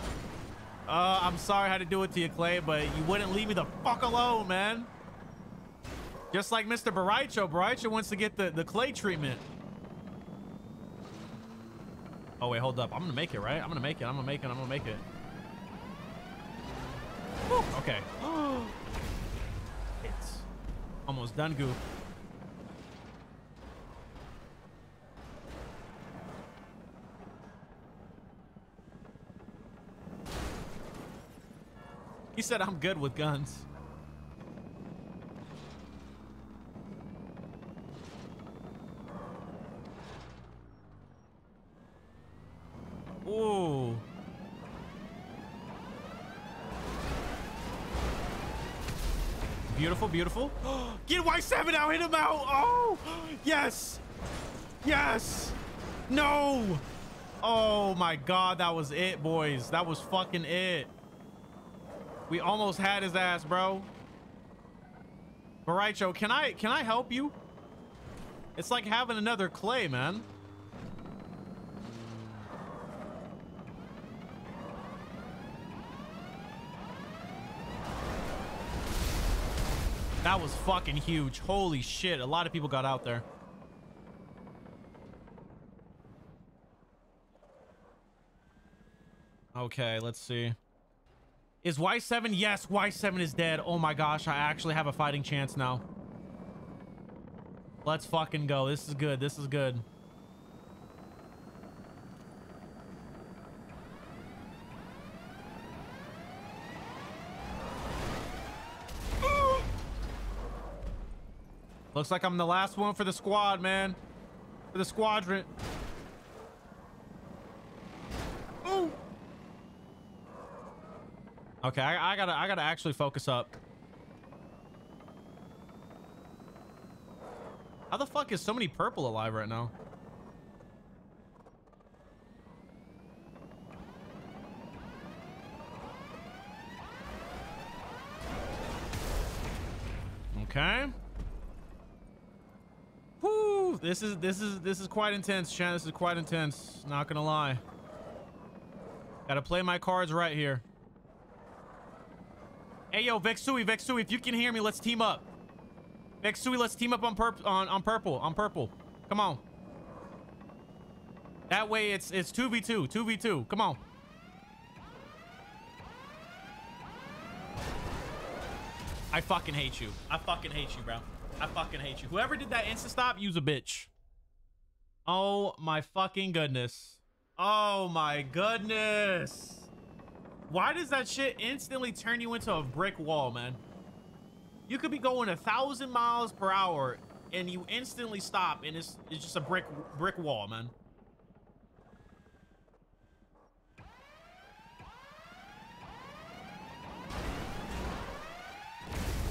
Uh, I'm sorry I had to do it to you, Clay, but you wouldn't leave me the fuck alone, man. Just like Mr. Baraicho. Baraicho wants to get the, the Clay treatment. Oh, wait, hold up. I'm gonna make it, right? I'm gonna make it. I'm gonna make it. I'm gonna make it. Whew, okay. Almost done, Goof. He said I'm good with guns. Ooh. Beautiful, beautiful. <gasps> Get Y7 out, hit him out. Oh, yes. Yes. No. Oh my God, that was it, boys. That was fucking it. We almost had his ass, bro. Baraicho, can I can I help you? It's like having another clay, man. That was fucking huge. Holy shit. A lot of people got out there. Okay, let's see. Is Y7? Yes, Y7 is dead. Oh my gosh, I actually have a fighting chance now. Let's fucking go. This is good. This is good. Looks like I'm the last one for the squad, man. For the squadron. Ooh. Okay, I, I gotta, I gotta actually focus up. How the fuck is so many purple alive right now? Okay. Whoo! This is this is this is quite intense, Chan. This is quite intense. Not gonna lie. Gotta play my cards right here. Hey yo, Vexui, Vexui, if you can hear me, let's team up. Vexui, let's team up on purp on, on purple. On purple. Come on. That way it's it's 2v2. 2v2. Come on. I fucking hate you. I fucking hate you, bro. I fucking hate you. Whoever did that insta stop, use a bitch. Oh my fucking goodness. Oh my goodness. Why does that shit instantly turn you into a brick wall, man? You could be going a thousand miles per hour and you instantly stop and it's, it's just a brick brick wall, man.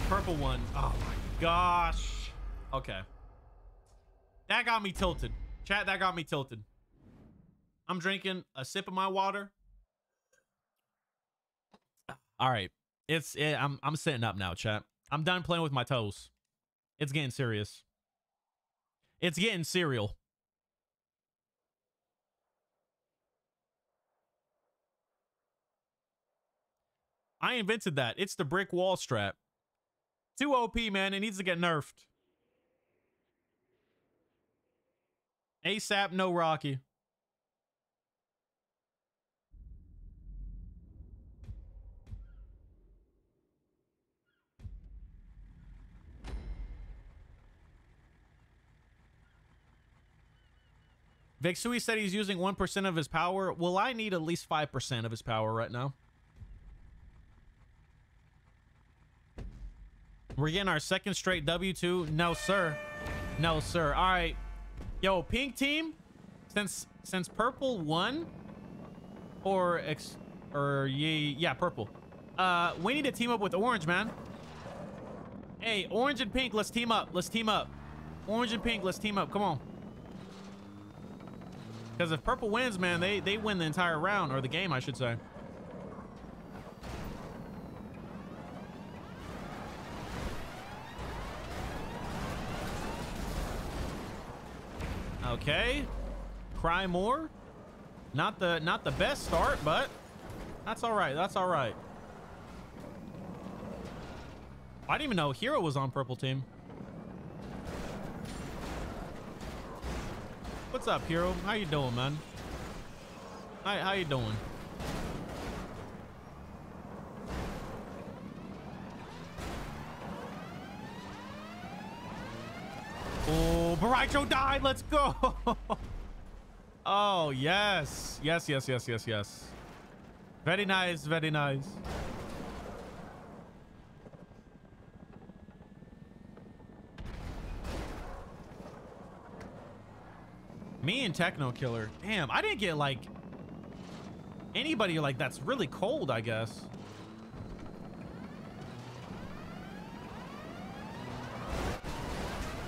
Purple one. Oh my gosh. Okay. That got me tilted. Chat, that got me tilted. I'm drinking a sip of my water. All right. It's it, I'm I'm sitting up now, chat. I'm done playing with my toes. It's getting serious. It's getting serial. I invented that. It's the brick wall strap. Too OP, man. It needs to get nerfed. ASAP, no Rocky. Vexui said he's using 1% of his power. Well, I need at least 5% of his power right now. We're getting our second straight W2. No, sir. No, sir. All right. Yo, pink team, since since purple won, or ex, or yeah, yeah, purple. Uh, we need to team up with orange, man. Hey, orange and pink, let's team up. Let's team up. Orange and pink, let's team up. Come on. Because if purple wins, man, they they win the entire round or the game, I should say. Okay. Cry more. Not the not the best start, but that's all right. That's all right. I didn't even know Hero was on purple team. What's up, Hero? How you doing, man? Hi, how you doing? Baracho died. Let's go. <laughs> oh, yes. Yes, yes, yes, yes, yes. Very nice. Very nice. Me and Techno Killer. Damn, I didn't get like anybody like that's really cold, I guess.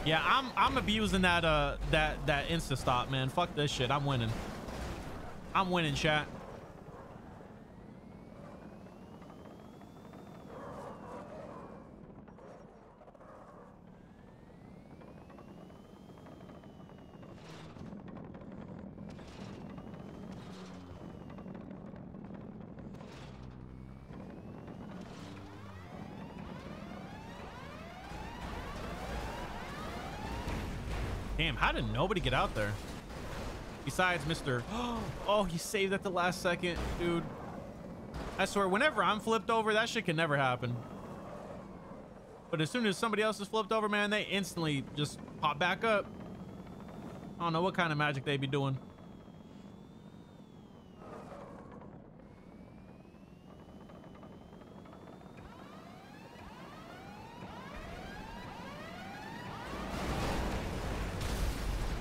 Yeah, I'm I'm abusing that uh that that insta stop, man. Fuck this shit. I'm winning. I'm winning, chat. How did nobody get out there? Besides Mr. <gasps> Oh, he saved at the last second, dude. I swear, whenever I'm flipped over, that shit can never happen. But as soon as somebody else is flipped over, man, they instantly just pop back up. I don't know what kind of magic they be doing.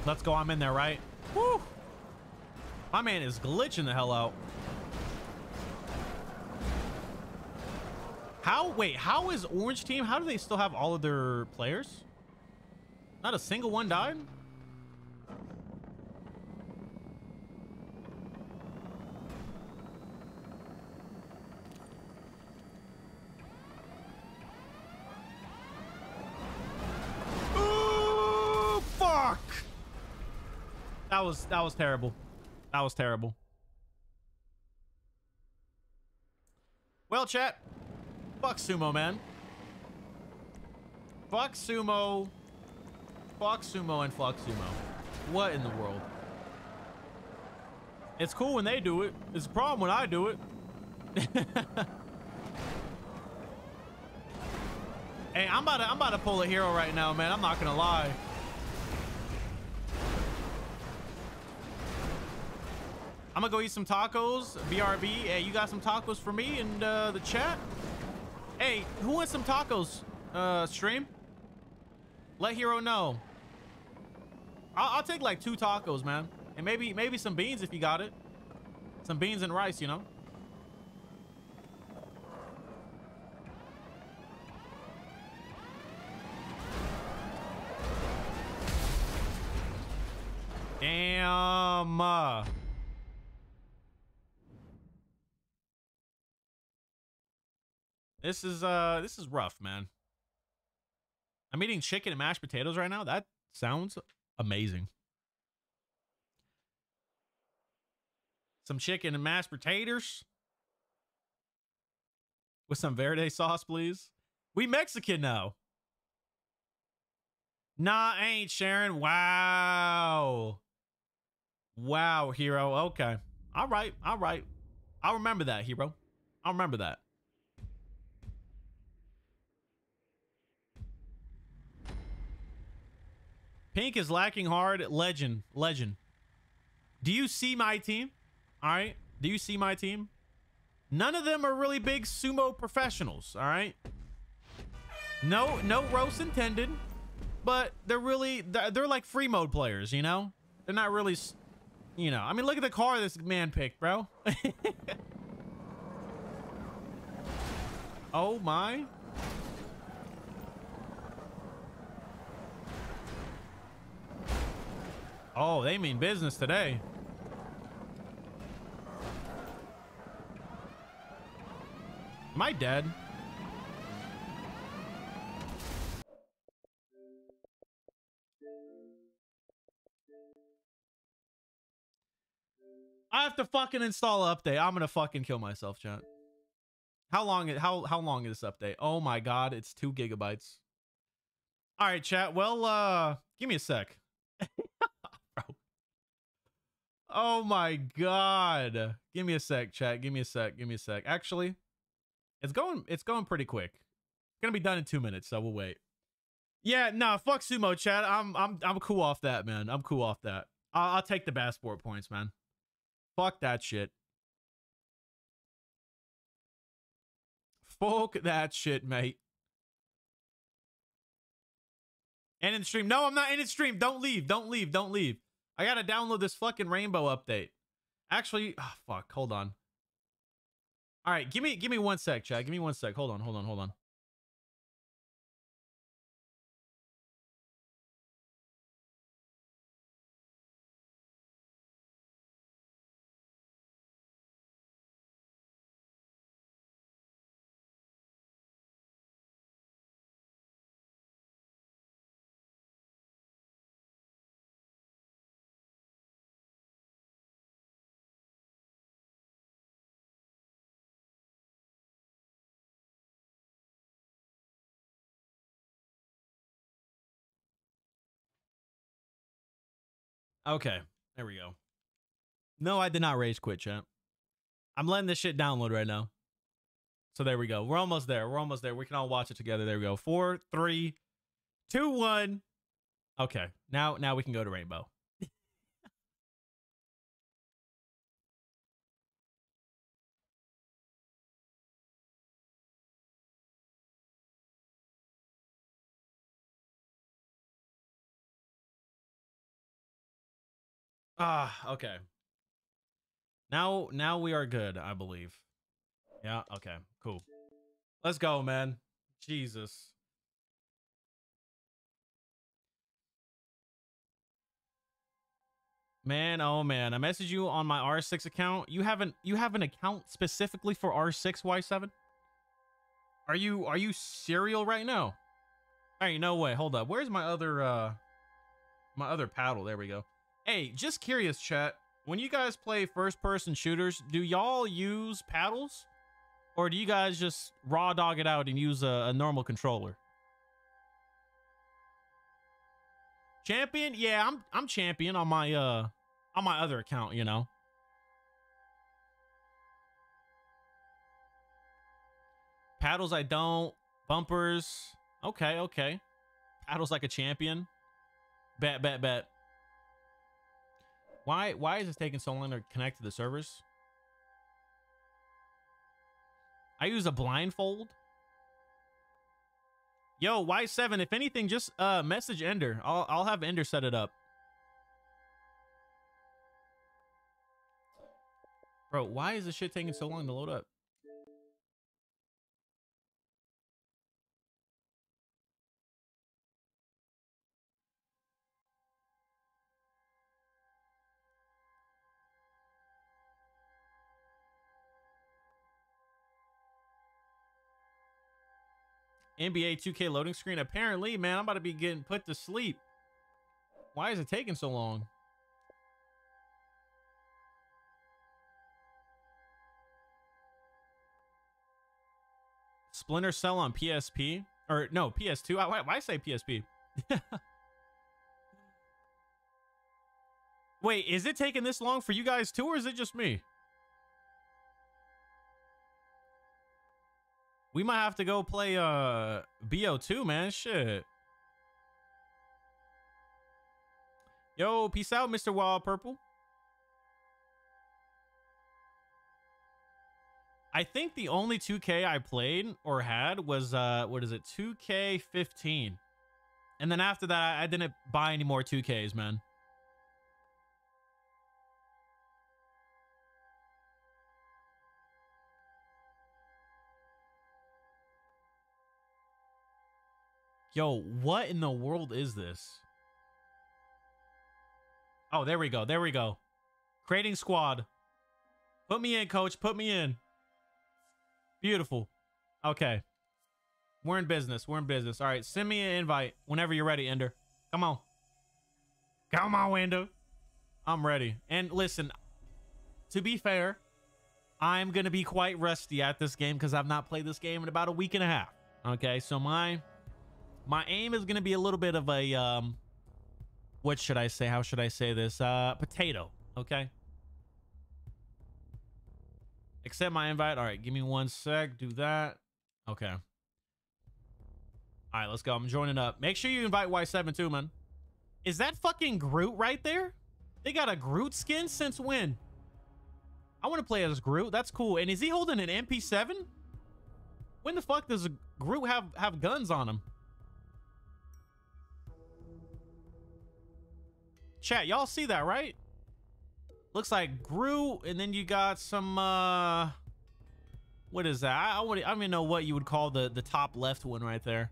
Let's go. I'm in there, right? Woo! My man is glitching the hell out. How? Wait, how is Orange Team? How do they still have all of their players? Not a single one died? Ooh, fuck! That was that was terrible. That was terrible. Well, chat. Fuck sumo, man. Fuck sumo. Fuck sumo and fuck sumo. What in the world? It's cool when they do it. It's a problem when I do it. <laughs> hey, I'm about to I'm about to pull a hero right now, man. I'm not gonna lie. I'm gonna go eat some tacos. BRB, hey, you got some tacos for me in uh, the chat? Hey, who wants some tacos? Uh, stream? Let Hero know. I'll, I'll take like two tacos, man. And maybe maybe some beans if you got it. Some beans and rice, you know? Damn. uh. This is uh this is rough, man. I'm eating chicken and mashed potatoes right now. That sounds amazing. Some chicken and mashed potatoes with some verde sauce, please. We Mexican now. Nah, I ain't Sharon. Wow. Wow, hero. Okay. All right. All right. I'll remember that, hero. I'll remember that. Pink is lacking hard. Legend. Legend. Do you see my team? All right. Do you see my team? None of them are really big sumo professionals. All right. No, no roast intended, but they're really, they're, like free mode players, you know? They're not really, you know. I mean, look at the car this man picked, bro. <laughs> oh my. Oh, they mean business today. Am I dead? I have to fucking install an update. I'm gonna fucking kill myself, chat. How long? It how how long is this update? Oh my god, it's two gigabytes. All right, chat. Well, uh, give me a sec. Bro. Oh my god. Give me a sec, chat. Give me a sec. Give me a sec. Actually, it's going it's going pretty quick. It's gonna be done in two minutes, so we'll wait. Yeah, nah, fuck sumo chat. I'm I'm I'm cool off that, man. I'm cool off that. I'll, I'll take the bass sport points, man. Fuck that shit. Fuck that shit, mate. And in stream. No, I'm not in the stream. Don't leave. Don't leave. Don't leave. I gotta download this fucking rainbow update. Actually, oh, fuck. Hold on. All right, give me give me one sec, Chad. Give me one sec. Hold on. Hold on. Hold on. Okay, there we go. No, I did not rage quit, chat. I'm letting this shit download right now. So there we go. We're almost there. We're almost there. We can all watch it together. There we go. Four, three, two, one. Okay. Now now we can go to Rainbow. Ah, okay. Now now we are good, I believe. Yeah, okay, cool. Let's go, man. Jesus. Man, oh man, I messaged you on my R6 account. You haven't you have an account specifically for R6 Y7? Are you are you serial right now? Hey, no way. Hold up. Where's my other uh my other paddle? There we go. Hey, just curious, chat. When you guys play first person shooters, do y'all use paddles? Or do you guys just raw dog it out and use a, a normal controller? Champion? Yeah, I'm I'm champion on my uh on my other account, you know. Paddles I don't. Bumpers. Okay, okay. Paddles like a champion. Bet, bet, bet. Why why is this taking so long to connect to the servers? I use a blindfold. Yo, Y7, if anything, just uh message Ender. I'll I'll have Ender set it up. Bro, why is this shit taking so long to load up? NBA 2K loading screen. Apparently, man, I'm about to be getting put to sleep. Why is it taking so long? Splinter Cell on PSP? Or no, PS2. Why, why say PSP? <laughs> Wait, is it taking this long for you guys too, or is it just me? We might have to go play uh BO2, man. Shit. Yo, peace out, Mr. Wild Purple. I think the only 2K I played or had was uh what is it? 2K15. And then after that, I didn't buy any more 2Ks, man. Yo, what in the world is this? Oh, there we go. There we go. Creating squad. Put me in, coach. Put me in. Beautiful. Okay. We're in business. We're in business. All right. Send me an invite whenever you're ready, Ender. Come on. Come on, Ender. I'm ready. And listen, to be fair, I'm going to be quite rusty at this game because I've not played this game in about a week and a half. Okay. So my my aim is going to be a little bit of a, um, what should I say? How should I say this? Uh, potato. Okay. Accept my invite. All right. Give me one sec. Do that. Okay. All right. Let's go. I'm joining up. Make sure you invite Y7 too, man. Is that fucking Groot right there? They got a Groot skin since when? I want to play as Groot. That's cool. And is he holding an MP7? When the fuck does a Groot have, have guns on him? Chat, y'all see that, right? Looks like Groot, and then you got some, uh... What is that? I, I don't even know what you would call the, the top left one right there.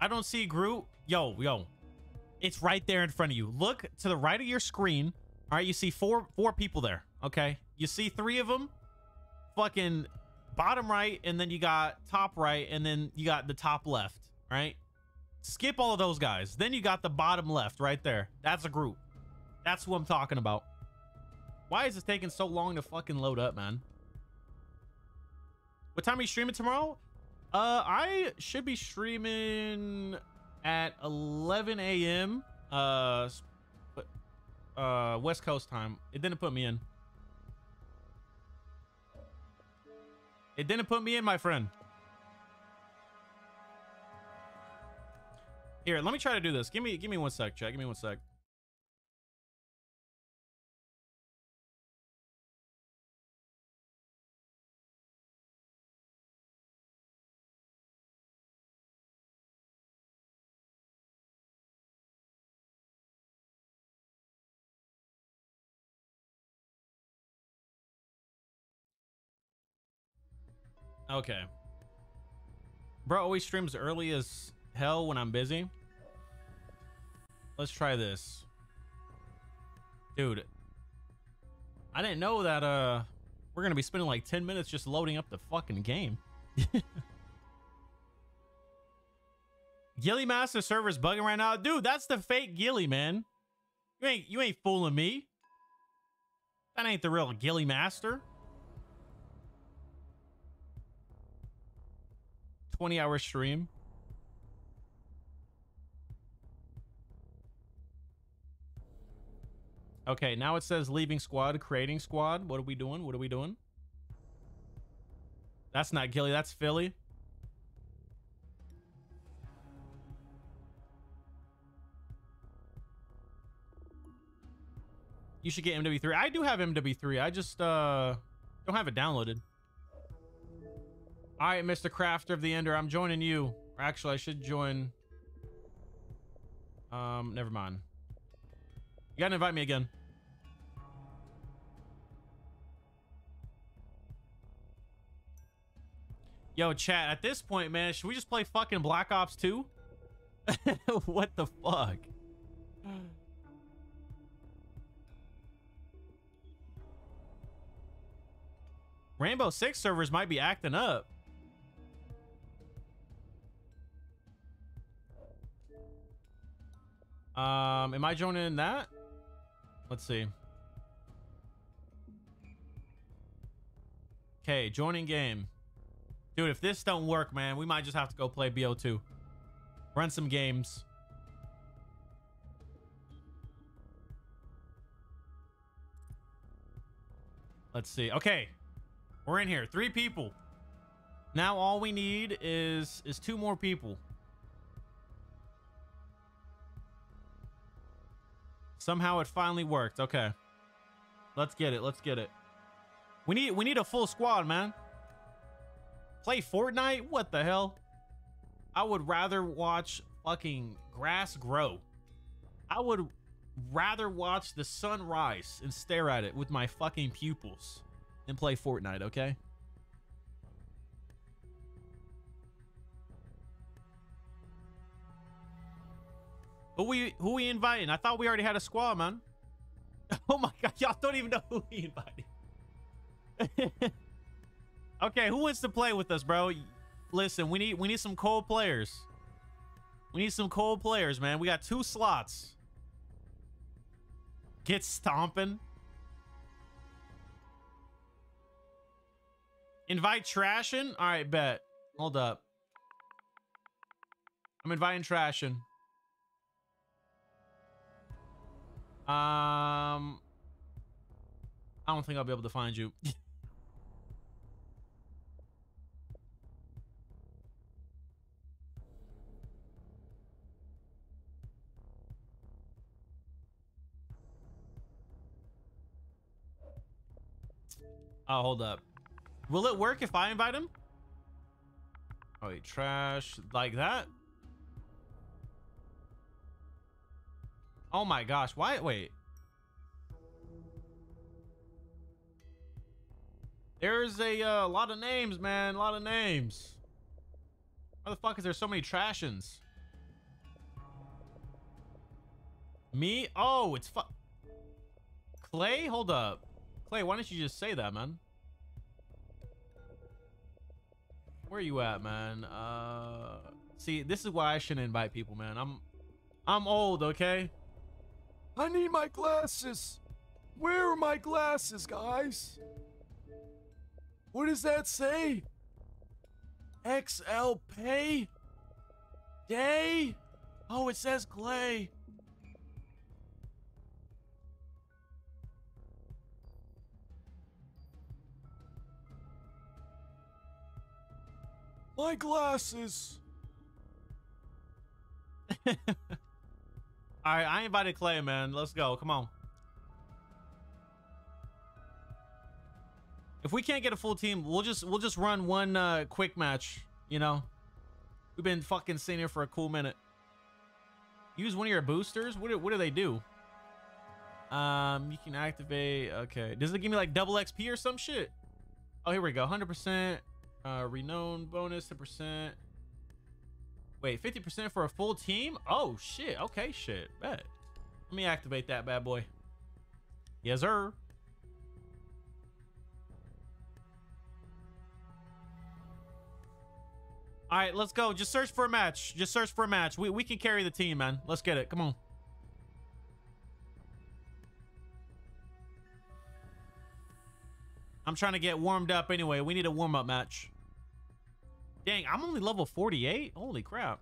I don't see Groot. Yo, yo, it's right there in front of you. Look to the right of your screen. All right, you see four four people there. Okay, you see three of them. Fucking bottom right, and then you got top right, and then you got the top left. Right. Skip all of those guys. Then you got the bottom left right there. That's a Groot. That's who I'm talking about. Why is this taking so long to fucking load up, man? What time are you streaming tomorrow? Uh, I should be streaming at 11 a.m. Uh, uh, West Coast time. It didn't put me in. It didn't put me in, my friend. Here, let me try to do this. Give me, give me one sec, chat. Give me one sec. Okay. Bro always streams early as hell when I'm busy. Let's try this. Dude. I didn't know that uh we're gonna be spending like 10 minutes just loading up the fucking game. <laughs> Gilly Master server's bugging right now. Dude, that's the fake Gilly, man. You ain't you ain't fooling me. That ain't the real Gilly Master. 20 hour stream. Okay, now it says leaving squad, creating squad. What are we doing? What are we doing? That's not Gilly, that's Philly. You should get MW3. I do have MW3. I just uh don't have it downloaded. All right, Mr. Crafter of the Ender, I'm joining you. Actually, I should join. Um, never mind. You gotta invite me again. Yo, chat, at this point, man, should we just play fucking Black Ops 2? <laughs> what the fuck? Rainbow Six servers might be acting up. Um, am I joining in that? Let's see. Okay, joining game. Dude, if this don't work, man, we might just have to go play BO2. Run some games. Let's see. Okay. We're in here. Three people. Now all we need is is two more people. Somehow it finally worked. Okay. Let's get it. Let's get it. We need we need a full squad, man. Play Fortnite? What the hell? I would rather watch fucking grass grow. I would rather watch the sun rise and stare at it with my fucking pupils than play Fortnite, okay? Who we who we inviting? I thought we already had a squad, man. <laughs> Oh my god, y'all don't even know who we invited. <laughs> okay, who wants to play with us, bro? Listen, we need we need some cold players. We need some cold players, man. We got two slots. Get stomping. Invite trashing? All right, bet. Hold up. I'm inviting trashing. Um, I don't think I'll be able to find you. <laughs> oh, hold up. Will it work if I invite him? Oh, wait, trash like that? Oh my gosh, why? Wait. There's a uh, lot of names, man. A lot of names. Why the fuck is there so many trashins? Me? Oh, it's fu- Clay? Hold up. Clay, why didn't you just say that, man? Where you at, man? Uh, see, this is why I shouldn't invite people, man. I'm, I'm old, okay? I need my glasses. Where are my glasses, guys? What does that say? XL Pay Day? Oh, it says Clay. My glasses. <laughs> All right, I invited Clay, man. Let's go. Come on. If we can't get a full team, we'll just we'll just run one uh, quick match. You know, we've been fucking sitting here for a cool minute. Use one of your boosters. What do, what do they do? Um, you can activate. Okay, does it give me like double XP or some shit? Oh, here we go. Hundred percent. Uh, renown bonus, 10%. Wait, 50% for a full team? Oh, shit. Okay, shit. Bet. Let me activate that bad boy. Yes, sir. All right, let's go. Just search for a match. Just search for a match. We, we can carry the team, man. Let's get it. Come on. I'm trying to get warmed up anyway. We need a warm-up match. Dang, I'm only level 48? Holy crap.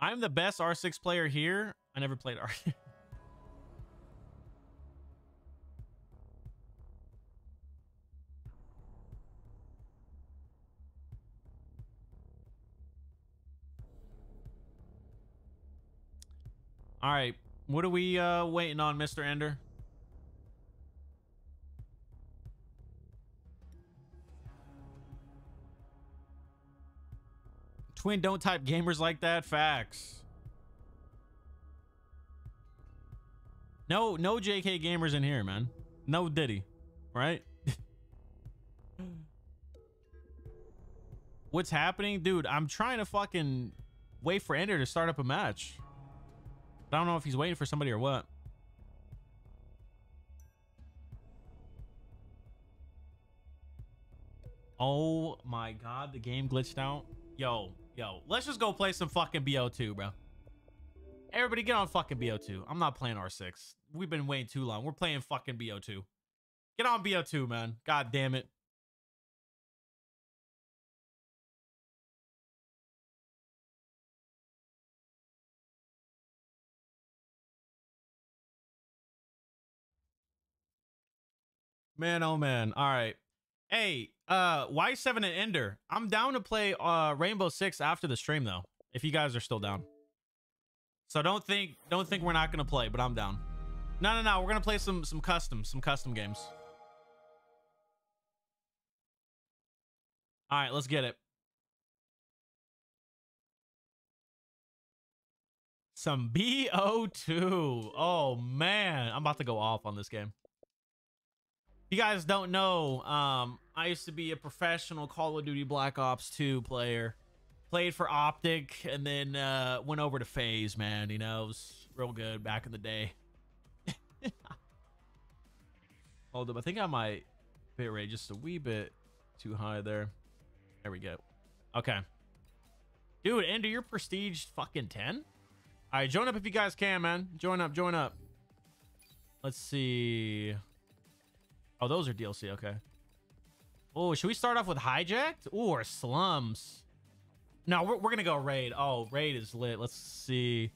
I'm the best R6 player here. I never played R. All right. What are we uh, waiting on, Mr. Ender? Twin, don't type gamers like that. Facts. No, no JK gamers in here, man. No Diddy, right? <laughs> What's happening? Dude, I'm trying to fucking wait for Ender to start up a match. I don't know if he's waiting for somebody or what. Oh my god, the game glitched out. Yo, yo, let's just go play some fucking BO2, bro. Everybody get on fucking BO2. I'm not playing R6. We've been waiting too long. We're playing fucking BO2. Get on BO2, man. God damn it. Man, oh man. All right. Hey, uh, Y7 and Ender. I'm down to play uh Rainbow Six after the stream though. If you guys are still down. So don't think don't think we're not gonna play, but I'm down. No, no, no. We're gonna play some some custom some custom games. All right, let's get it. Some BO2. Oh man, I'm about to go off on this game you guys don't know, um, I used to be a professional Call of Duty Black Ops 2 player. Played for OpTic and then uh, went over to FaZe, man. You know, it was real good back in the day. <laughs> Hold up. I think I might bitrate just a wee bit too high there. There we go. Okay. Dude, Ender your prestige fucking 10? All right, join up if you guys can, man. Join up, join up. Let's see. Oh, those are DLC. Okay. Oh, should we start off with hijacked or slums? No, we're, we're gonna go raid. Oh, raid is lit. Let's see.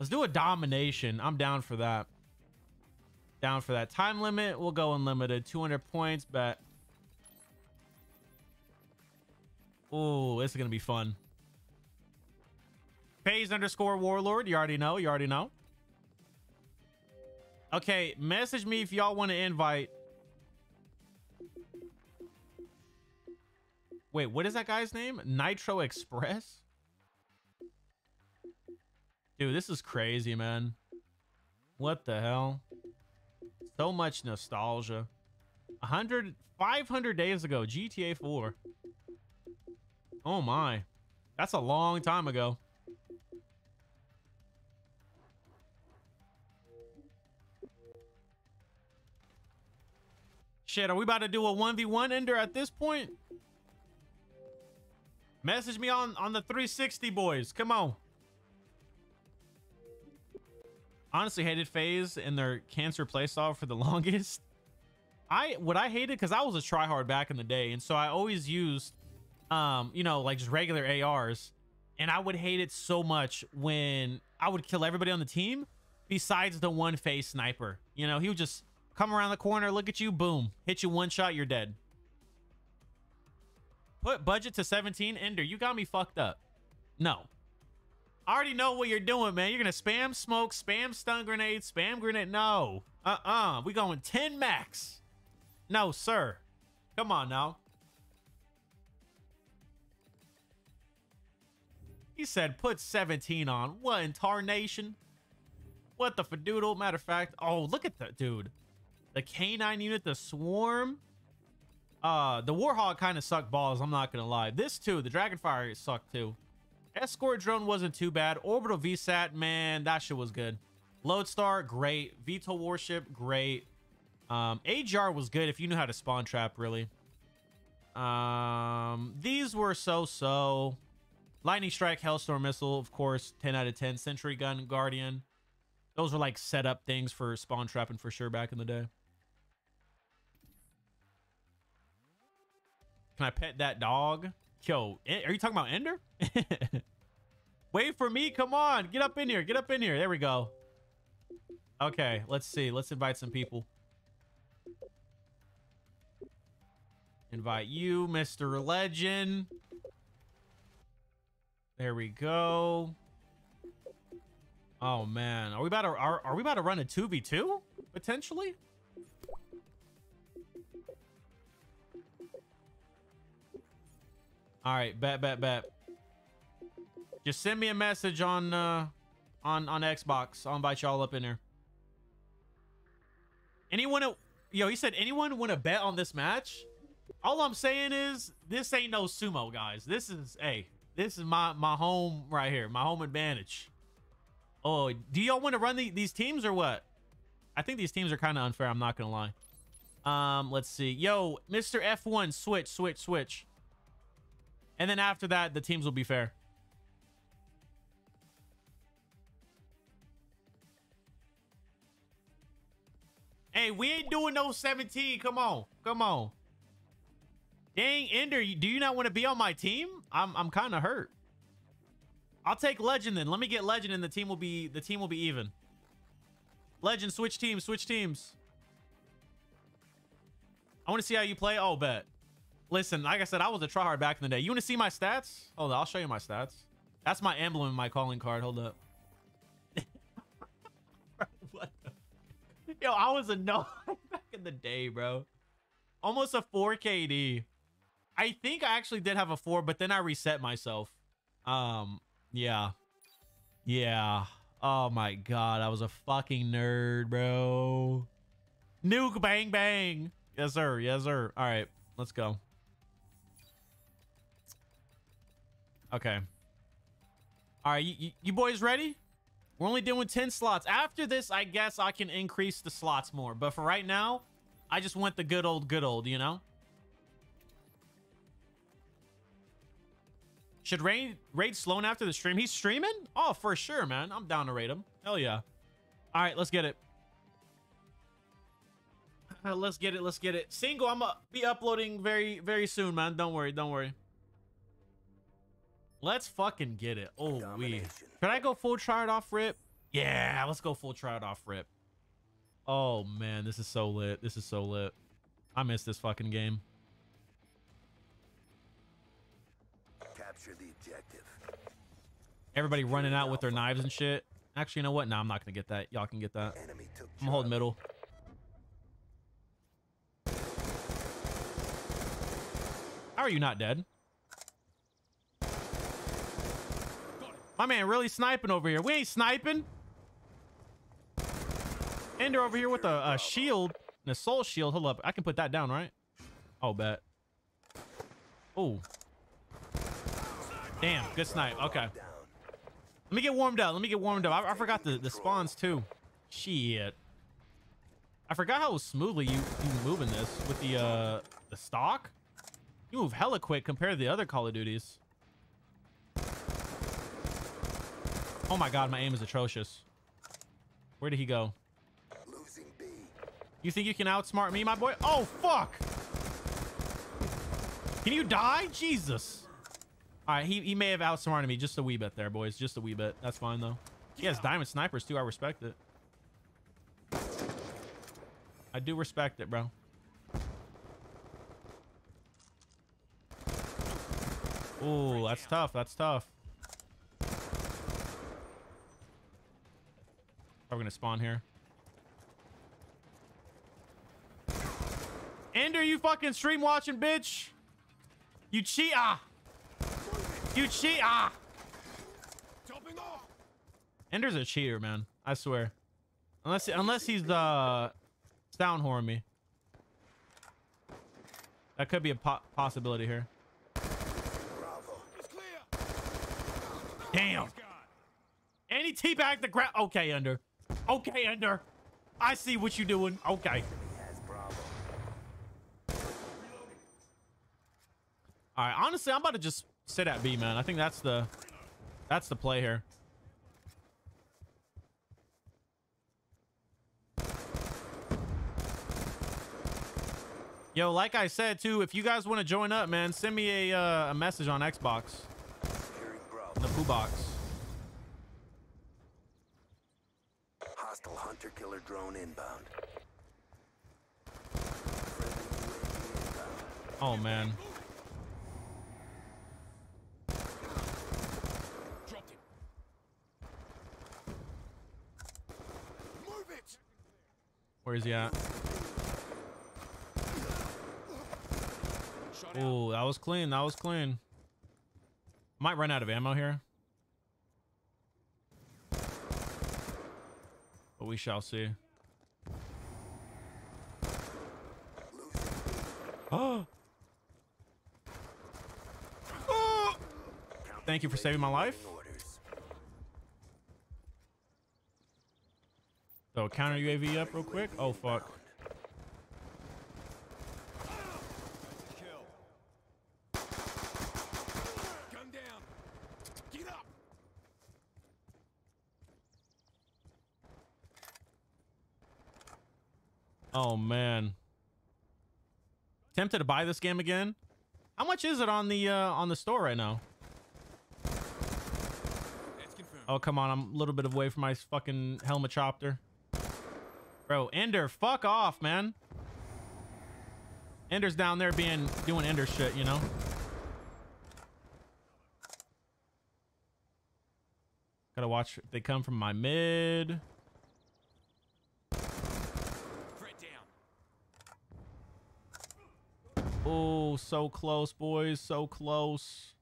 Let's do a domination. I'm down for that. Down for that. Time limit. We'll go unlimited. 200 points. Bet. Oh, this is gonna be fun. FaZe underscore warlord. You already know. You already know. Okay, message me if y'all want to invite Wait, what is that guy's name? Nitro Express? Dude, this is crazy, man. What the hell? So much nostalgia. 100, 500 days ago, GTA 4. Oh my. That's a long time ago. Shit, are we about to do a 1v1 ender at this point? Message me on, on the 360 boys. Come on. honestly hated FaZe in their cancer playstyle for the <laughs> longest. I what I hated because I was a tryhard back in the day, and so I always used, um, you know, like just regular ARs, and I would hate it so much when I would kill everybody on the team, besides the one FaZe sniper. You know, he would just come around the corner, look at you, boom, hit you one shot, you're dead. Put budget to 17, Ender. You got me fucked up. No, I already know what you're doing, man. You're gonna spam smoke, spam stun grenade, spam grenade. No. Uh-uh. We going 10 max. No, sir. Come on now. He said put 17 on. What in tarnation? What the fadoodle? Oh, matter of fact, oh, look at that dude. The K9 unit, the swarm. Uh, the Warthog kind of sucked balls, I'm not gonna lie. This too, the Dragonfire sucked too. Escort drone wasn't too bad. Orbital VSAT, man, that shit was good. Lodestar, great. VTOL warship, great. Um, AGR was good if you knew how to spawn trap, really. Um, these were so-so. Lightning Strike, Hellstorm Missile, of course, 10 out of 10. Sentry Gun, Guardian. Those were like setup things for spawn trapping for sure back in the day. Can I pet that dog? Yo, are you talking about Ender? <laughs> Wait for me. Come on. Get up in here. Get up in here. There we go. Okay, let's see. Let's invite some people. Invite you, Mr. Legend. There we go. Oh man, are we about to are, are we about to run a 2v2 potentially? All right, bet, bet, bet. Just send me a message on uh on on Xbox. I'll invite y'all up in there. Anyone? Yo, he said anyone want to bet on this match? All I'm saying is this ain't no sumo, guys. This is hey, this is my my home right here, my home advantage. Oh, do y'all want to run the, these teams or what? I think these teams are kind of unfair. I'm not gonna lie. Um, let's see. Yo, Mr. F1, switch, switch, switch. And then after that, the teams will be fair. Hey, we ain't doing no 17. Come on. Come on. Dang, Ender, do you not want to be on my team? I'm I'm kind of hurt. I'll take Legend then. Let me get Legend and the team will be the team will be even. Legend, switch teams, switch teams. I want to see how you play. Oh, bet. Listen, like I said, I was a tryhard back in the day. You want to see my stats? Hold on, I'll show you my stats. That's my emblem in my calling card. Hold up. <laughs> what the? Yo, I was a no <laughs> back in the day, bro. Almost a 4 KD. I think I actually did have a 4, but then I reset myself. Um, yeah. Yeah. Oh my god, I was a fucking nerd, bro. Nuke bang bang. Yes, sir. Yes, sir. All right, let's go. Okay. All right, you, you, boys ready? We're only doing 10 slots. After this, I guess I can increase the slots more. But for right now, I just want the good old, good old, you know? Should raid, raid Sloan after the stream? He's streaming? Oh, for sure, man. I'm down to raid him. Hell yeah. All right, let's get it. Uh, let's get it. Let's get it. Single, I'm going to be uploading very, very soon, man. Don't worry. Don't worry. Let's fucking get it. Oh, we. Can I go full it off rip? Yeah, let's go full try it off rip. Oh, man. This is so lit. This is so lit. I miss this fucking game. Capture the objective. Everybody running out with their knives and shit. Actually, you know what? No, I'm not going to get that. Y'all can get that. I'm holding middle. How are you not dead? My man really sniping over here. We ain't sniping. Ender over here with a, a shield, and a soul shield. Hold up. I can put that down, right? Oh, bet. Oh. Damn, good snipe. Okay. Let me get warmed up. Let me get warmed up. I, I forgot the, the spawns, too. Shit. I forgot how smoothly you, you move in this with the, uh, the stock. You move hella quick compared to the other Call of Duties. Oh my god, my aim is atrocious. Where did he go? Losing B. You think you can outsmart me, my boy? Oh, fuck! Can you die? Jesus. All right, he, he may have outsmarted me just a wee bit there, boys. Just a wee bit. That's fine, though. He has diamond snipers, too. I respect it. I do respect it, bro. Ooh, that's tough. That's tough. Are we gonna spawn here? Ender, you fucking stream watching, bitch. You cheat. Ah. You cheat. Ah. Ender's a cheater, man. I swear. Unless unless he's uh sound horn me. That could be a po possibility here. Bravo. It's clear. Damn. And he teabagged the ground. Okay, Ender. Okay, Ender. I see what you're doing. Okay. All right. Honestly, I'm about to just sit at B, man. I think that's the that's the play here. Yo, like I said too, if you guys want to join up, man, send me a uh, a message on Xbox, the poo box. Hostile killer drone inbound. Oh man. Dropped it. Move it. Where is he at? Oh, that was clean. That was clean. Might run out of ammo here. But we shall see. Oh. <gasps> oh. Thank you for saving my life. So counter UAV up real quick. Oh fuck. Gun down. Get up. Oh man. Tempted to buy this game again. How much is it on the uh on the store right now? Oh come on, I'm a little bit away from my fucking helmet chopper. Bro, Ender, fuck off, man. Ender's down there being doing Ender shit, you know? Gotta watch if they come from my mid. Threat down. Oh, so close, boys. So close.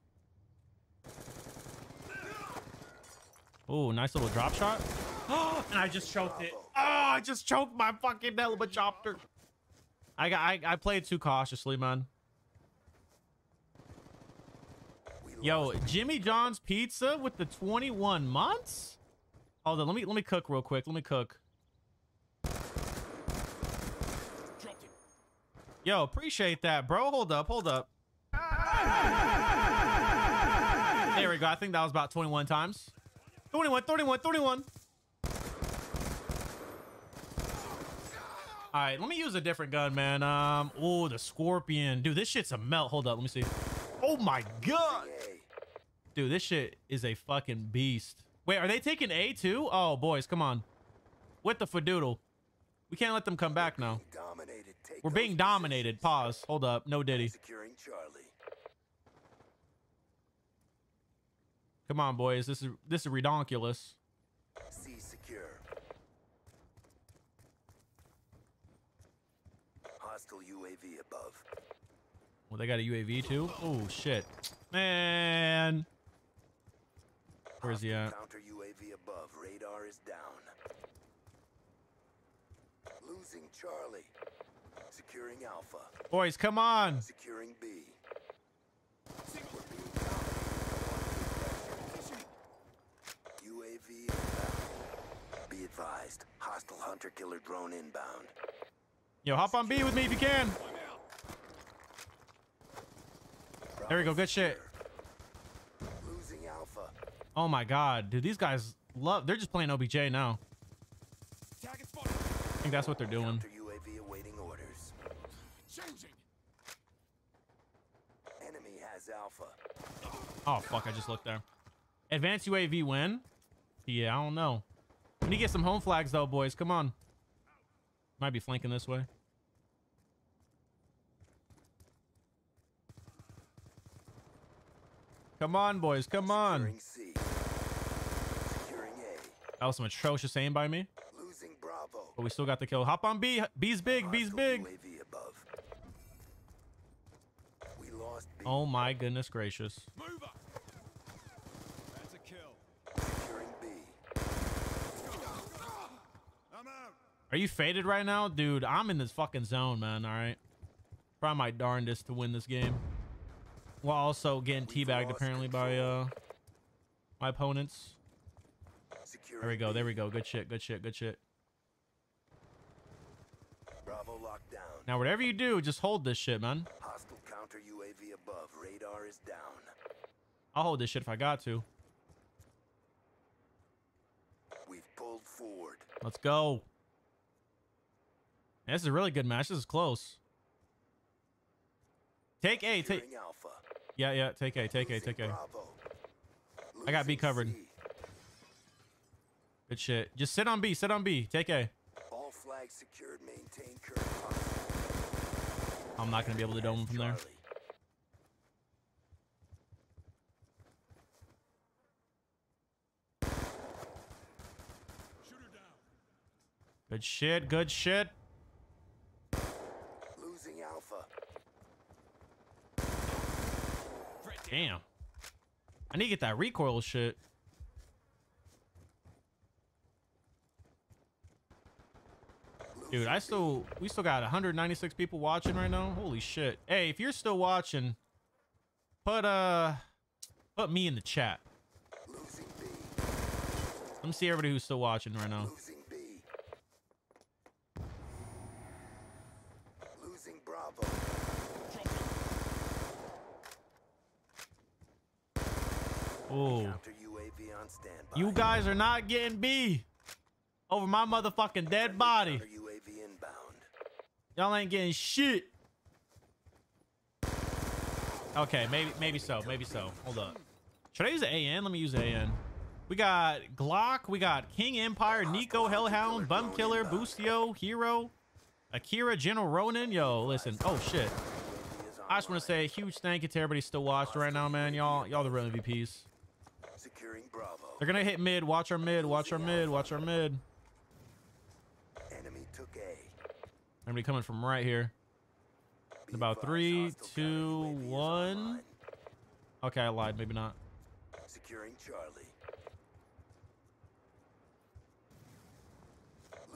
Oh, nice little drop shot. Oh, <gasps> and I just choked it. Oh, I just choked my fucking helicopter. I got. I, I played too cautiously, man. Yo, Jimmy John's Pizza with the 21 months. Hold on, let me let me cook real quick. Let me cook. Dropped it. Yo, appreciate that, bro. Hold up, hold up. There we go. I think that was about 21 times. 21, 31, 31. All right, let me use a different gun, man. Um, oh, the Scorpion. Dude, this shit's a melt. Hold up, let me see. Oh my god. Dude, this shit is a fucking beast. Wait, are they taking A too? Oh, boys, come on. With the fadoodle. We can't let them come back now. We're being dominated. Pause. Hold up. No diddy. Come on, boys. This is this is redonkulous. C secure. Hostile UAV above. Well, they got a UAV too. Oh shit, man. Where's he at? Counter UAV above. Radar is down. Losing Charlie. Securing Alpha. Boys, come on. Securing B. UAV inbound. Be advised. Hostile hunter killer drone inbound. Yo, hop on B with me if you can. There we go. Good shit. Losing Alpha. Oh my god, dude, these guys love. They're just playing OBJ now. Think that's what they're doing. Counter UAV awaiting orders. Changing. Enemy has Alpha. Oh fuck! I just looked there. Advanced UAV win? Yeah, I don't know. We need to get some home flags though, boys. Come on. Might be flanking this way. Come on, boys. Come on. Securing C. Securing A. That was some atrocious aim by me, Losing Bravo. but we still got the kill. Hop on B. B's big. B's big. Above. We lost B. Oh my goodness gracious. Mover. That's a kill. Securing B. I'm out. Are you faded right now? Dude, I'm in this fucking zone, man. All right. Try my darndest to win this game. While also getting We've teabagged lost apparently by uh my opponents. Securing There we go. There we go. Good shit. Good shit. Good shit. Bravo locked down. Now, whatever you do, just hold this shit, man. Hostile counter UAV above. Radar is down. I'll hold this shit if I got to. We've pulled forward. Let's go. This is a really good match. This is close. Take A. Take. Alpha. Yeah, yeah. Take A. Take A. Take A. I got B covered. Good shit. Just sit on B. Sit on B. Take A. All flags secured. I'm not gonna be able to dome him from there. Shoot her down. Good shit. Good shit. Losing Alpha. Damn. I need to get that recoil shit. Dude, I still we still got 196 people watching right now. Holy shit. Hey, if you're still watching, put uh put me in the chat. Let me see everybody who's still watching right now. Losing Bravo. Oh. Counter UAV on standby. You guys are not getting B over my motherfucking dead body. Counter UAV inbound. Y'all ain't getting shit. Okay, maybe maybe so, maybe so. Hold up. Should I use an AN? Let me use an AN. We got Glock, we got King Empire, Nico, Hellhound, Bum Killer, Boostio, Hero, Akira, General Ronin. Yo, listen. Oh shit. I just want to say a huge thank you to everybody still watching right now, man. Y'all, y'all the real MVPs. Securing Bravo. They're gonna hit mid. Watch our mid. Watch our mid. Watch our mid. Enemy took A. Everybody coming from right here. Be About three, two, one. Okay, I lied. Maybe not. Securing Charlie.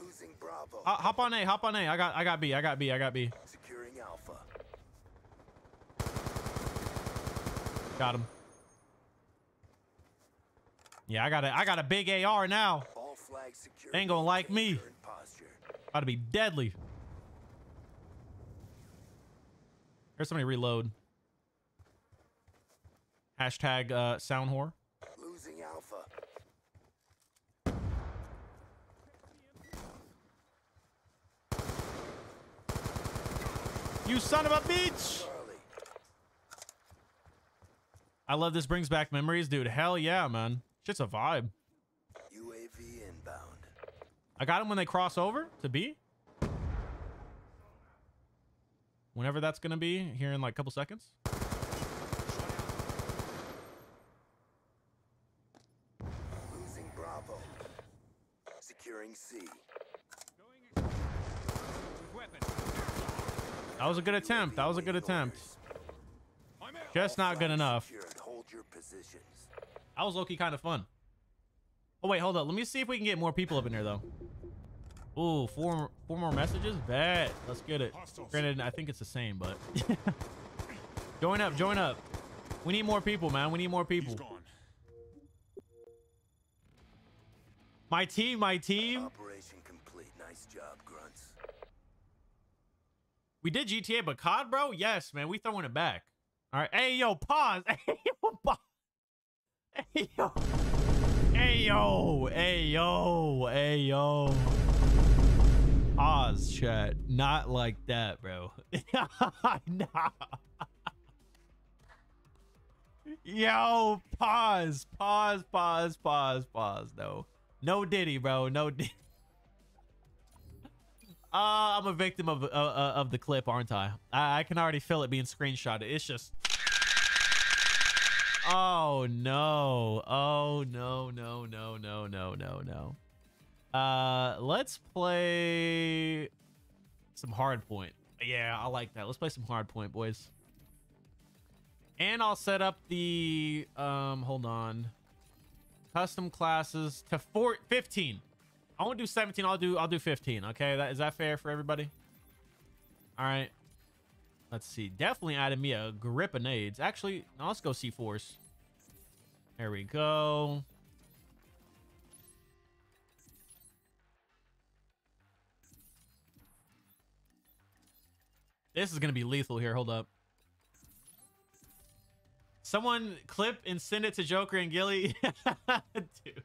Losing Bravo. Ho- hop on A. Hop on A. I got. I got B. I got B. I got B. Securing Alpha. Got him. Yeah, I got a. I got a big AR now. All flags secured. Ain't gonna like me. current posture. About to be deadly. Here's somebody reload. Hashtag uh, sound whore. Losing Alpha. You son of a bitch! I love this brings back memories, dude. Hell yeah, man. Shit's a vibe. UAV inbound. I got him when they cross over to B. Whenever that's gonna be here in like a couple seconds. Losing Bravo. Securing C. That was a good attempt. That was a good attempt. Just not good enough. Hold your positions. That was Loki kind of fun. Oh wait, hold up. Let me see if we can get more people up in here though. Ooh, four four more messages. Bet. Let's get it. Granted, I think it's the same, but <laughs> join up, join up. We need more people, man. We need more people. He's gone. My team, my team. Operation complete. Nice job, grunts. We did GTA, but COD, bro. Yes, man. We throwing it back. All right. Hey, yo, pause. <laughs> Hey, yo, pause. Hey, yo. Hey, yo. Hey, yo. Hey, yo. Pause, chat. Not like that, bro. <laughs> nah. Yo, pause, pause, pause, pause, pause. No, no Diddy, bro. No Diddy. <laughs> Uh, I'm a victim of uh, uh, of the clip, aren't I? I? I can already feel it being screenshotted. It's just. Oh no! Oh no! No! No! No! No! No! No! Uh, let's play some hard point. Yeah, I like that. Let's play some hard point, boys. And I'll set up the um. Hold on. Custom classes to four, 15. I won't do 17. I'll do I'll do 15. Okay, that is that fair for everybody? All right. Let's see. Definitely added me a grip of nades. Actually, no, let's go C4s. There we go. This is gonna be lethal here. Hold up. Someone clip and send it to Joker and Gilly. <laughs> Dude.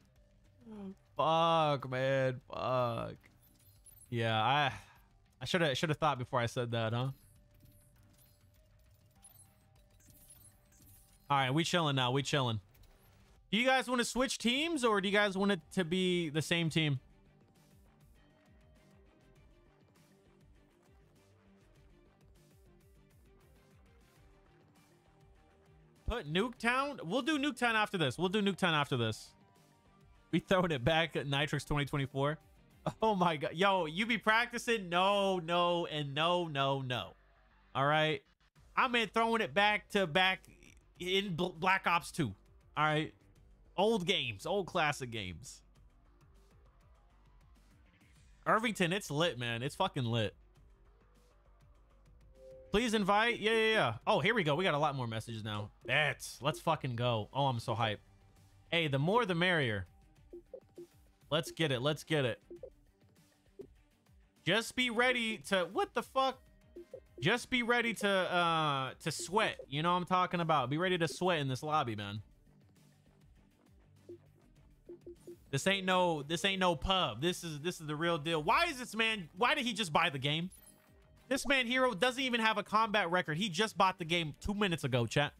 Fuck, man. Fuck. Yeah, I I should have should have thought before I said that, huh? All right, we chilling now. We chilling. Do you guys want to switch teams or do you guys want it to be the same team? Put Nuketown? We'll do Nuketown after this. We'll do Nuketown after this. We throwing it back at Nitrix 2024. Oh my god. Yo, you be practicing? No, no, and no, no, no. All right. I'm in throwing it back to back in Bl- Black Ops 2. All right. Old games, old classic games. Irvington, it's lit, man. It's fucking lit. Please invite. Yeah, yeah, yeah. Oh, here we go. We got a lot more messages now. That's let's fucking go. Oh, I'm so hyped. Hey, the more the merrier. Let's get it. Let's get it. Just be ready to what the fuck? Just be ready to uh to sweat. You know what I'm talking about. Be ready to sweat in this lobby, man. This ain't no this ain't no pub. This is this is the real deal. Why is this man why did he just buy the game? This man hero doesn't even have a combat record. He just bought the game 2 minutes ago, chat.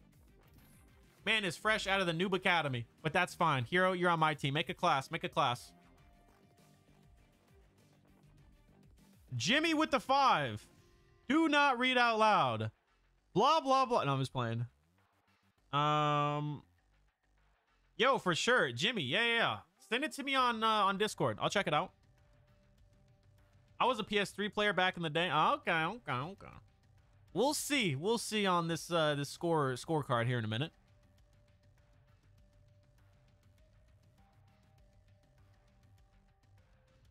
Man is fresh out of the noob academy, but that's fine. Hero, you're on my team. Make a class. Make a class. Jimmy with the five. Do not read out loud. Blah blah blah. No, I'm just playing. Um, yo, for sure, Jimmy. Yeah, yeah. yeah. Send it to me on uh, on Discord. I'll check it out. I was a PS3 player back in the day. Okay, okay, okay. We'll see. We'll see on this uh, this score scorecard here in a minute.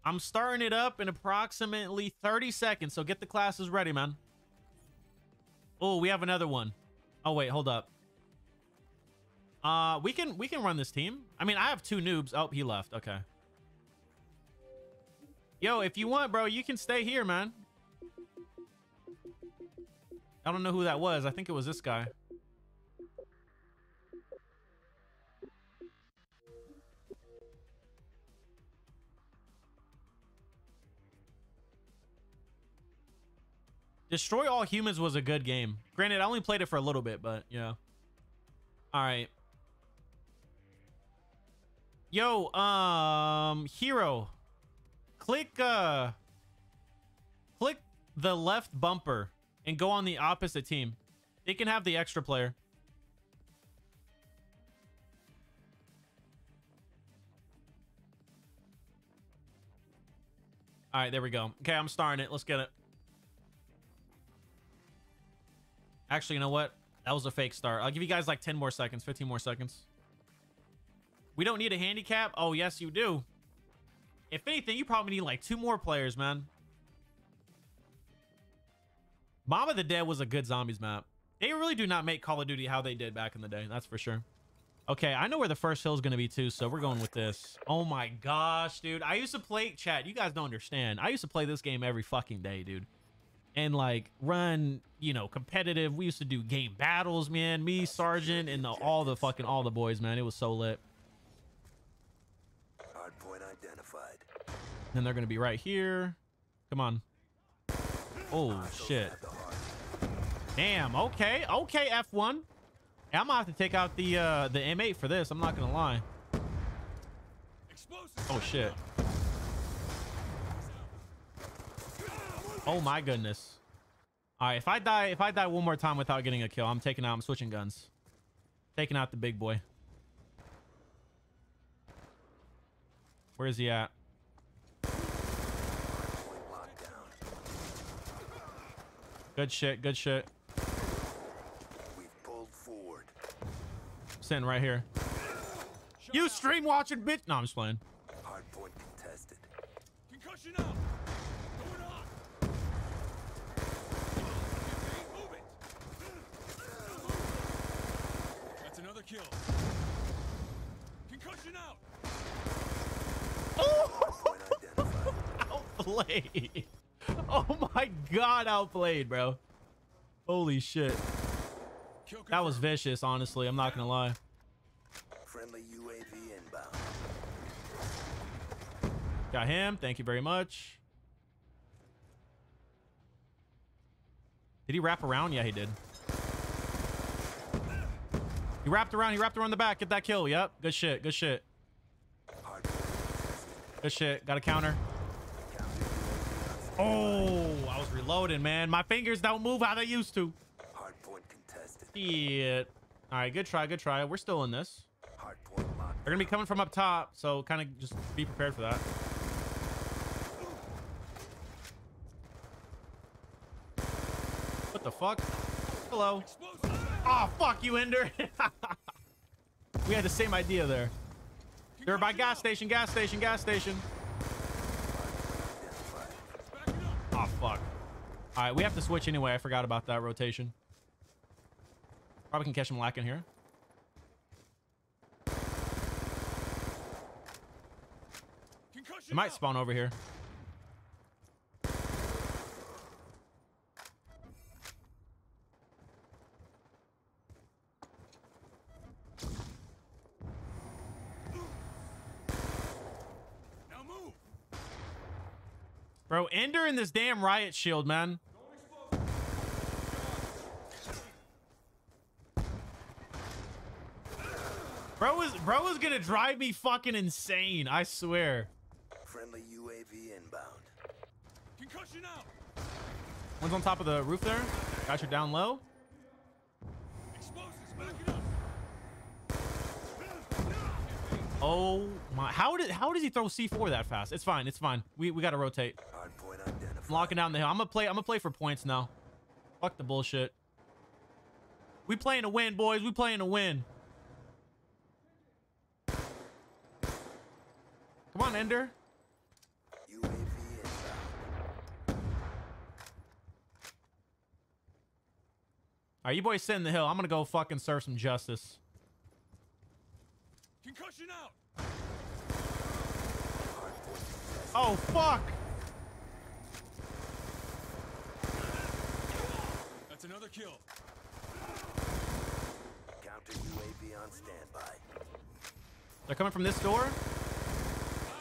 I'm starting it up in approximately 30 seconds, so get the classes ready, man. Oh, we have another one. Oh, wait, hold up. Uh, we can we can run this team. I mean, I have two noobs. Oh, he left. Okay. Yo, if you want, bro, you can stay here, man. I don't know who that was. I think it was this guy. Destroy All Humans was a good game. Granted, I only played it for a little bit, but yeah. All right. Yo, um, hero. Click, uh, click the left bumper and go on the opposite team. They can have the extra player. All right, there we go. Okay, I'm starting it. Let's get it. Actually, you know what? That was a fake start. I'll give you guys like 10 more seconds, 15 more seconds. We don't need a handicap? Oh, yes, you do. If anything, you probably need like two more players, man. Mob of the Dead was a good zombies map. They really do not make Call of Duty how they did back in the day. That's for sure. Okay, I know where the first hill is going to be too, so we're going with this. Oh my gosh, dude. I used to play, chat, you guys don't understand. I used to play this game every fucking day, dude. And like run, you know, competitive. We used to do game battles, man. Me, Sergeant, and the, all the fucking, all the boys, man. It was so lit. And they're going to be right here. Come on. Oh shit. Damn. Okay. Okay. F1. Yeah, I'm gonna have to take out the uh, the M8 for this. I'm not gonna lie. Oh shit. Oh my goodness. All right, if I die, if I die one more time without getting a kill, I'm taking out. I'm switching guns. Taking out the big boy. Where is he at? Good shit. Good shit. We've pulled forward. Sitting right here. You stream watching bitch. No, I'm just playing. Hardpoint contested. Concussion out. Going on. Move it. That's another kill. Concussion out. Point <laughs> identified. Outplayed. <laughs> Oh my god, outplayed, bro. Holy shit. That was vicious, honestly. I'm not gonna lie. Friendly UAV inbound. Got him. Thank you very much. Did he wrap around? Yeah, he did. He wrapped around. He wrapped around the back. Get that kill. Yep. Good shit. Good shit. Good shit. Got a counter. Oh, I was reloading, man. My fingers don't move how they used to. Hardpoint contested. Shit. All right. Good try. Good try. We're still in this. Hardpoint locked. They're gonna be coming from up top, so kind of just be prepared for that. What the fuck? Hello. Oh, fuck you, Ender. <laughs> we had the same idea there. They're by gas station, gas station, gas station. Identified. Back it up. Oh, fuck. All right, we have to switch anyway. I forgot about that rotation. Probably can catch him lacking here. Concussion He might spawn over here. Bro, Ender in this damn riot shield, man. Bro is bro is gonna drive me fucking insane. I swear. Friendly UAV inbound. Concussion out. One's on top of the roof there. Got you down low. Explosives. Back it up. Oh my! How did how does he throw C4 that fast? It's fine. It's fine. We we gotta rotate. I'm locking down the hill. I'm gonna play. I'm gonna play for points now. Fuck the bullshit. We playing to win, boys. We playing to win. Come on, Ender. All right, you boys sit in the hill. I'm gonna go fucking serve some justice. Concussion out. Oh fuck! That's another kill. Counter UAV on standby. They're coming from this door.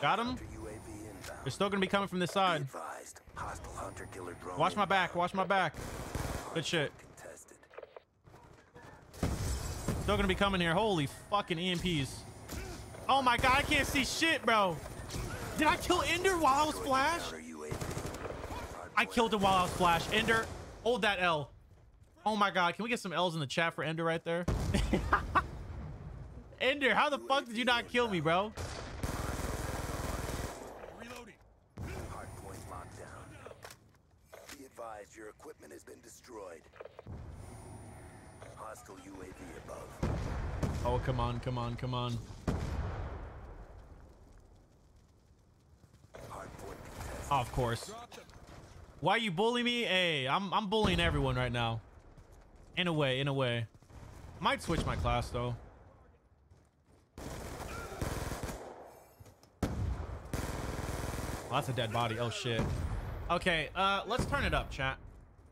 Got him. Counter UAV inbound. They're still gonna be coming from this side. Hostile hunter killer drone. Watch my back. Watch my back. Good shit. Contested. Still gonna be coming here. Holy fucking EMPs. Oh my god, I can't see shit, bro. Did I kill Ender while I was flash? I killed him while I was flash. Ender, hold that L. Oh my god, can we get some L's in the chat for Ender right there? <laughs> Ender, how the fuck did you not kill me, bro? Reloading. Hardpoint locked down. Be advised, your equipment has been destroyed. Hostile UAV above. Oh, come on, come on, come on. Oh, of course. Why you bully me? Hey, I'm I'm bullying everyone right now. In a way, in a way. Might switch my class though. Oh, that's a dead body. Oh shit. Okay, uh, let's turn it up, chat.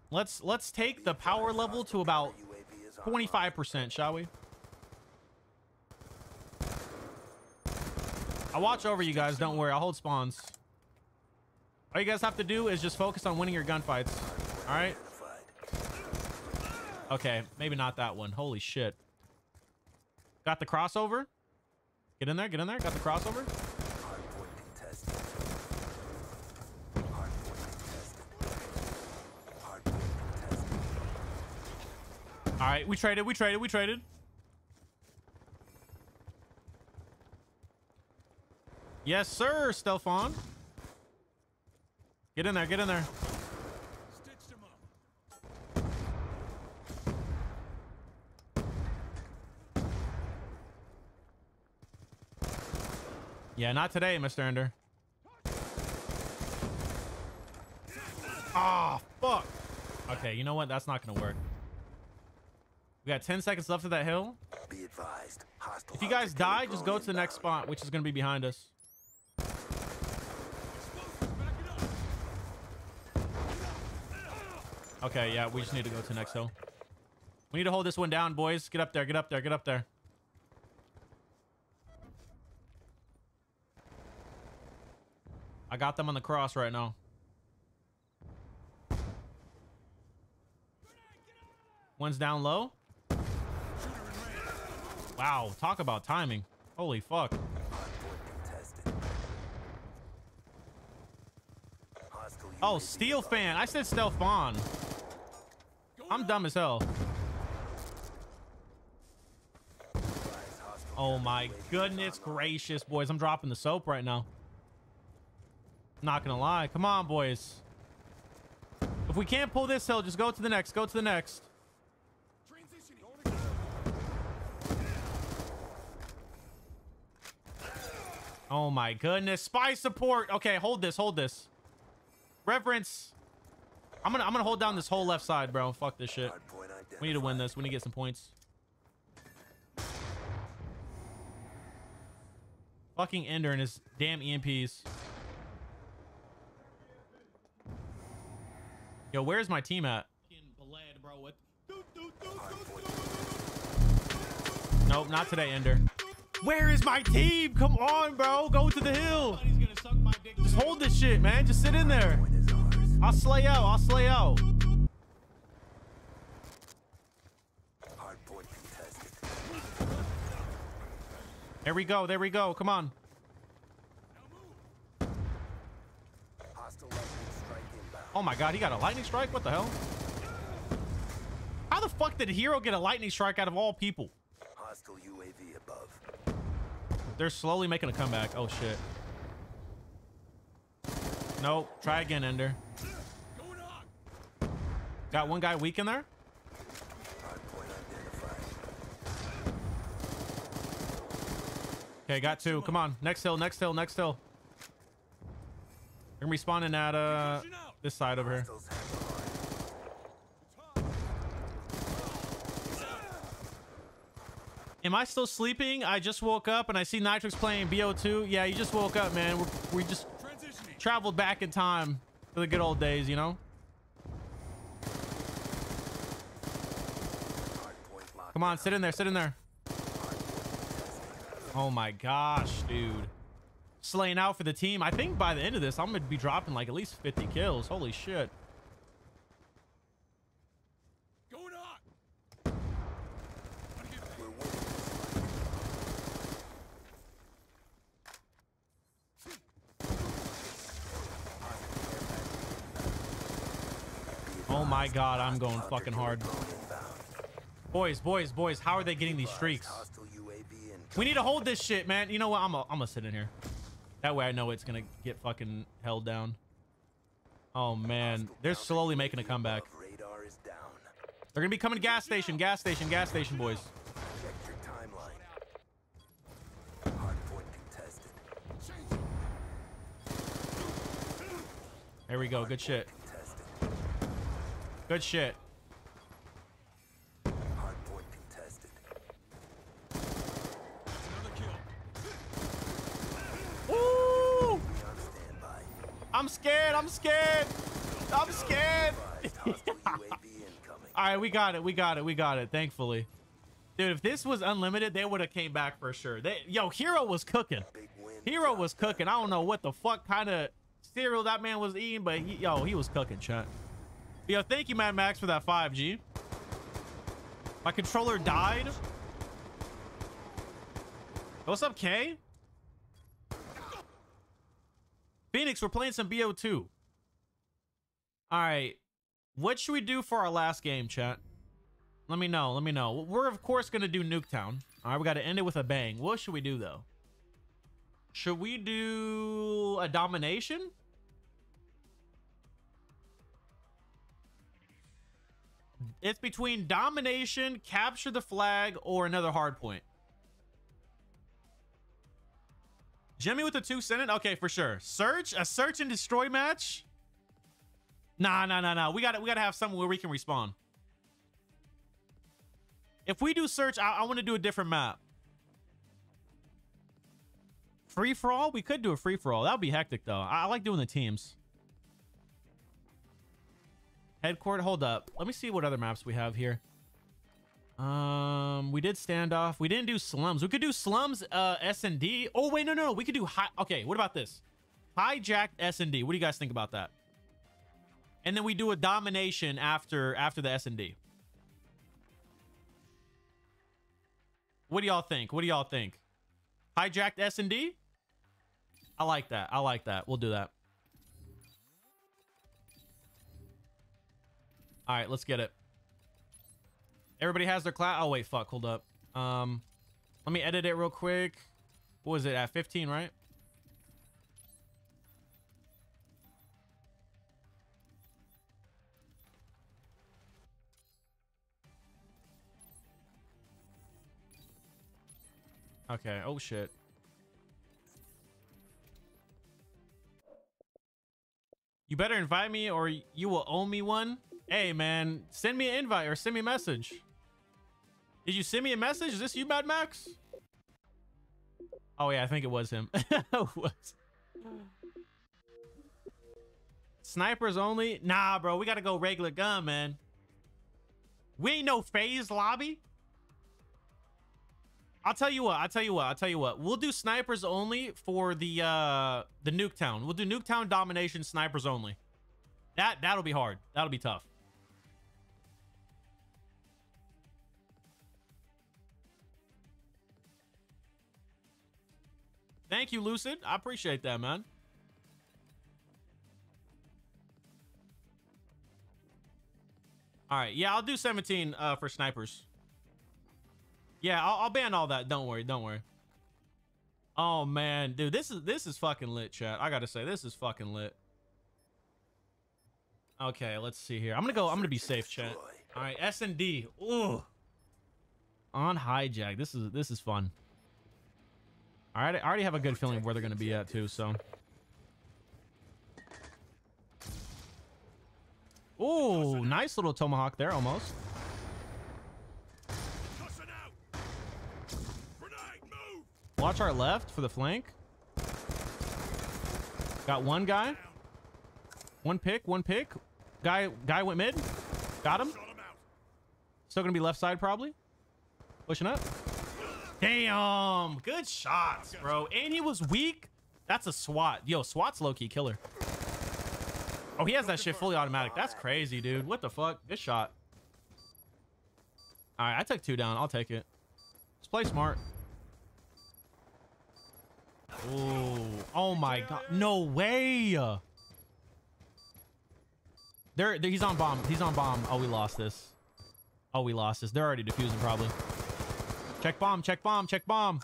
Let's let's take the power level to about UAV is online. 25%, shall we? I'll watch over you guys. Don't worry. I'll hold spawns. All you guys have to do is just focus on winning your gunfights. All right. Okay, maybe not that one. Holy shit. Got the crossover. Get in there. Get in there. Got the crossover. All right, we traded. We traded. We traded. Yes, sir, Stelfon. Get in there. Get in there. Yeah, not today, Mr. Ender. Ah, fuck. Okay, you know what? That's not gonna work. We got 10 seconds left of that hill. Be advised. Hostile If you guys die, just go to the next spot, which is gonna be behind us. Explosives, back it up. Okay, yeah, we just need to go to the next hill. We need to hold this one down, boys. Get up there, get up there, get up there. I got them on the cross right now. One's down low. Wow, talk about timing. Holy fuck. Oh, Steel fan. I said Stealth Fawn. I'm dumb as hell. Oh my goodness gracious, boys. I'm dropping the soap right now. Not gonna lie. Come on, boys. If we can't pull this hill, just go to the next. Go to the next. Oh my goodness. Spy support. Okay, hold this. Hold this. Reverence. I'm gonna I'm gonna hold down this whole left side, bro. Fuck this shit. We need to win this. We need to get some points. Fucking Ender and his damn EMPs. Yo, where's my team at? Nope, not today, Ender. Where is my team? Come on, bro. Go to the hill. Just hold this shit, man. Just sit in there. I'll slay out. I'll slay out. There we go. There we go. Come on. Hostile lightning strike inbound. Oh my god, he got a lightning strike? What the hell? How the fuck did Hero get a lightning strike out of all people? Hostile UAV above. They're slowly making a comeback. Oh shit. Nope. Try again, Ender. Got one guy weak in there? Okay, got two. Come on. Next hill, next hill, next hill. They're gonna be spawning at uh this side over here. Hostiles have the hard. Am I still sleeping? I just woke up and I see Nitrix playing BO2. Yeah, you just woke up, man. We're, we just traveled back in time to the good old days, you know? Come on, sit in there, sit in there. Oh my gosh, dude. Slaying out for the team. I think by the end of this, I'm going to be dropping like at least 50 kills. Holy shit. Going on. Gotta get back. We're winning this fight. Oh my god, I'm going fucking hard. Boys, boys, boys, how are they getting these streaks? Hostile UAV incoming. We need to hold this shit, man. You know what? I'm going to sit in here. That way I know it's to get fucking held down. Oh man, they're slowly making a comeback. They're to be coming to gas station, gas station, gas station, boys. There we go. Good shit. Good shit. Hardpoint contested. Another kill. Ooh! Be on standby. I'm scared. I'm scared. I'm scared. All right, we got it. We got it. We got it. Thankfully. Dude, if this was unlimited, they would have came back for sure. They, yo, Hero was cooking. Hero was cooking. I don't know what the fuck kind of cereal that man was eating, but he, yo, he was cooking, chat. Yo, thank you, Mad Max, for that 5G. My controller died. What's up, Kay? Phoenix, we're playing some BO2. All right. What should we do for our last game, chat? Let me know. Let me know. We're, of course, going to do Nuketown. All right, we got to end it with a bang. What should we do, though? Should we do a domination? It's between domination, capture the flag, or another hard point. Jimmy with the two Senate? Okay, for sure. Search? A search and destroy match? Nah, nah, nah, nah. We got to we got to have something where we can respawn. If we do search, I, I want to do a different map. Free for all? We could do a free for all. That would be hectic though. I, I like doing the teams. Headquarter, hold up. Let me see what other maps we have here. Um, we did standoff. We didn't do slums. We could do slums, uh, S and D. Oh wait, no, no, no. We could do high. Okay, what about this? Hijacked S and D. What do you guys think about that? And then we do a domination after after the S and D. What do y'all think? What do y'all think? Hijacked S and D. I like that. I like that. We'll do that. All right, let's get it. Everybody has their class. Oh wait, fuck. Hold up. Um, let me edit it real quick. What was it at 15, right? Okay. Oh shit. You better invite me or you will owe me one. Hey man, send me an invite or send me a message. Did you send me a message? Is this you, Mad Max? Oh yeah, I think it was him. <laughs> Snipers only? Nah, bro, we gotta go regular gun, man. We ain't no FaZe lobby. I'll tell you what. I'll tell you what. I'll tell you what. We'll do snipers only for the uh the Nuketown. We'll do Nuketown domination snipers only. That that'll be hard. That'll be tough. Thank you, Lucid. I appreciate that, man. All right. Yeah, I'll do 17 uh, for snipers. Yeah, I'll, I'll ban all that. Don't worry. Don't worry. Oh man, dude, this is this is fucking lit, chat. I gotta say, this is fucking lit. Okay, let's see here. I'm gonna go. I'm gonna be safe, chat. All right, S and D. Ooh, on hijack. This is this is fun. All right, I already have a good feeling of where they're gonna be at too. So. Ooh, nice little tomahawk there, almost. Watch our left for the flank. Got one guy. One pick, one pick. Guy guy went mid. Got him. Still gonna be left side probably. Pushing up. Damn. Good shots, bro. And he was weak. That's a SWAT. Yo, SWAT's low-key killer. Oh, he has that shit fully automatic. That's crazy, dude. What the fuck? Good shot. All right, I took two down. I'll take it. Let's play smart. Oh, oh my god. No way. There, he's on bomb. He's on bomb. Oh, we lost this. Oh, we lost this. They're already defusing probably. Check bomb, check bomb, check bomb.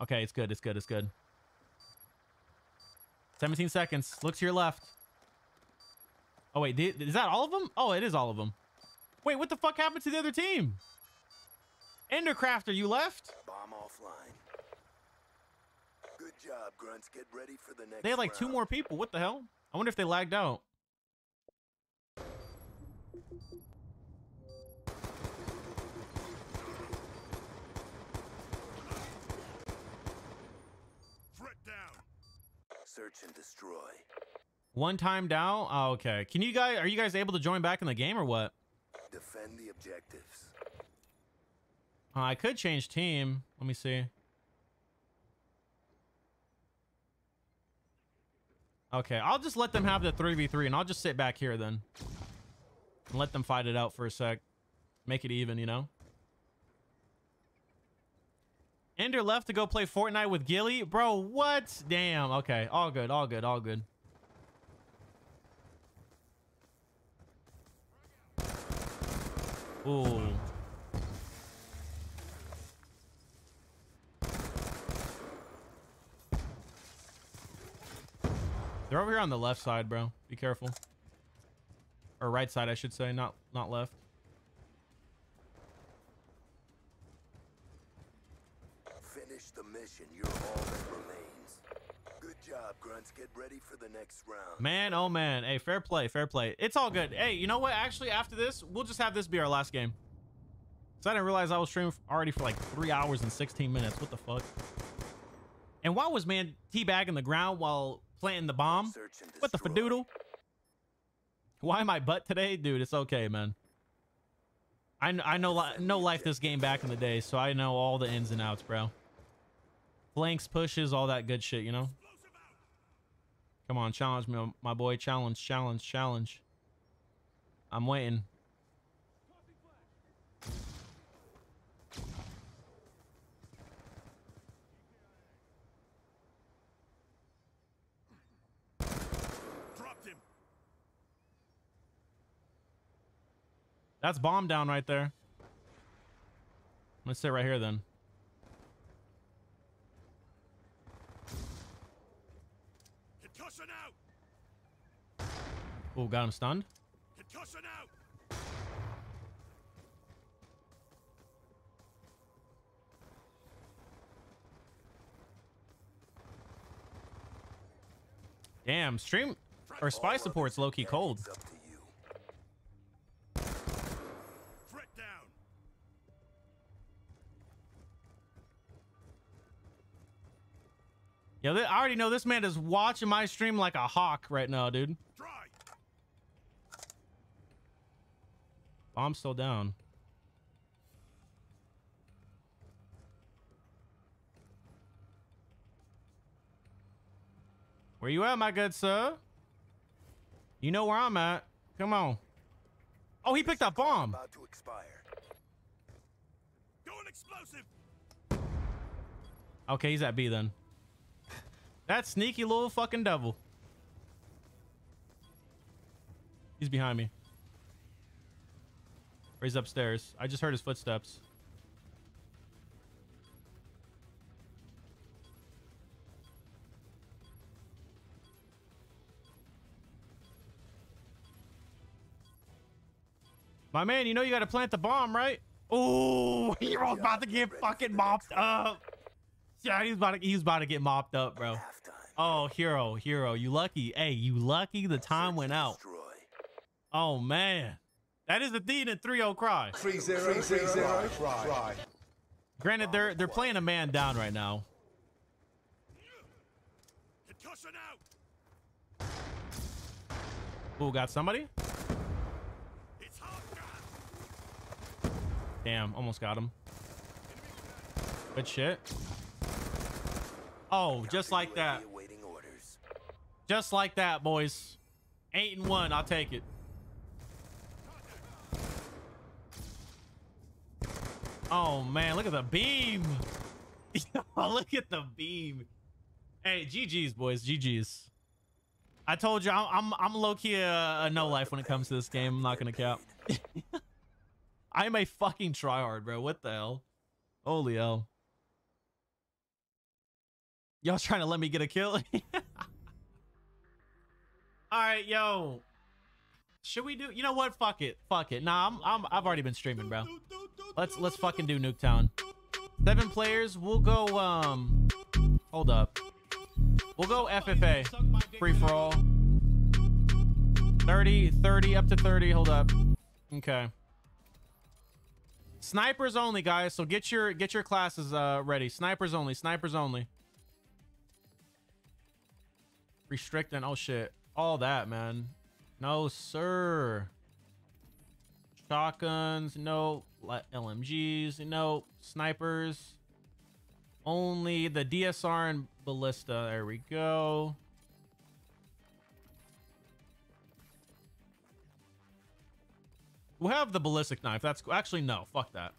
Okay, it's good. It's good. It's good. 17 seconds. Look to your left. Oh, wait. Is that all of them? Oh, it is all of them. Wait, what the fuck happened to the other team? Endercrafter, you left? Bomb offline. Good job, grunts. Get ready for the next. They had like two more people. What the hell? I wonder if they lagged out. Threat down. Search and destroy. One time down. Oh, okay. Can you guys? Are you guys able to join back in the game or what? Defend the objectives. Uh, I could change team. Let me see. Okay, I'll just let them have the 3v3 and I'll just sit back here then. And let them fight it out for a sec. Make it even, you know? Ender left to go play Fortnite with Gilly? Bro, what? Damn. Okay, all good, all good, all good. Ooh. They're over here on the left side, bro. Be careful. Or right side, I should say, not not left. Finish the mission. You're all that remains. Good job, Grunts. Get ready for the next round. Man, oh man. Hey, fair play, fair play. It's all good. Hey, you know what? Actually, after this, we'll just have this be our last game. So I didn't realize I was streaming already for like three hours and 16 minutes. What the fuck? And why was man teabagging the ground while planting the bomb? What the fadoodle? Why my butt today? Dude, it's okay, man. I, I know li- know life this game back in the day, so I know all the ins and outs, bro. Flanks, pushes, all that good shit, you know? Come on, challenge me, my boy. Challenge, challenge, challenge. I'm waiting. That's bomb down right there. Let's sit right here then. Concussion out. Oh, got him stunned. Concussion out. Damn, stream or spy support's low key cold. It's up to you. Threat down. Yeah, I already know this man is watching my stream like a hawk right now, dude. Dry. Bomb's still down. Where you at, my good sir? You know where I'm at. Come on. Oh, he picked up bomb. About to expire. Going explosive. Okay, he's at B then. That sneaky little fucking devil. He's behind me. Or he's upstairs. I just heard his footsteps. My man, you know you gotta plant the bomb, right? Oh, Hero's <laughs> about to get fucking mopped up. Yeah, he's about to he's about to get mopped up, bro. Oh, hero, hero, you lucky. Hey, you lucky the time went out. Oh man. That is in 3-0 cry. Three zero, three zero, try. Granted, they're they're playing a man down right now. Out. Ooh, got somebody? Damn, almost got him. Good shit. Oh, just like that. Just like that, boys. Eight and one, I'll take it. Oh man, look at the beam. <laughs> look at the beam. Hey, GG's, boys. GG's. I told you, I'm I'm, low key a, a no life when it comes to this game. I'm not gonna cap. <laughs> I'm a fucking tryhard, bro. What the hell? Holy hell. Y'all trying to let me get a kill? <laughs> All right, yo. Should we do? You know what? Fuck it. Fuck it. Nah, I'm, I'm I've already been streaming, bro. Let's let's fucking do Nuketown. Seven players. We'll go. Um, hold up. We'll go FFA. Free for all. 30, 30, up to 30. Hold up. Okay. Snipers only, guys. So get your get your classes uh ready. Snipers only. Snipers only. Restricting. Oh shit. All that, man. No, sir. Shotguns, no. LMGs, no. Snipers. Only the DSR and Ballista. There we go. We have the ballistic knife. That's. Actually, no. Fuck that.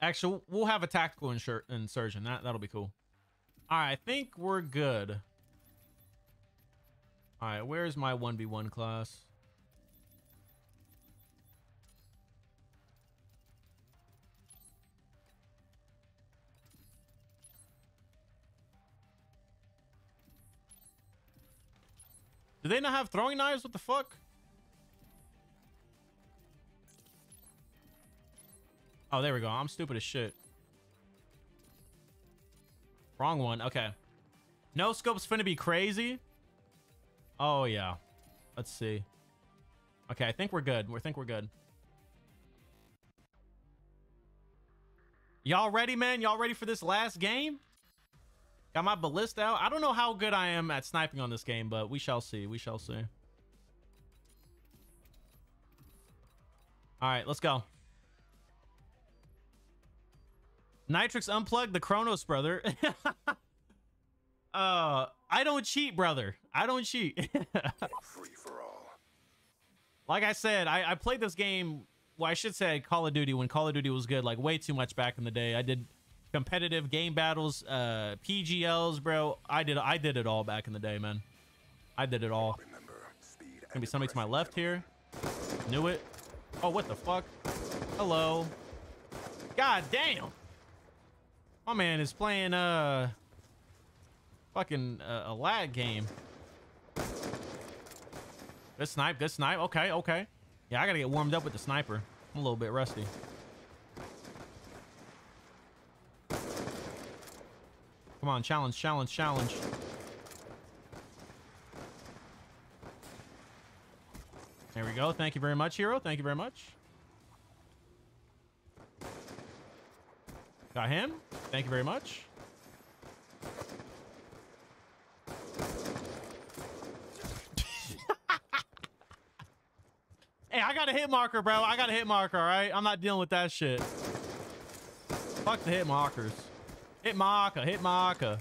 Actually, we'll have a tactical insur- insurgent. That that'll be cool. All right, I think we're good. All right, where's my 1v1 class? Do they not have throwing knives? What the fuck? Oh, there we go. I'm stupid as shit. Wrong one. Okay. No scope's finna be crazy. Oh, yeah. Let's see. Okay, I think we're good. We think we're good. Y'all ready, man? Y'all ready for this last game? Got my ballista out. I don't know how good I am at sniping on this game, but we shall see. We shall see. All right, let's go. Nitrix unplugged the Cronus brother. <laughs> uh, I don't cheat, brother. I don't cheat. <laughs> Free for all. like I said, I, I played this game. Well, I should say Call of Duty when Call of Duty was good, like way too much back in the day. I did competitive game battles, uh, PGLs, bro. I did I did it all back in the day, man. I did it all. Remember, speed Gonna be somebody to my left here. Knew it. Oh, what the fuck? Hello. God damn. My man is playing uh fucking uh, a lag game. This snipe, this snipe. Okay, okay. Yeah, I gotta get warmed up with the sniper. I'm a little bit rusty. Come on, challenge, challenge, challenge. There we go. Thank you very much, hero. Thank you very much. Got him. Thank you very much. <laughs> hey, I got a hit marker, bro. I got a hit marker, all right? I'm not dealing with that shit. Fuck the hit markers. Hit marker, hit marker.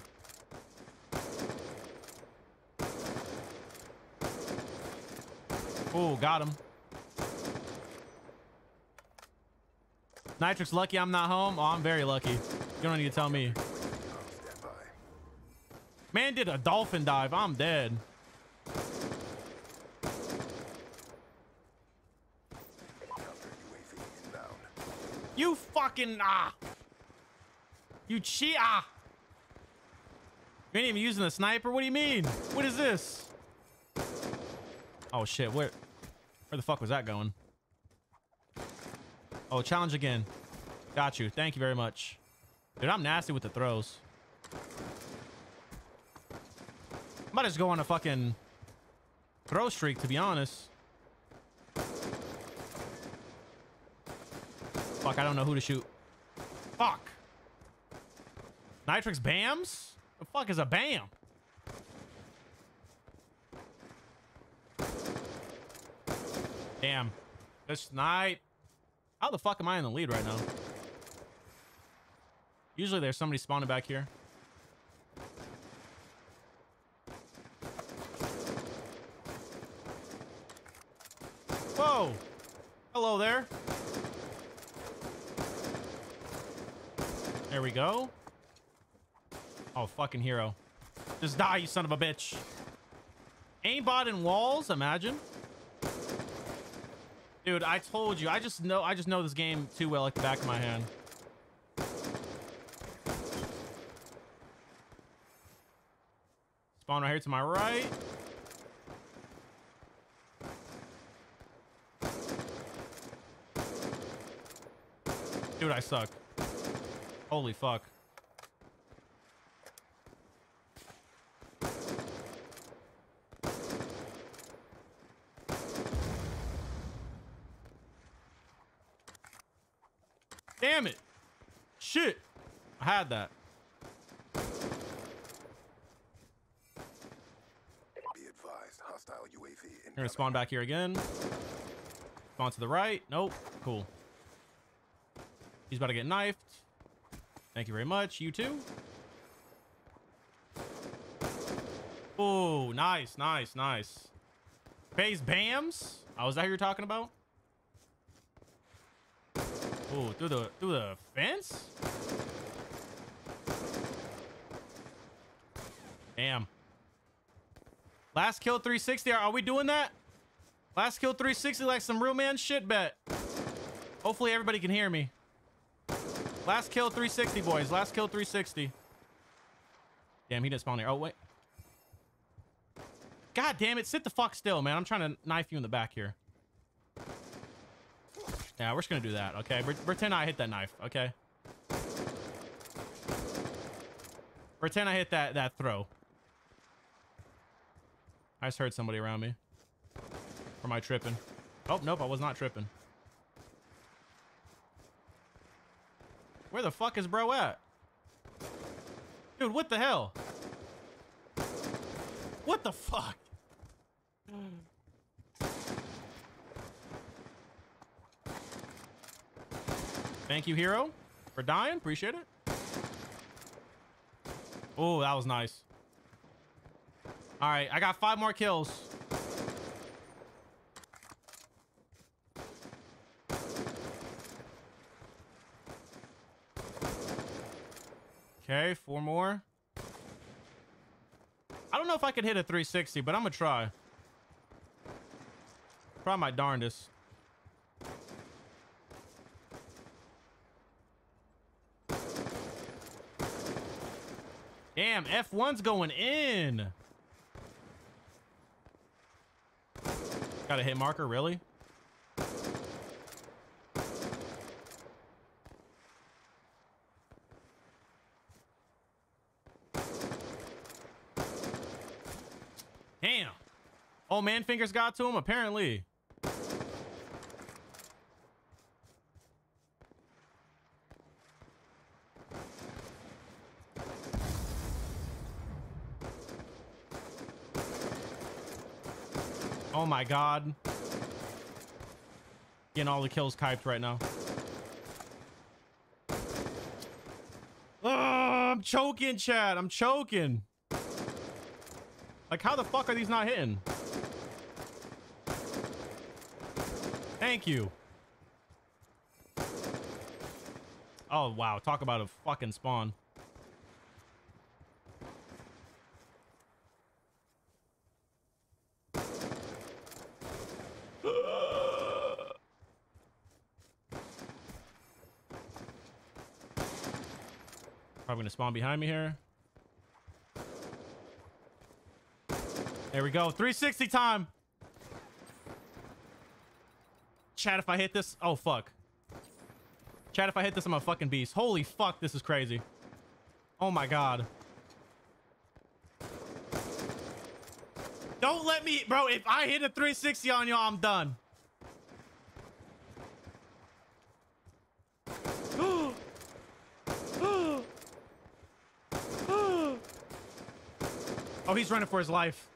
Oh, got him. Nitrix lucky I'm not home. Oh, I'm very lucky. You don't need to tell me. Man did a dolphin dive. I'm dead. You fucking ah. You cheat ah. You ain't even using the sniper. What do you mean? What is this? Oh shit. Where where the fuck was that going? Oh, challenge again. Got you. Thank you very much. Dude, I'm nasty with the throws. I might just go on a fucking throw streak, to be honest. Fuck, I don't know who to shoot. Fuck. Nitrix BAMs? The fuck is a BAM? Damn. Good snipe. How the fuck am I in the lead right now? Usually there's somebody spawning back here. Whoa. Hello there. There we go. Oh, fucking hero. Just die, you son of a bitch. Aimbot in walls, imagine. Dude, I told you. I just know I just know this game too well like the back of my hand. Spawn right here to my right. Dude, I suck. Holy fuck. Damn it. Shit. I had that. Be advised, hostile UAV gonna spawn back here again. Spawn to the right. Nope. Cool. He's about to get knifed. Thank you very much. You too. Oh, nice, nice, nice. Pays Bams. Oh, was that who you're talking about? Oh, through the through the fence? Damn. Last kill 360. Are, we doing that? Last kill 360 like some real man shit bet. Hopefully everybody can hear me. Last kill 360, boys. Last kill 360. Damn, he didn't spawn here. Oh, wait. God damn it. Sit the fuck still, man. I'm trying to knife you in the back here. Yeah, we're just going to do that, okay? Pretend I hit that knife, okay? Pretend I hit that, that throw. I just heard somebody around me. Or am I tripping? Oh, nope, I was not tripping. Where the fuck is bro at? Dude, what the hell? What the fuck? Thank you, hero, for dying. Appreciate it. Oh, that was nice. All right, I got five more kills. Okay, four more. I don't know if I could hit a 360, but I'm gonna try. Try my darndest. Damn, F1's going in. Got a hit marker, really? Damn. Oh, man fingers got to him, apparently. My god. Getting all the kills kyped right now. Oh, I'm choking, Chad. I'm choking. Like, how the fuck are these not hitting? Thank you. Oh, wow. Talk about a fucking spawn. Probably gonna spawn behind me here. There we go. 360 time. Chat, if I hit this. Oh, fuck. Chat, if I hit this, I'm a fucking beast. Holy fuck, this is crazy. Oh my god. Don't let me. Bro, if I hit a 360 on y'all, I'm done. Oh, he's running for his life.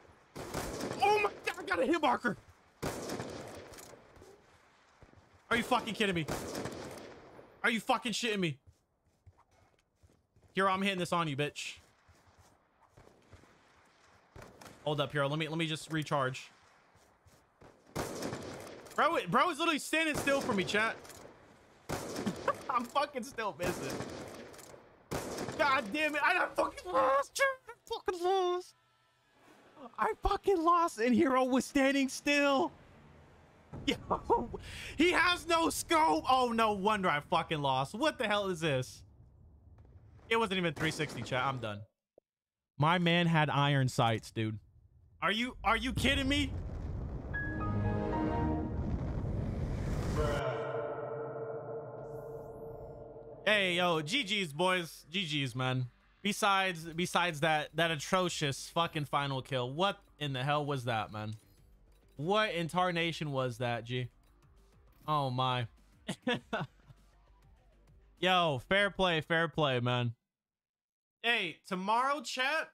Oh my god, I got a hit marker. Are you fucking kidding me? Are you fucking shitting me? Here, I'm hitting this on you, bitch. Hold up, Hero. Let me let me just recharge. Bro, bro is literally standing still for me, chat. <laughs> I'm fucking still missing. God damn it. I got fucking lost, fucking lost. I fucking lost and Hero was standing still. Yo, <laughs> he has no scope. Oh, no wonder I fucking lost. What the hell is this? It wasn't even 360 chat. I'm done. My man had iron sights, dude. Are you are you kidding me? Hey, yo, GG's boys. GG's, man. Besides besides that that atrocious fucking final kill. What in the hell was that, man? What incarnation was that, G? Oh my. <laughs> Yo, fair play, fair play, man. Hey, tomorrow, chat,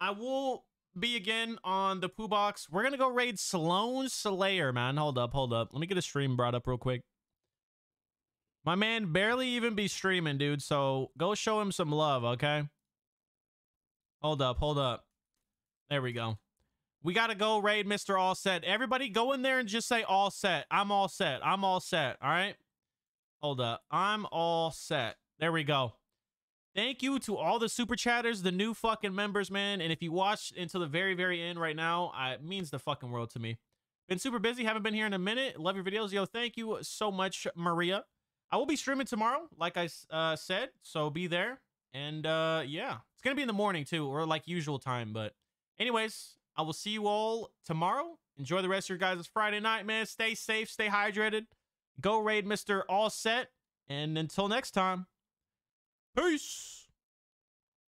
I will be again on the Poo Box. We're gonna go raid Sloan Slayer, man. Hold up, hold up. Let me get a stream brought up real quick. My man barely even be streaming, dude. So go show him some love, okay? Hold up, hold up. There we go. We got to go raid Mr. All Set. Everybody go in there and just say all set. I'm all set. I'm all set. All right. Hold up. I'm all set. There we go. Thank you to all the super chatters, the new fucking members, man. And if you watch until the very, very end right now, it means the fucking world to me. Been super busy. Haven't been here in a minute. Love your videos. Yo, thank you so much, Maria. I will be streaming tomorrow, like I uh, said. So be there. And uh, yeah, going to be in the morning too, or like usual time. But anyways, I will see you all tomorrow. Enjoy the rest of your guys' Friday night, man. Stay safe, stay hydrated. Go raid Mr. All Set. And until next time, peace.